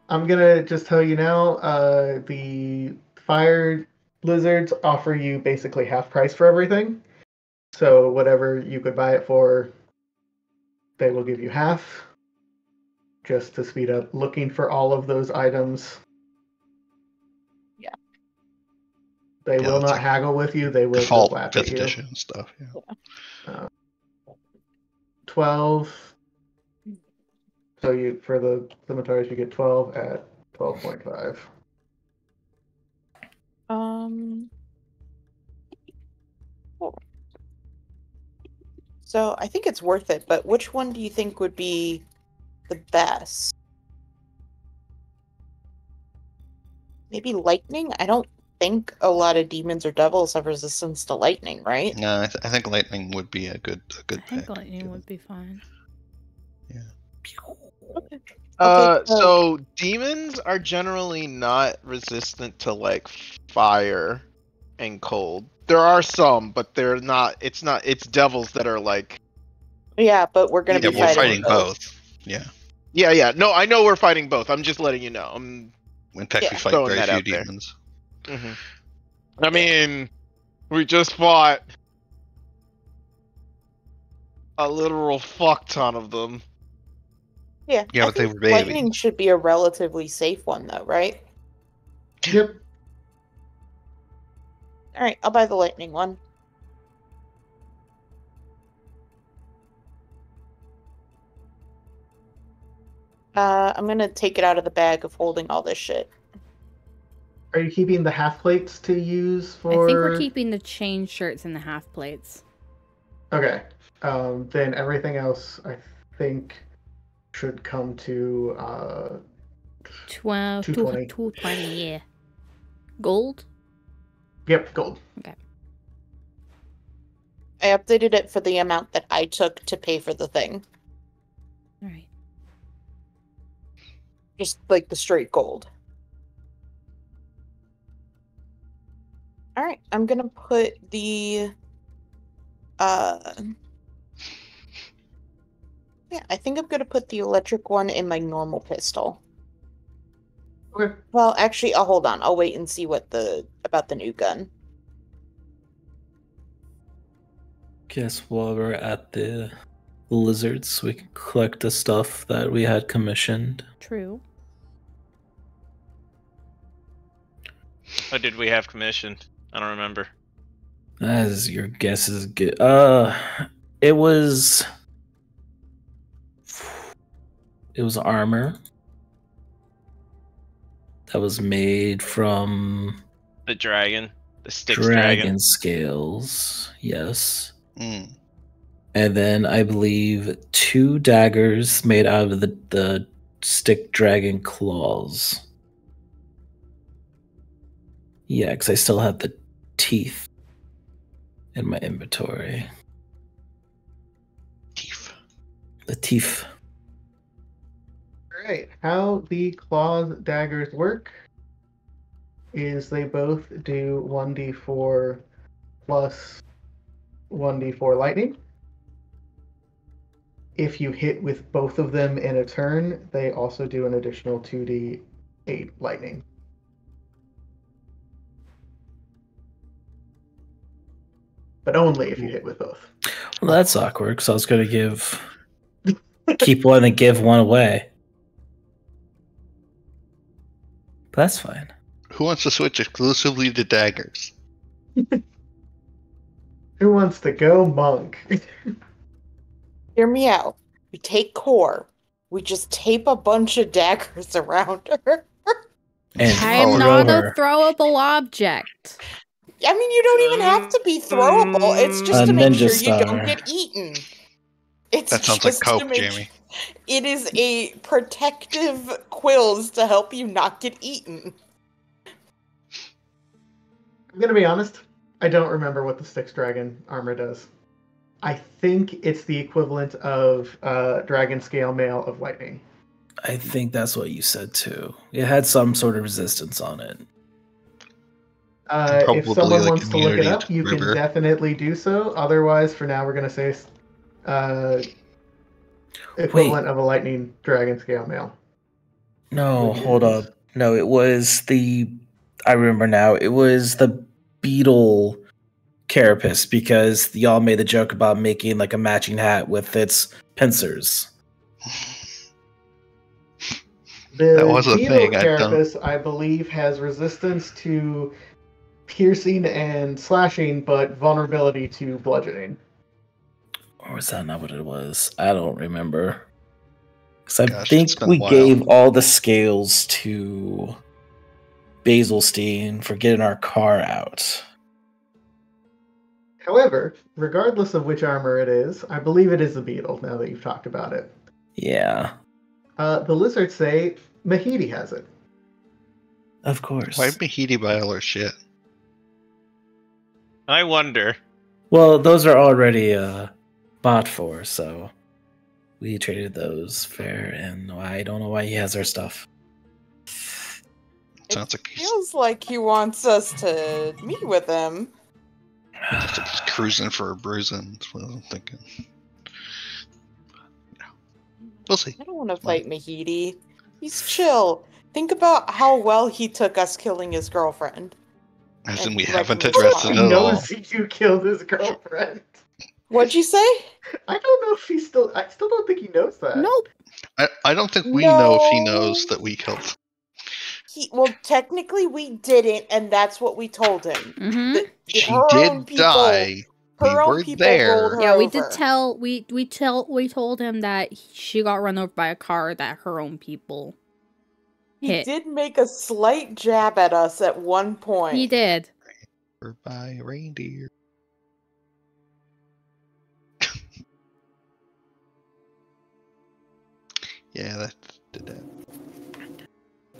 I'm gonna just tell you now. Uh, the fire lizards offer you basically half price for everything. So whatever you could buy it for, they will give you half. Just to speed up looking for all of those items. Yeah. They Yeah, will not like haggle with you. They will just Default laugh fifth at you. edition stuff. Yeah. Uh, twelve. So you for the scimitars you get twelve at twelve point five. Um. cool. So I think it's worth it, but which one do you think would be the best? Maybe lightning? I don't think a lot of demons or devils have resistance to lightning, right? No, I, th- I think lightning would be a good a I good I think pick. lightning would be fine. Yeah. Okay. Uh, Okay, so- so demons are generally not resistant to like fire and cold. There are some, but they're not. It's not. It's devils that are like. Yeah, but we're gonna yeah, be we're fighting, fighting both. Yeah. Yeah, yeah. No, I know we're fighting both. I'm just letting you know. I'm. In fact, Yeah. we fight Throwing very few out there. demons. mhm. I mean, we just fought a literal fuck ton of them. Yeah, Yeah, I but they think were baby. lightning should be a relatively safe one, though, right? Yep. All right, I'll buy the lightning one. Uh, I'm gonna take it out of the bag of holding all this shit. Are you keeping the half plates to use for? I think we're keeping the chain shirts and the half plates. Okay. Um, then everything else, I think, should come to. Uh, 12, 220. 220, yeah. Gold? yep, gold. Okay. I updated it for the amount that I took to pay for the thing, Alright. just like the straight gold. All right, I'm gonna put the. Uh. Yeah, I think I'm gonna put the electric one in my normal pistol. Okay. Well, actually, I'll hold on. I'll wait and see what the about the new gun. Guess while we're at the lizards, we can collect the stuff that we had commissioned. True. What did we have commissioned? I don't remember. As your guess is good. Uh, it was. It was armor that was made from The dragon, the Styx dragon, dragon. scales. Yes. Mm. And then I believe two daggers made out of the, the Styx dragon claws. Yeah, because I still have the teeth in my inventory. Teeth. The teeth. Alright, how the claws daggers work is they both do 1d4 plus 1d4 lightning. If you hit with both of them in a turn, they also do an additional 2d8 lightning. But only if you hit with both. Well, that's awkward because I was going to give. keep one and give one away. But that's fine. Who wants to switch exclusively to daggers? Who wants to go monk? Hear me out. We take core. We just tape a bunch of daggers around her. And I'm Oh, not throw her. a throwable object. I mean, you don't even have to be throwable. It's just A to make ninja sure you don't get eaten. It's That sounds like just to coke, make- Jamie. It is a protective quills to help you not get eaten. I'm gonna be honest. I don't remember what the Styx Dragon armor does. I think it's the equivalent of uh, Dragon Scale Mail of Lightning. I think that's what you said too. It had some sort of resistance on it. Uh, if someone like wants to look it up, to you can definitely do so. Otherwise, for now, we're gonna say uh, equivalent of a Lightning Dragon Scale Mail. No, hold up. No, it was the. I remember now. It was the beetle carapace because y'all made the joke about making like a matching hat with its pincers. The That was a Beetle thing, I Carapace, I believe, has resistance to piercing and slashing, but vulnerability to bludgeoning. Or was that not what it was? I don't remember. Because I Gosh, think it's been a we gave all the scales to Basilstein for getting our car out. However, regardless of which armor it is, I believe it is the beetle. Now that you've talked about it, Yeah, uh, the lizards say Mahidi has it. of course. Why Mahidi buy all our shit? I wonder. Well, those are already uh, bought for, so we traded those fair, and I don't know why he has our stuff. Sounds like he's, Feels like he wants us to meet with him. like he's cruising for a bruising. That's what I'm thinking. No. We'll see. I don't want to fight Mahidi. He's chill. Think about how well he took us killing his girlfriend. As in, we haven't addressed saw. it He at all. knows you killed his girlfriend. What'd you say? I don't know if he still. I still don't think he knows that. Nope. I, I don't think we know if he knows that we killed. He well, technically we didn't, and that's what we told him. hmm The- the- She did people- die. Her We own were people there. rolled her Yeah, we did tell we we tell we told him that she got run over by a car that her own people He hit. did make a slight jab at us at one point. He did. Or by a reindeer. Yeah, that did that.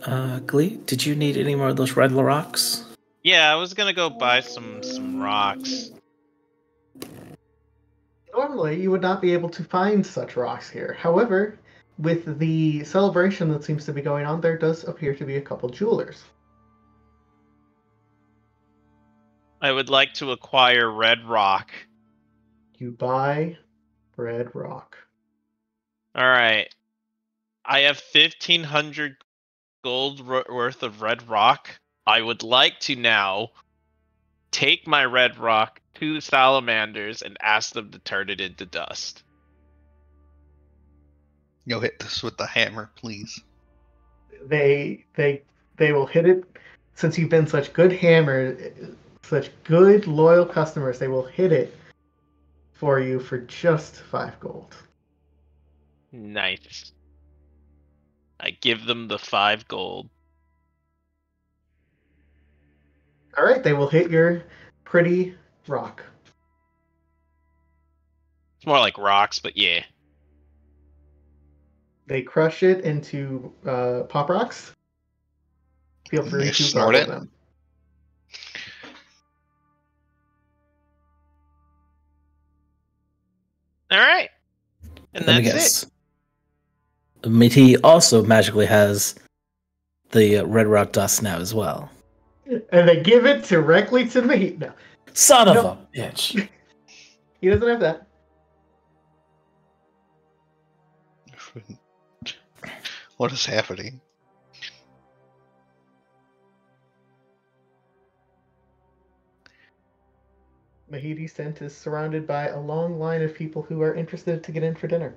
Uh, Glee, did you need any more of those red rocks? Yeah, I was gonna go buy some some rocks. Normally, you would not be able to find such rocks here. However, with the celebration that seems to be going on, there does appear to be a couple jewelers. I would like to acquire Red Rock. You buy Red Rock. All right. I have 1500 gold ro- worth of Red Rock. I would like to now take my Red Rock to the salamanders and ask them to turn it into dust. Yo, hit this with the hammer, please. They they they will hit it since you've been such good hammer, such good loyal customers. They will hit it for you for just five gold. Nice. I give them the five gold. All right, they will hit your pretty rock. It's more like rocks, but yeah. They crush it into uh, pop rocks. Feel free They to snort gargle it? them. All right. And Let me that's guess. it. Mitty also magically has the red rock dust now as well. And they give it directly to me. No, Son of No. a bitch. he doesn't have that. what is happening? Mahidi Sent is surrounded by a long line of people who are interested to get in for dinner.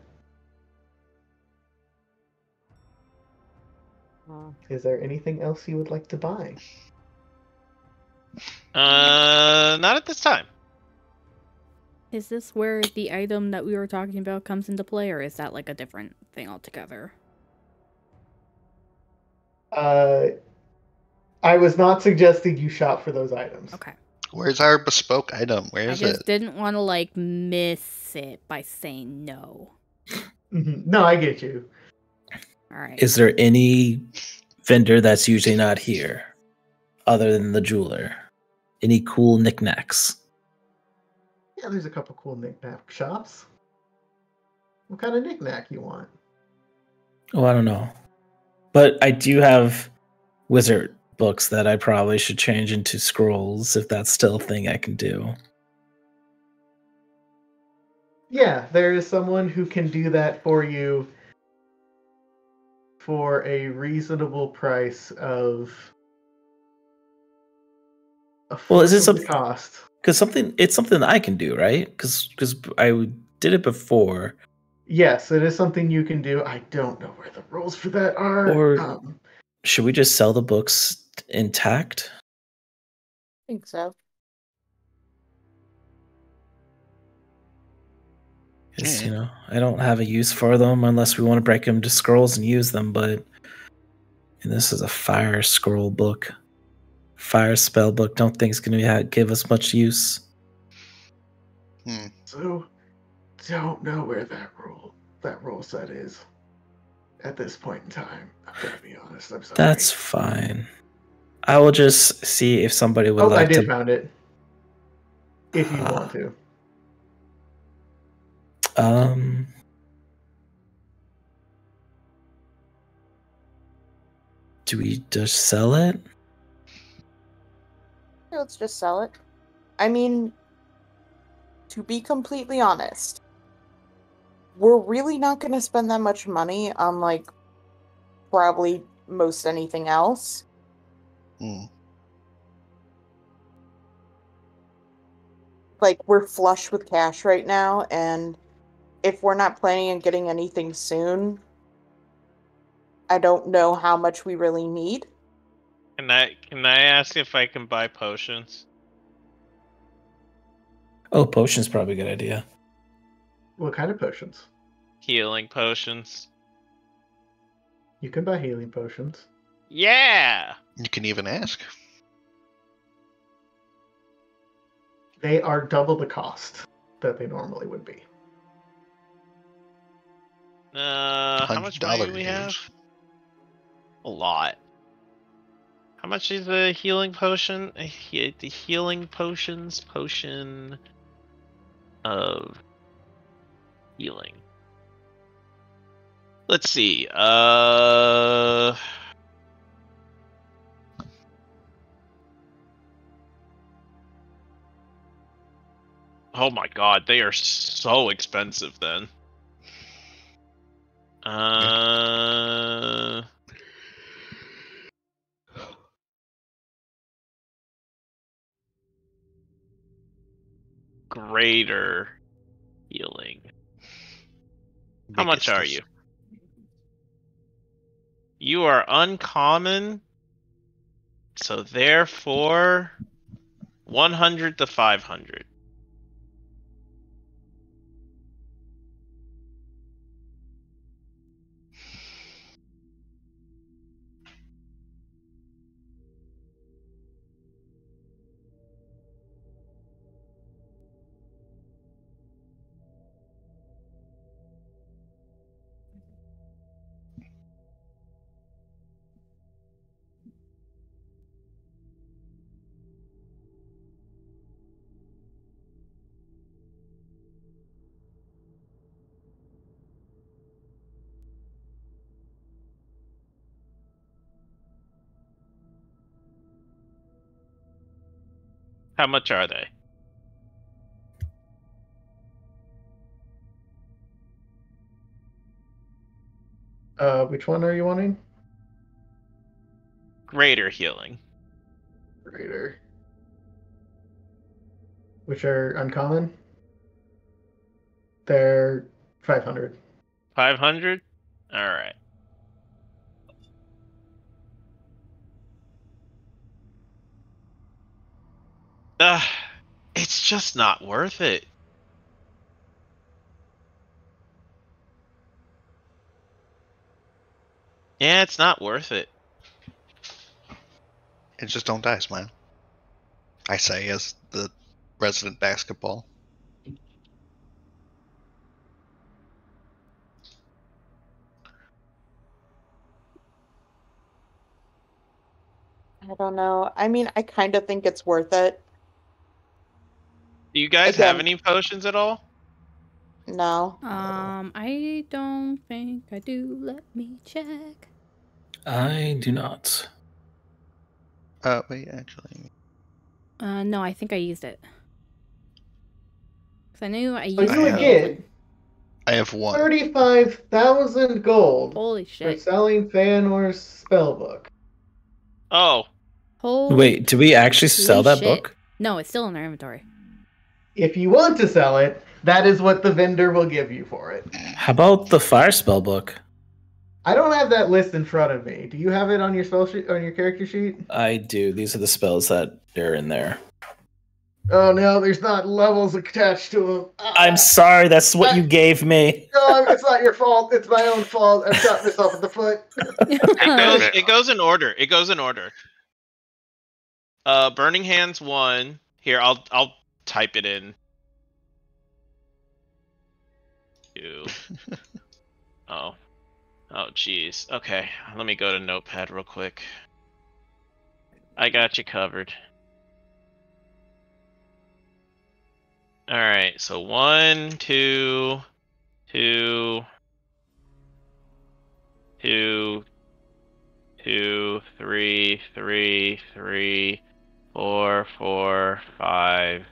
Is there anything else you would like to buy? Uh, not at this time. Is this where the item that we were talking about comes into play, or is that like a different thing altogether? Uh, I was not suggesting you shop for those items. Okay. Where's our bespoke item? Where is it? I just it? didn't want to like miss it by saying no. Mhm. No, I get you. All right. Is there any vendor that's usually not here other than the jeweler? Any cool knickknacks? Yeah, there's a couple cool knickknack shops. What kind of knickknack you want? Oh, I don't know. But I do have wizard books that I probably should change into scrolls if that's still a thing I can do. Yeah, there is someone who can do that for you for a reasonable price of. A Well, is it fourth something- cost? Because something it's something that I can do, right? Because because I did it before. Yes, it is something you can do. I don't know where the rules for that are. Or- um, Should we just sell the books intact? I think so. 'Cause, you know, I don't have a use for them unless we want to break them to scrolls and use them. But and this is a fire scroll book, fire spell book. Don't think it's going to give us much use. Hmm. so, don't know where that rule that rule set is at this point in time. I'm gonna be honest. I'm sorry. That's fine. I will just see if somebody would Oh, I like did to. found it. If you Ah. want to. Um. Do we just sell it? Let's just sell it. I mean, to be completely honest, we're really not going to spend that much money on like probably most anything else. Hmm. Like we're flush with cash right now and if we're not planning on getting anything soon, I don't know how much we really need. Can I can I ask if I can buy potions? Oh, potion's probably a good idea. What kind of potions? Healing potions. You can buy healing potions. Yeah. You can even ask. They are double the cost that they normally would be. Uh, how much money do we have? A lot. How much is a healing potion? He- The healing potions potion of healing. Let's see. Uh Oh my god, they are so expensive then. Uh. Greater healing. How much are you? You are uncommon. So therefore 100 to 500. How much are they? Uh, which one are you wanting? Greater healing. Greater. Which are uncommon? They're 500. 500? All right. Ugh, it's just not worth it. Yeah, it's not worth it. And just don't die, man. I say as the resident basketball. I don't know. I mean, I kind of think it's worth it. Do you guys have any potions at all? No. Um, I don't think I do. Let me check. I do not. Uh, wait, actually, Uh, no, I think I used it. Cause I knew I So used you would have- I have one. 35,000 gold Holy for shit! selling Feanor's spellbook. Oh, Holy Wait, do we actually sell that shit. book? No, it's still in our inventory. If you want to sell it, that is what the vendor will give you for it. How about the fire spell book? I don't have that list in front of me. Do you have it on your spell sheet on your character sheet? I do. These are the spells that are in there. Oh no, there's not levels attached to them. I'm sorry, that's what you gave me. No, it's not your fault. It's my own fault. I shot myself in the foot. it goes. It goes in order. It goes in order. Uh, Burning Hands one. Here, I'll I'll type it in. Oh. Oh, jeez. Okay, let me go to Notepad real quick. I got you covered. All right, so one, two, two, two, two, three, three, three, four, four, five,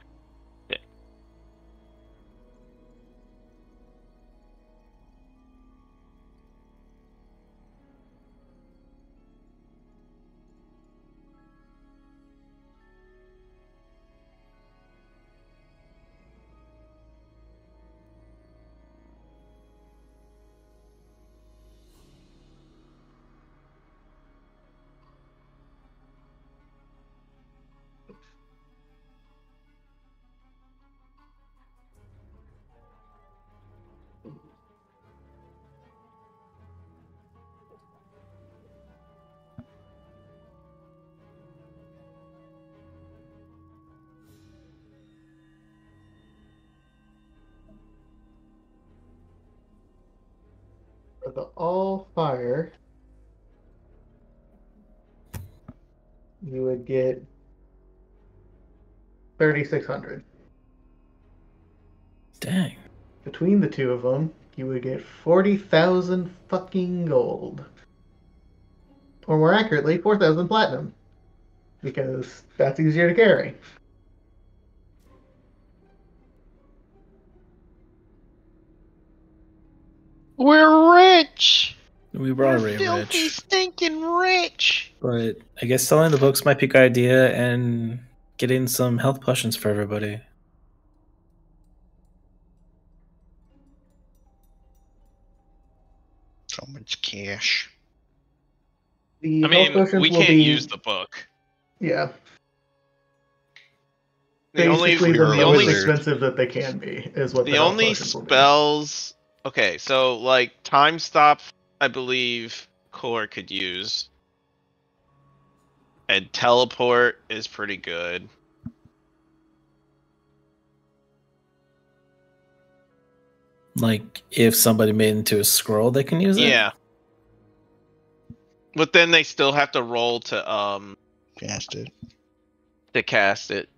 3600 Dang. Between the two of them, you would get 40,000 fucking gold. Or more accurately, 4,000 platinum. Because that's easier to carry. We're rich! We were We're filthy, rich. stinking rich! But I guess selling the books might be a good idea, and getting some health potions for everybody. So much cash. The I mean, we can't be, use the book. Yeah, The only basically the the only- expensive that they can be is what the, the only potions will be. spells. Okay, so like time stop, I believe Core could use, and teleport is pretty good. Like if somebody made into a scroll, they can use it. Yeah. But then they still have to roll to um Cast it. to cast it.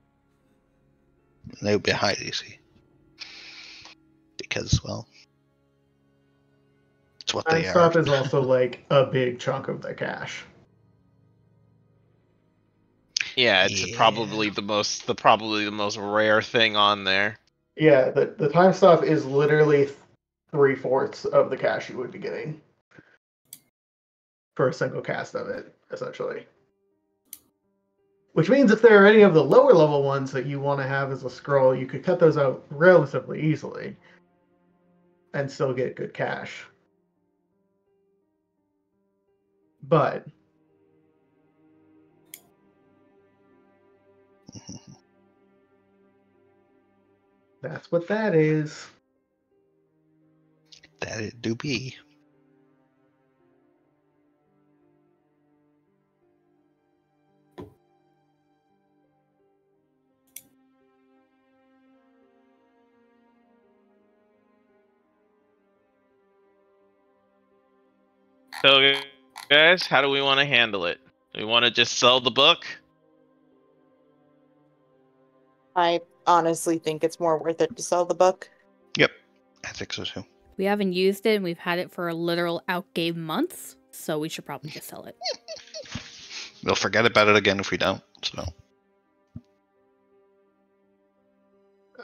They would be high DC. Because, well, it's what Time they stop are. is also like a big chunk of the cash. Yeah, it's Yeah. probably the most the probably the most rare thing on there. Yeah, the the time stuff is literally three fourths of the cash you would be getting for a single cast of it, essentially. Which means if there are any of the lower level ones that you want to have as a scroll, you could cut those out relatively easily and still get good cash. But that's what that is. That it do be. So guys, how do we want to handle it? Do we want to just sell the book? I honestly think it's more worth it to sell the book. Yep, I think so too. We haven't used it and we've had it for a literal outgame months, so we should probably just sell it. We'll forget about it again if we don't. So,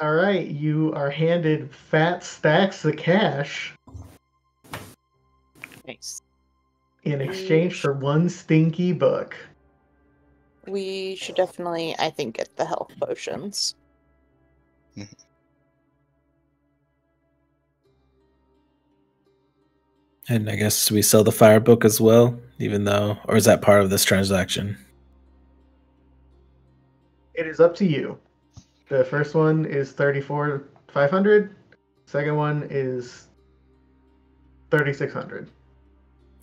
All right, you are handed fat stacks of cash Nice. in exchange for one stinky book. We should definitely, I think, get the health potions. And I guess we sell the fire book as well, even though, or is that part of this transaction? It is up to you. The first one is 34 500. Second one is 3600.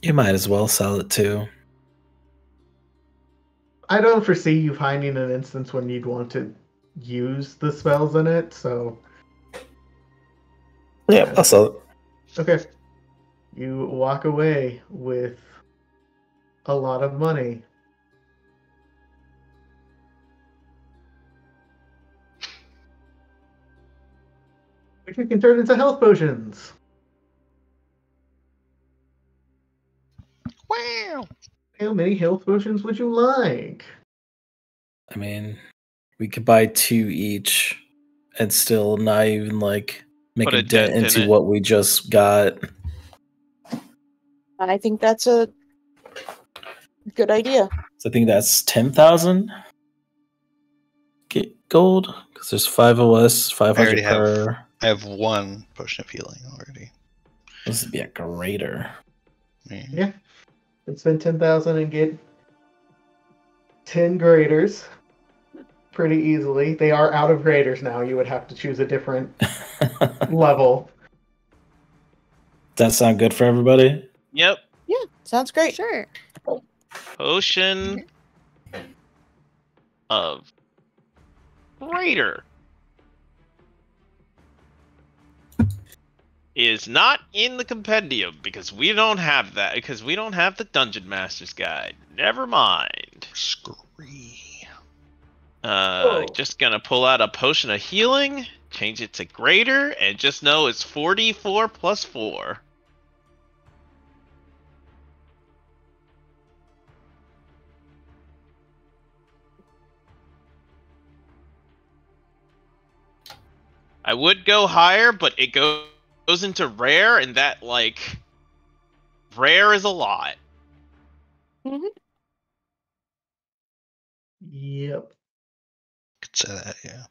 You might as well sell it too. I don't foresee you finding an instance when you'd want to use the spells in it, so Yeah, I'll sell it. okay. You walk away with a lot of money. Which you can turn into health potions. wow. How many health potions would you like? I mean, we could buy two each and still not even like make Put a, a dent, dent into it. what we just got. I think that's a good idea. So I think that's 10,000 gold because there's five of us, 500 already have- per. I have one potion of healing already. This would be a greater. Yeah. Yeah. And spend 10,000 and get 10 graders pretty easily. They are out of graders now. You would have to choose a different level. that sound good for everybody? Yep. Yeah, sounds great. Sure. Potion of Greater is not in the compendium because we don't have that because we don't have the Dungeon Master's Guide. Never mind. Scree. Uh, just gonna pull out a potion of healing, change it to greater, and just know it's 44 plus 4. I would go higher, but it go- goes into rare, and that like rare is a lot. Mm-hmm. Yep. Could say that, yeah.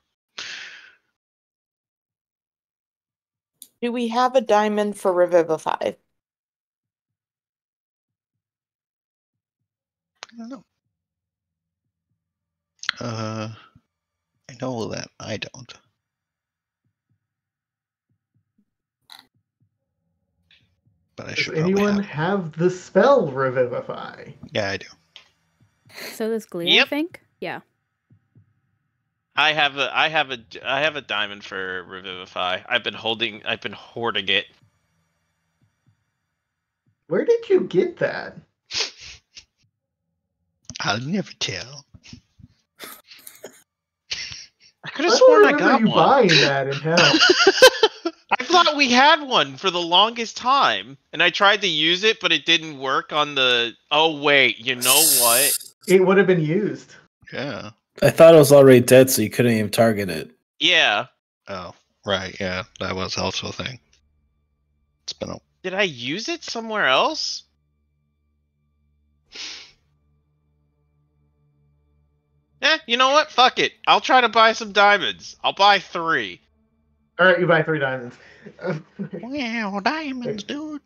Do we have a diamond for Revivify? I don't know. Uh, I know that I don't. But I Does should anyone have. have the spell Revivify? Yeah, I do. So does Glee, I think? Yeah. I have a I have a I have a diamond for revivify. I've been holding I've been hoarding it. Where did you get that? I'll never tell. I could have sworn don't I remember got you one. buying that in hell. I thought we had one for the longest time, and I tried to use it, but it didn't work on the. Oh wait, you know what? it would have been used. Yeah. I thought it was already dead, so you couldn't even target it. Yeah, Oh, right. Yeah, that was also a thing. It's been a did I use it somewhere else? Eh, you know what? Fuck it. I'll try to buy some diamonds. I'll buy three. All right, you buy three diamonds. wow, diamonds, dude.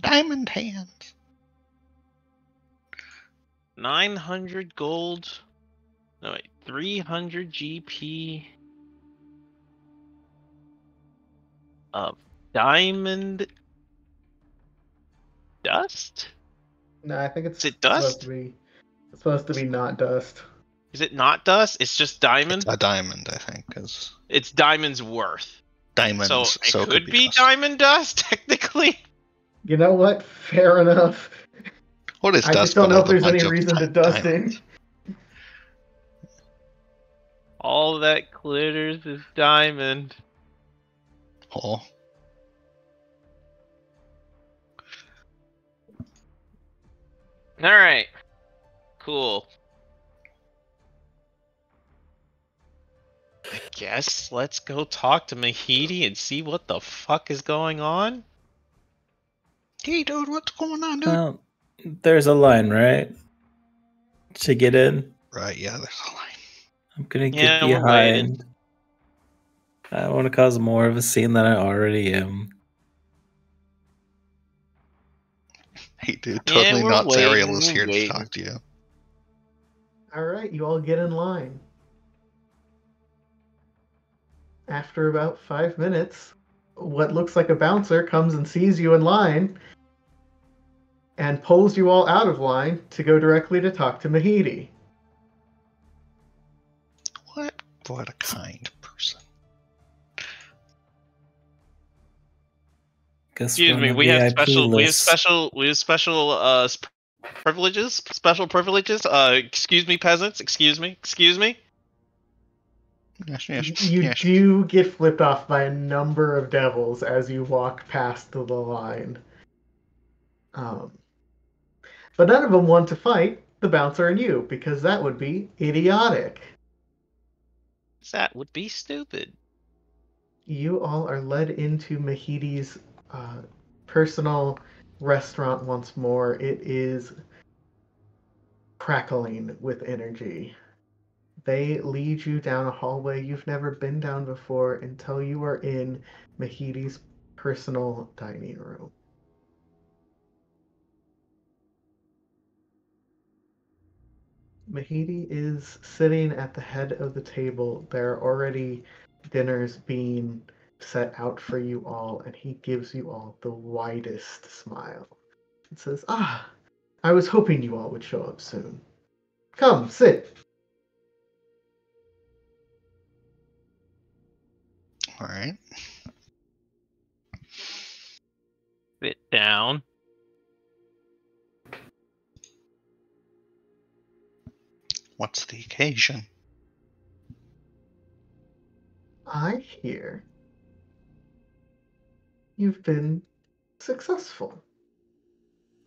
Diamond hands. 900 gold. No, wait. 300 GP. Of diamond dust? no, I think it's Is it supposed dust? to be. It's supposed to be not dust. Is it not dust? It's just diamond? A diamond, I think, is It's diamond's worth. diamonds. So it it could be dust. diamond dust, technically. You know what? Fair enough. What is I dust? just don't know if there's any reason to dust diamonds? in. All that glitters is diamond. Oh, Alright. Cool. I guess let's go talk to Mahidi and see what the fuck is going on. hey, dude, what's going on, dude? Well, there's a line, right? To get in. right, yeah, there's a line. I'm gonna Yeah, get we're behind. I don't want to cause more of a scene than I already am. Hey, dude, totally we're not waiting, Zariel is here waiting. to talk to you. All right, you all get in line. After about five minutes, what looks like a bouncer comes and sees you in line and pulls you all out of line to go directly to talk to Mahidi. What? What a kind person. Guess Excuse we're on me, we have special we have special we have special uh privileges, special privileges. Uh excuse me peasants, excuse me, excuse me. Yes, yes, you yes. do get flipped off by a number of devils as you walk past the line. Um, but none of them want to fight the bouncer and you because that would be idiotic. That would be stupid. You all are led into Mahidi's uh, personal restaurant once more. It is crackling with energy. They lead you down a hallway you've never been down before until you are in Mahidi's personal dining room. Mahidi is sitting at the head of the table. There are already dinners being set out for you all, and he gives you all the widest smile. and says, Ah, I was hoping you all would show up soon. Come, sit. All right. Sit down. What's the occasion? I hear you've been successful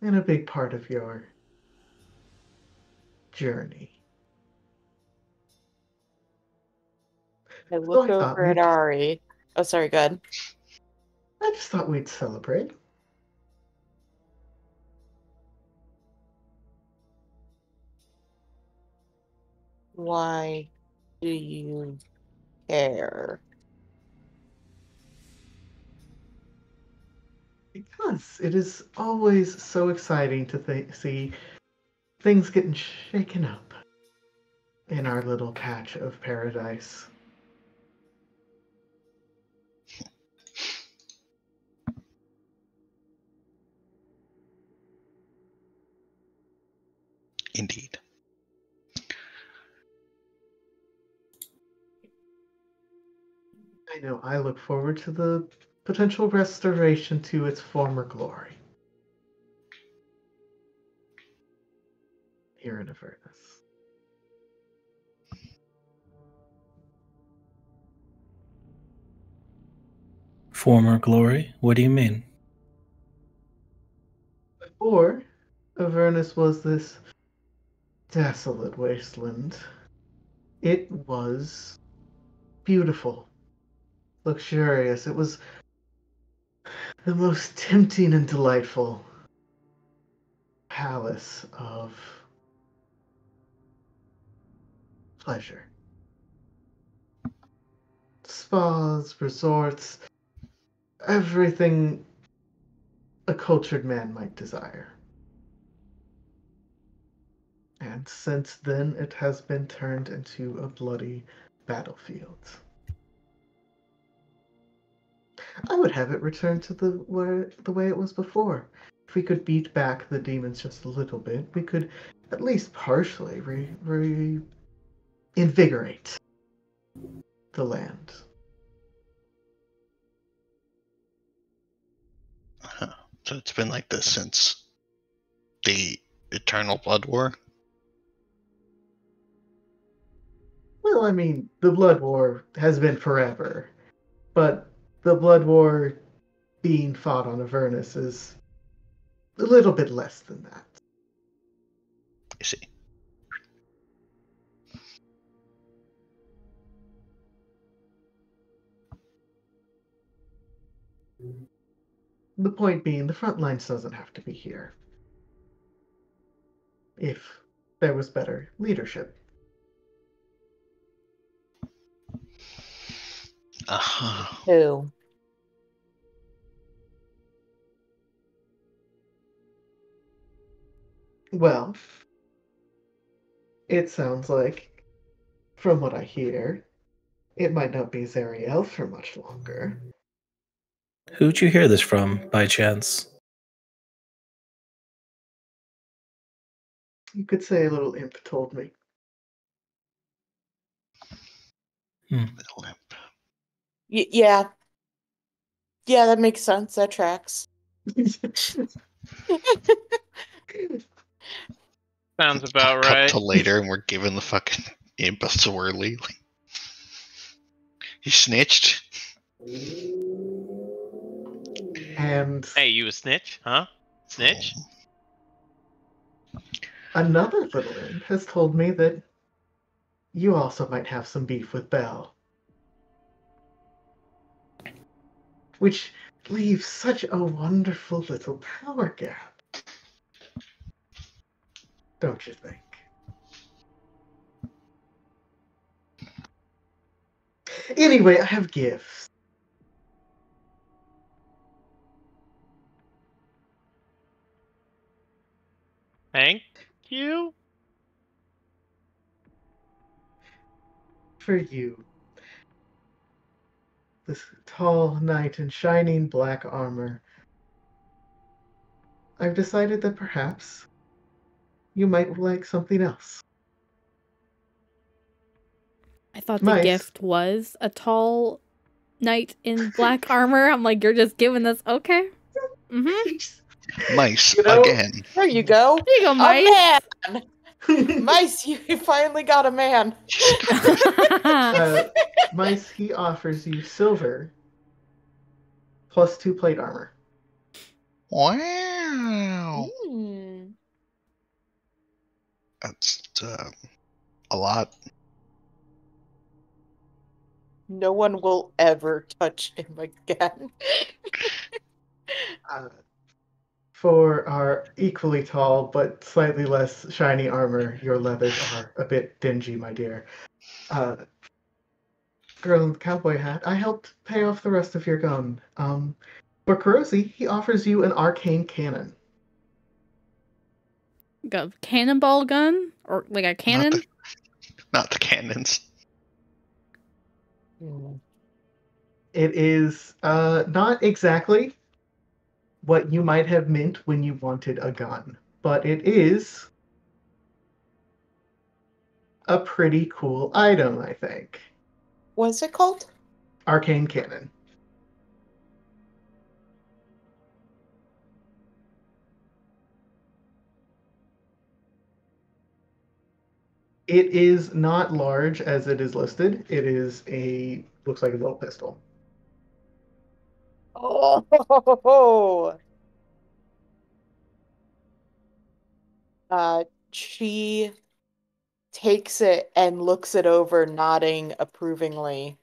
in a big part of your journey. I look I over at Ari. Oh, sorry, good. I just thought we'd celebrate. Why do you care? Because it is always so exciting to th- see things getting shaken up in our little patch of paradise. Indeed. I know I look forward to the potential restoration to its former glory. Here in Avernus. Former glory? What do you mean? Before, Avernus was this desolate wasteland. It was beautiful, luxurious. It was the most tempting and delightful palace of pleasure. Spas, resorts, everything a cultured man might desire. And since then, it has been turned into a bloody battlefield. I would have it return to the where the way it was before. If we could beat back the demons just a little bit, we could at least partially re, re invigorate the land. Huh. So it's been like this since the Eternal Blood War. Well, I mean, the Blood War has been forever, but the Blood War being fought on Avernus is a little bit less than that. I see. The point being, the front lines doesn't have to be here. If there was better leadership. Uh-huh. Who? Well, it sounds like, from what I hear, it might not be Zariel for much longer. Who'd you hear this from, by chance? You could say a little imp told me. Little imp. Y- yeah. Yeah, that makes sense. That tracks. Sounds about Cut right. to later, and we're giving the fucking imp a swirly. Like, he snitched. and Hey, you a snitch, huh? Snitch? another little imp has told me that you also might have some beef with Bel. Which leaves such a wonderful little power gap. Don't you think? Anyway, I have gifts. Thank you. for you. This tall knight in shining black armor. I've decided that perhaps you might like something else. I thought the Nice. gift was a tall knight in black armor. I'm like, you're just giving this okay. Mm-hmm. Mice You know- again. There you go. There you go, A Mike. Man. Mice, you finally got a man. uh, Mice, he offers you silver plus two plate armor. Wow. Hmm. That's uh, a lot. No one will ever touch him again. Uh, for our equally tall but slightly less shiny armor, your leathers are a bit dingy, my dear. Uh, girl in the cowboy hat, I helped pay off the rest of your gun. Um, for Kurosi, he offers you an arcane cannon. Got a cannonball gun or like a cannon? Not the, not the cannons. It is uh, not exactly what you might have meant when you wanted a gun, but it is a pretty cool item, I think. What's it called? Arcane Cannon. It is not large as it is listed. It is a looks like a little pistol. Oh. Uh, she takes it and looks it over, nodding approvingly.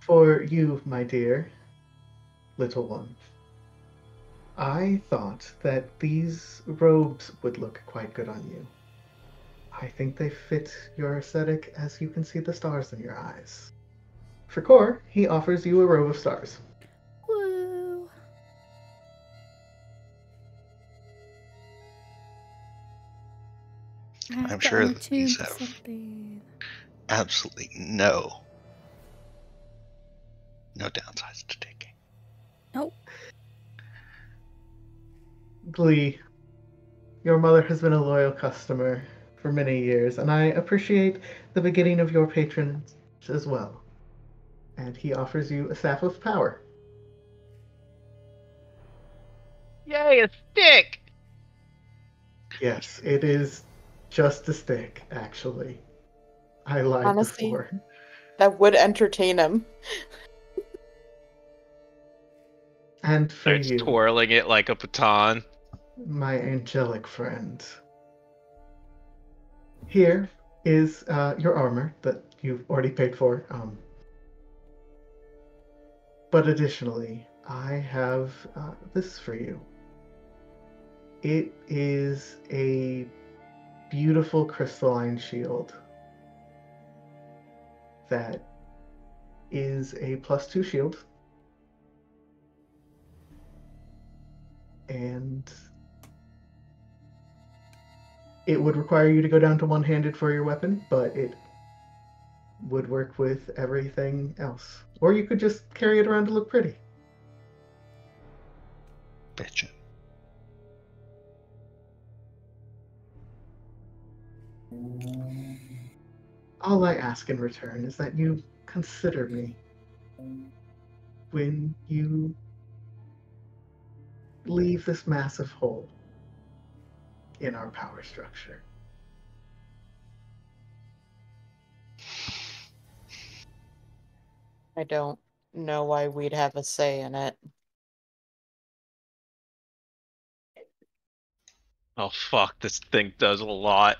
For you, my dear little one, I thought that these robes would look quite good on you. I think they fit your aesthetic as you can see the stars in your eyes. For Kor, he offers you a robe of stars. Woo. I'm sure that these have- Absolutely no. No downsides to taking. Nope. Glee, your mother has been a loyal customer for many years, and I appreciate the beginning of your patronage as well. And he offers you a staff of power. Yay, a stick! Yes, it is just a stick, actually. I lied Honestly, before. That would entertain him. And for Starts you, twirling it like a baton. my angelic friend. Here is uh, your armor that you've already paid for. Um, but additionally, I have uh, this for you. It is a beautiful crystalline shield that is a plus two shield. And it would require you to go down to one handed for your weapon, but it would work with everything else. Or you could just carry it around to look pretty. Bitchin'. All I ask in return is that you consider me when you leave this massive hole in our power structure. I don't know why we'd have a say in it. Oh fuck, this thing does a lot.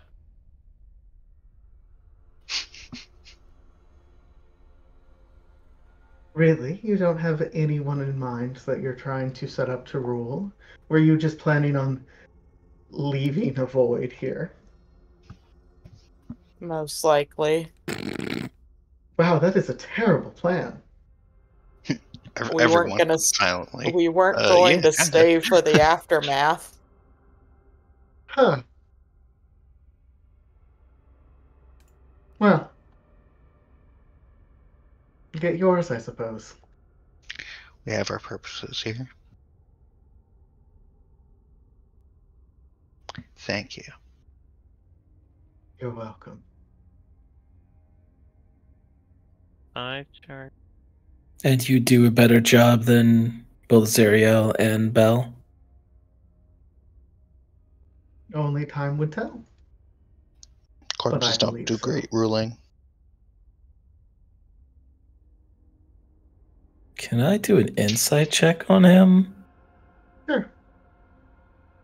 Really? You don't have anyone in mind that you're trying to set up to rule? Were you just planning on leaving a void here? Most likely. Wow, that is a terrible plan. Ev- We weren't gonna silently. We weren't Uh, going yeah. to stay for the aftermath. Huh. Well, get yours, I suppose. We have our purposes here. Thank you. You're welcome. My turn. And you do a better job than both Zariel and Bel. Only time would tell. But Corpses don't do so. great ruling. Can I do an insight check on him? Sure.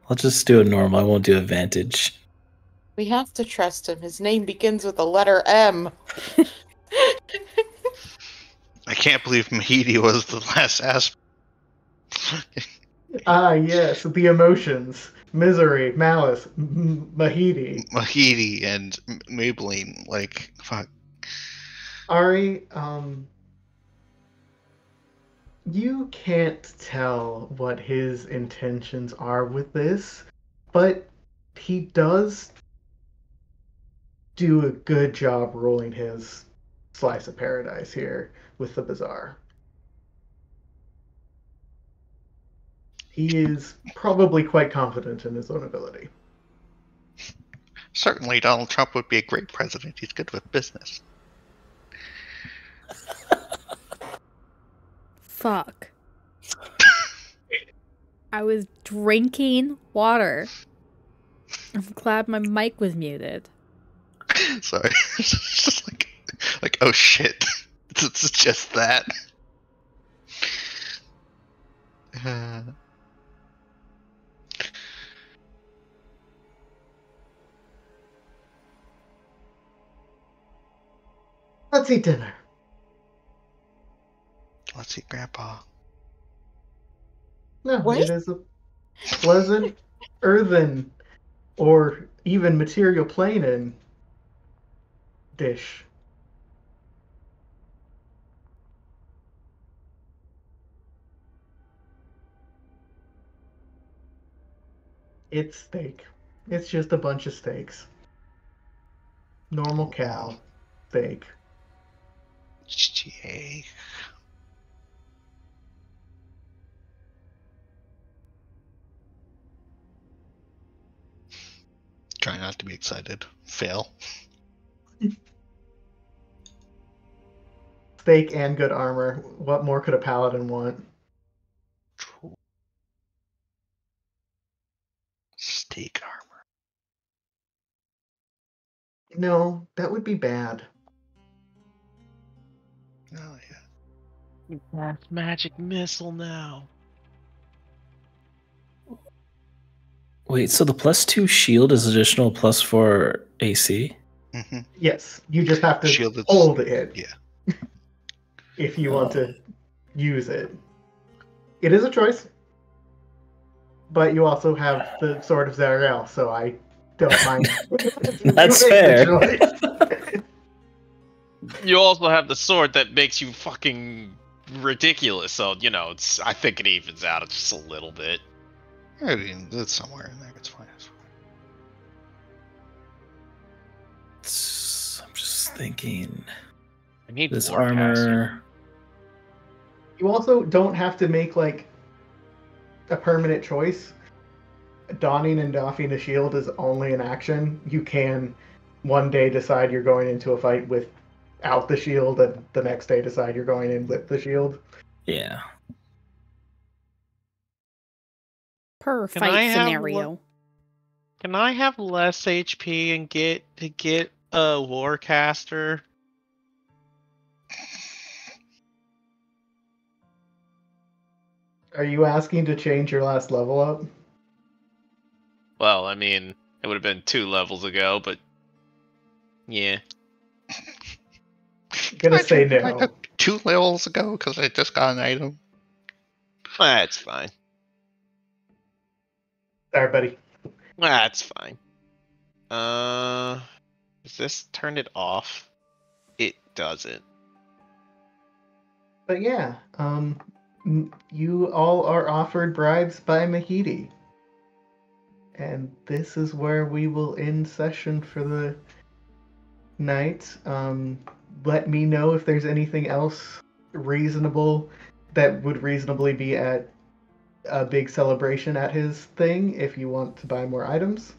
I'll just do a normal. I won't do advantage. We have to trust him. His name begins with the letter M. I can't believe Mahidi was the last aspect. Ah, yes, the emotions. Misery, malice, M- Mahidi. Mahidi and M- Maybelline, like, fuck. Ari, um, you can't tell what his intentions are with this, but he does do a good job rolling his slice of paradise here with the bazaar. He is probably quite confident in his own ability. Certainly, Donald Trump would be a great president. He's good with business. Fuck. I was drinking water. I'm glad my mic was muted. Sorry, it's just like, like, oh shit, it's, it's just that. Uh, Let's eat dinner. Let's see, Grandpa. No, What? it is a pleasant earthen or even material planen dish. It's steak. It's just a bunch of steaks. Normal cow steak. Steak. Try not to be excited. Fail. Steak and good armor. What more could a paladin want? Steak armor. No, that would be bad. Oh yeah. That's magic missile now. Wait, so the plus two shield is additional plus four AC? hmm Yes, you just have to Shielded. hold it. Yeah. if you want to use it. It is a choice. But you also have the Sword of Zariel, so I don't mind. That's You fair. You also have the sword that makes you fucking ridiculous. So you know, it's. I think it evens out just a little bit. I mean, it's somewhere in there. It's fine. It's fine. It's- I'm just thinking. I need This Warcaster. armor. You also don't have to make like a permanent choice. Donning and doffing a shield is only an action. You can one day decide you're going into a fight without the shield, and the next day decide you're going in with the shield. Yeah. Per Can fight I have scenario. Can I have less HP and get to get a Warcaster? Are you asking to change your last level up? Well, I mean, it would have been two levels ago, but yeah. Gonna I say no. two levels ago because I just got an item. That's fine. Sorry, buddy. That's fine. Uh, does this turn it off? It doesn't. But yeah, um, you all are offered bribes by Mahidi. And this is where we will end session for the night. Um, let me know if there's anything else reasonable that would reasonably be at a big celebration at his thing if you want to buy more items.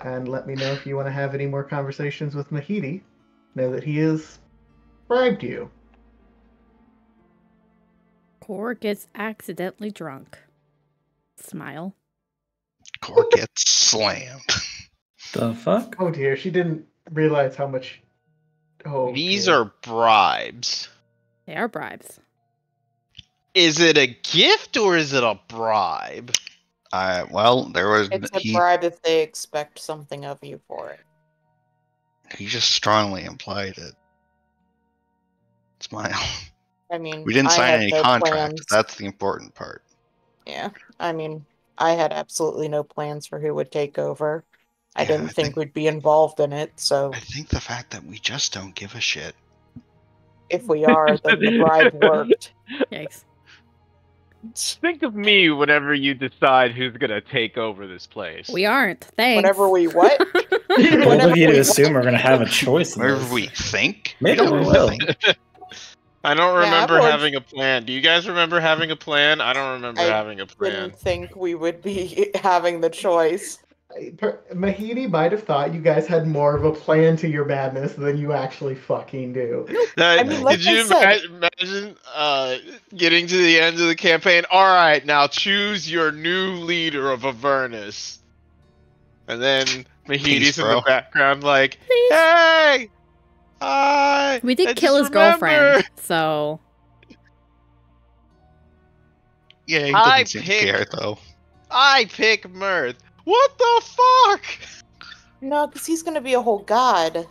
And let me know if you want to have any more conversations with Mahidi. Know that he has bribed you. Core gets accidentally drunk. Smile. Core gets slammed. The fuck? Oh dear, she didn't realize how much. Oh, These dear. are bribes. They are bribes. Is it a gift or is it a bribe? Uh, well, there was It's a he, bribe if they expect something of you for it. he just strongly implied it. Smile. I mean, We didn't I sign any no contract. plans. That's the important part. Yeah, I mean, I had absolutely no plans for who would take over. I Yeah, didn't I think, think- we'd be involved in it, so I think the fact that we just don't give a shit. if we are, then the bribe worked. Yikes. Think of me whenever you decide who's gonna take over this place. We aren't. Thanks. Whenever we what? Bold of you to we- assume we're gonna have a choice. In Wherever this. we think. Maybe don't we will. I don't remember I've having a plan. Do you guys remember having a plan? I don't remember I having a plan. I Didn't think we would be having the choice. Per- Mahidi might have thought you guys had more of a plan to your madness than you actually fucking do. That- I mean, like did I you said- ima- imagine uh, getting to the end of the campaign? All right, now choose your new leader of Avernus. And then Mahidi's Peace, in the background, like, Please. "Hey, hi." We did I kill his remember- girlfriend, so Yeah, he I doesn't seem to pick- care though. I pick Mirth. What the fuck? No, because he's going to be a whole god.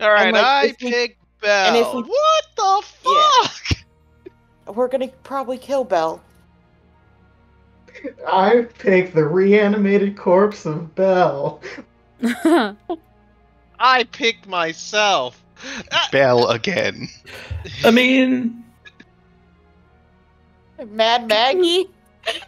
All right, like, I if we- pick Bel. and if we- What the Yeah. fuck? We're going to probably kill Bel. I picked the reanimated corpse of Bel. I picked myself. Ah, Bel again. I mean, Mad Maggie?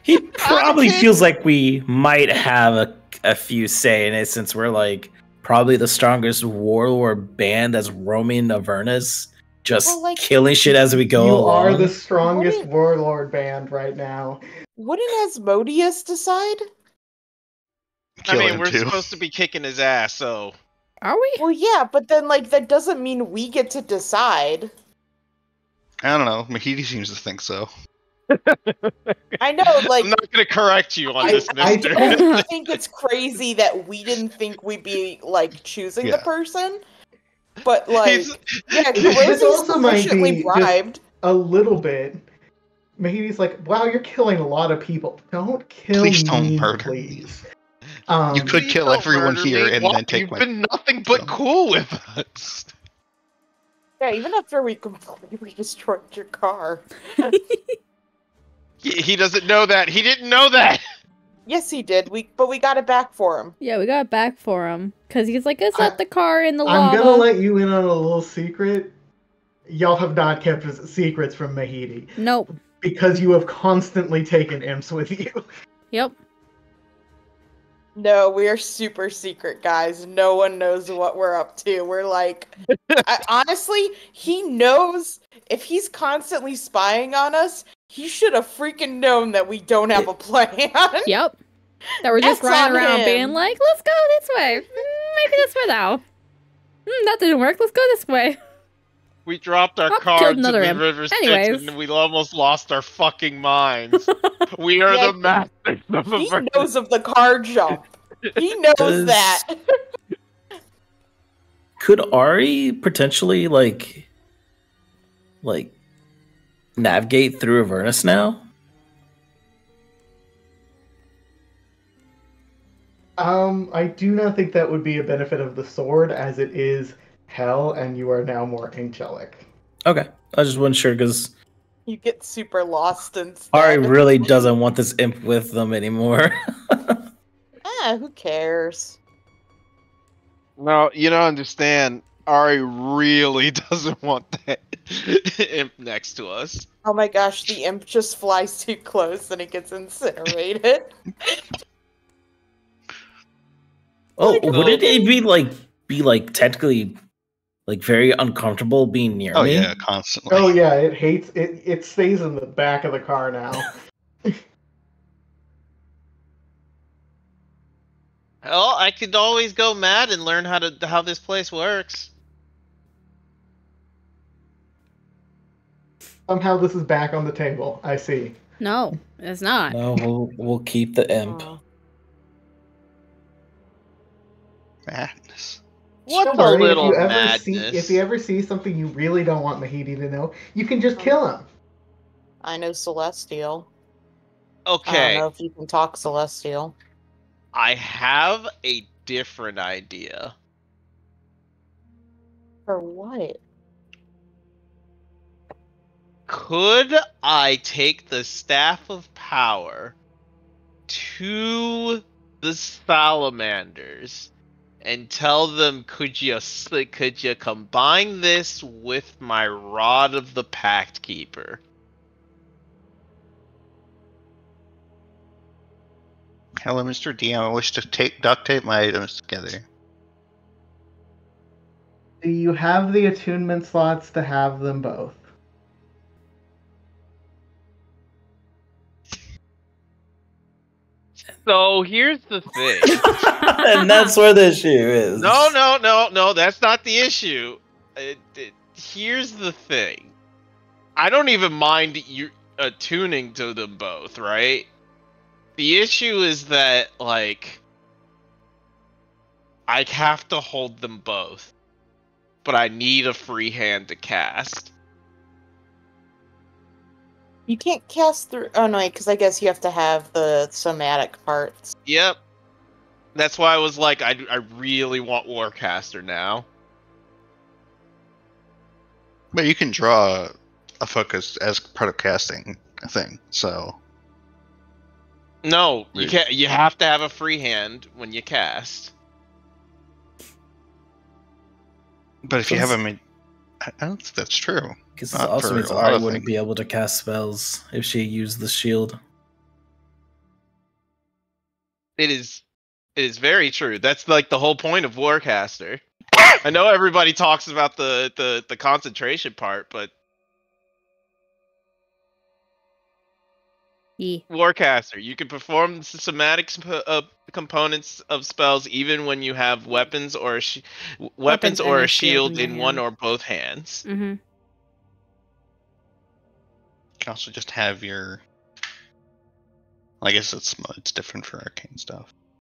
He probably feels like we might have a, a few say in it since we're like probably the strongest warlord band that's roaming Avernus, just Well, like- killing shit as we go you along. are the strongest Wouldn't- warlord band right now. Wouldn't Asmodeus decide? I mean, we're too. supposed to be kicking his ass, so are we? Well, yeah, but then, like, that doesn't mean we get to decide. I don't know. Mahidi seems to think so. I know, like, I'm not gonna correct you on I- this, I Mister. don't- I think it's crazy that we didn't think we'd be, like, choosing the person. But, like, He's- yeah, This also might sufficiently be bribed. A little bit. Mahidi's like, wow, you're killing a lot of people. Don't kill Please don't me, murder please. Um, You could kill everyone here me. and Why? then take You've my- been nothing but So- cool with us. Yeah, even after we completely destroyed your car. He, he doesn't know that. He didn't know that. Yes, he did. We, but we got it back for him. yeah, we got it back for him because he's like, "Is I- that the car in the I'm gonna let you in on a little secret. Y'all have not kept s- secrets from Mahidi Nope. because you have constantly taken imps with you. Yep. No, we are super secret guys. No one knows what we're up to. We're like, I, honestly, he knows if he's constantly spying on us, he should have freaking known that we don't have a plan. Yep. That we're just That's running around him. being like, "Let's go this way. Mm, Maybe this way now. Mm, that didn't work. Let's go this way." We dropped our Oh, car to the imp. river Anyways. and we almost lost our fucking minds. we are Yeah, the masters of he Avernus. knows of the car jump. He knows Does- that. Could Ari potentially like like navigate through Avernus now? Um, I do not think that would be a benefit of the sword, as it is hell, and you are now more angelic. Okay, I just wasn't sure because You get super lost and Ari really doesn't want this imp with them anymore. Ah, who cares? No, you don't understand. Ari really doesn't want that imp next to us. Oh my gosh, the imp just flies too close and it gets incinerated. oh, God. wouldn't it be like be like technically like very uncomfortable being near Oh me? yeah, constantly. Oh yeah, it hates it. It stays in the back of the car now. Well, I could always go mad and learn how to how this place works. Somehow this is back on the table. I see. No, it's not. No, we'll we'll keep the imp. Oh. Madness. What Don't a worry, little if you ever madness. see if you ever see something you really don't want Mahidi to know, you can just kill him. I know Celestial. Okay. I don't know if you can talk Celestial. I have a different idea. For what? Could I take the staff of power to the salamanders and tell them could you could you combine this with my rod of the pact keeper? Hello, Mr. DM. I wish to tape duct tape my items together. Do you have the attunement slots to have them both? So here's the thing. and that's where the issue is. No, no, no, no. That's not the issue. It, it- here's the thing. I don't even mind you attuning to them both, right? The issue is that like I have to hold them both, but I need a free hand to cast. You can't cast through. Oh no, because I guess you have to have the somatic parts. Yep. That's why I was like, I, I really want Warcaster now. But you can draw a focus as part of casting a thing. So No, you can't. You have to have a free hand when you cast. But if you have Plus- a, ma- I I don't think that's true. Because it also means a lot Ari wouldn't things. be able to cast spells if she used the shield. It is it is very true. That's like the whole point of Warcaster. I know everybody talks about the the, the concentration part, but Yee. Warcaster, you can perform s- somatic sp- uh, components of spells even when you have weapons or a sh- weapons, Weapons or a shield your in one or both hands. Mm-hmm. You can also just have your. I guess it's it's different for arcane stuff.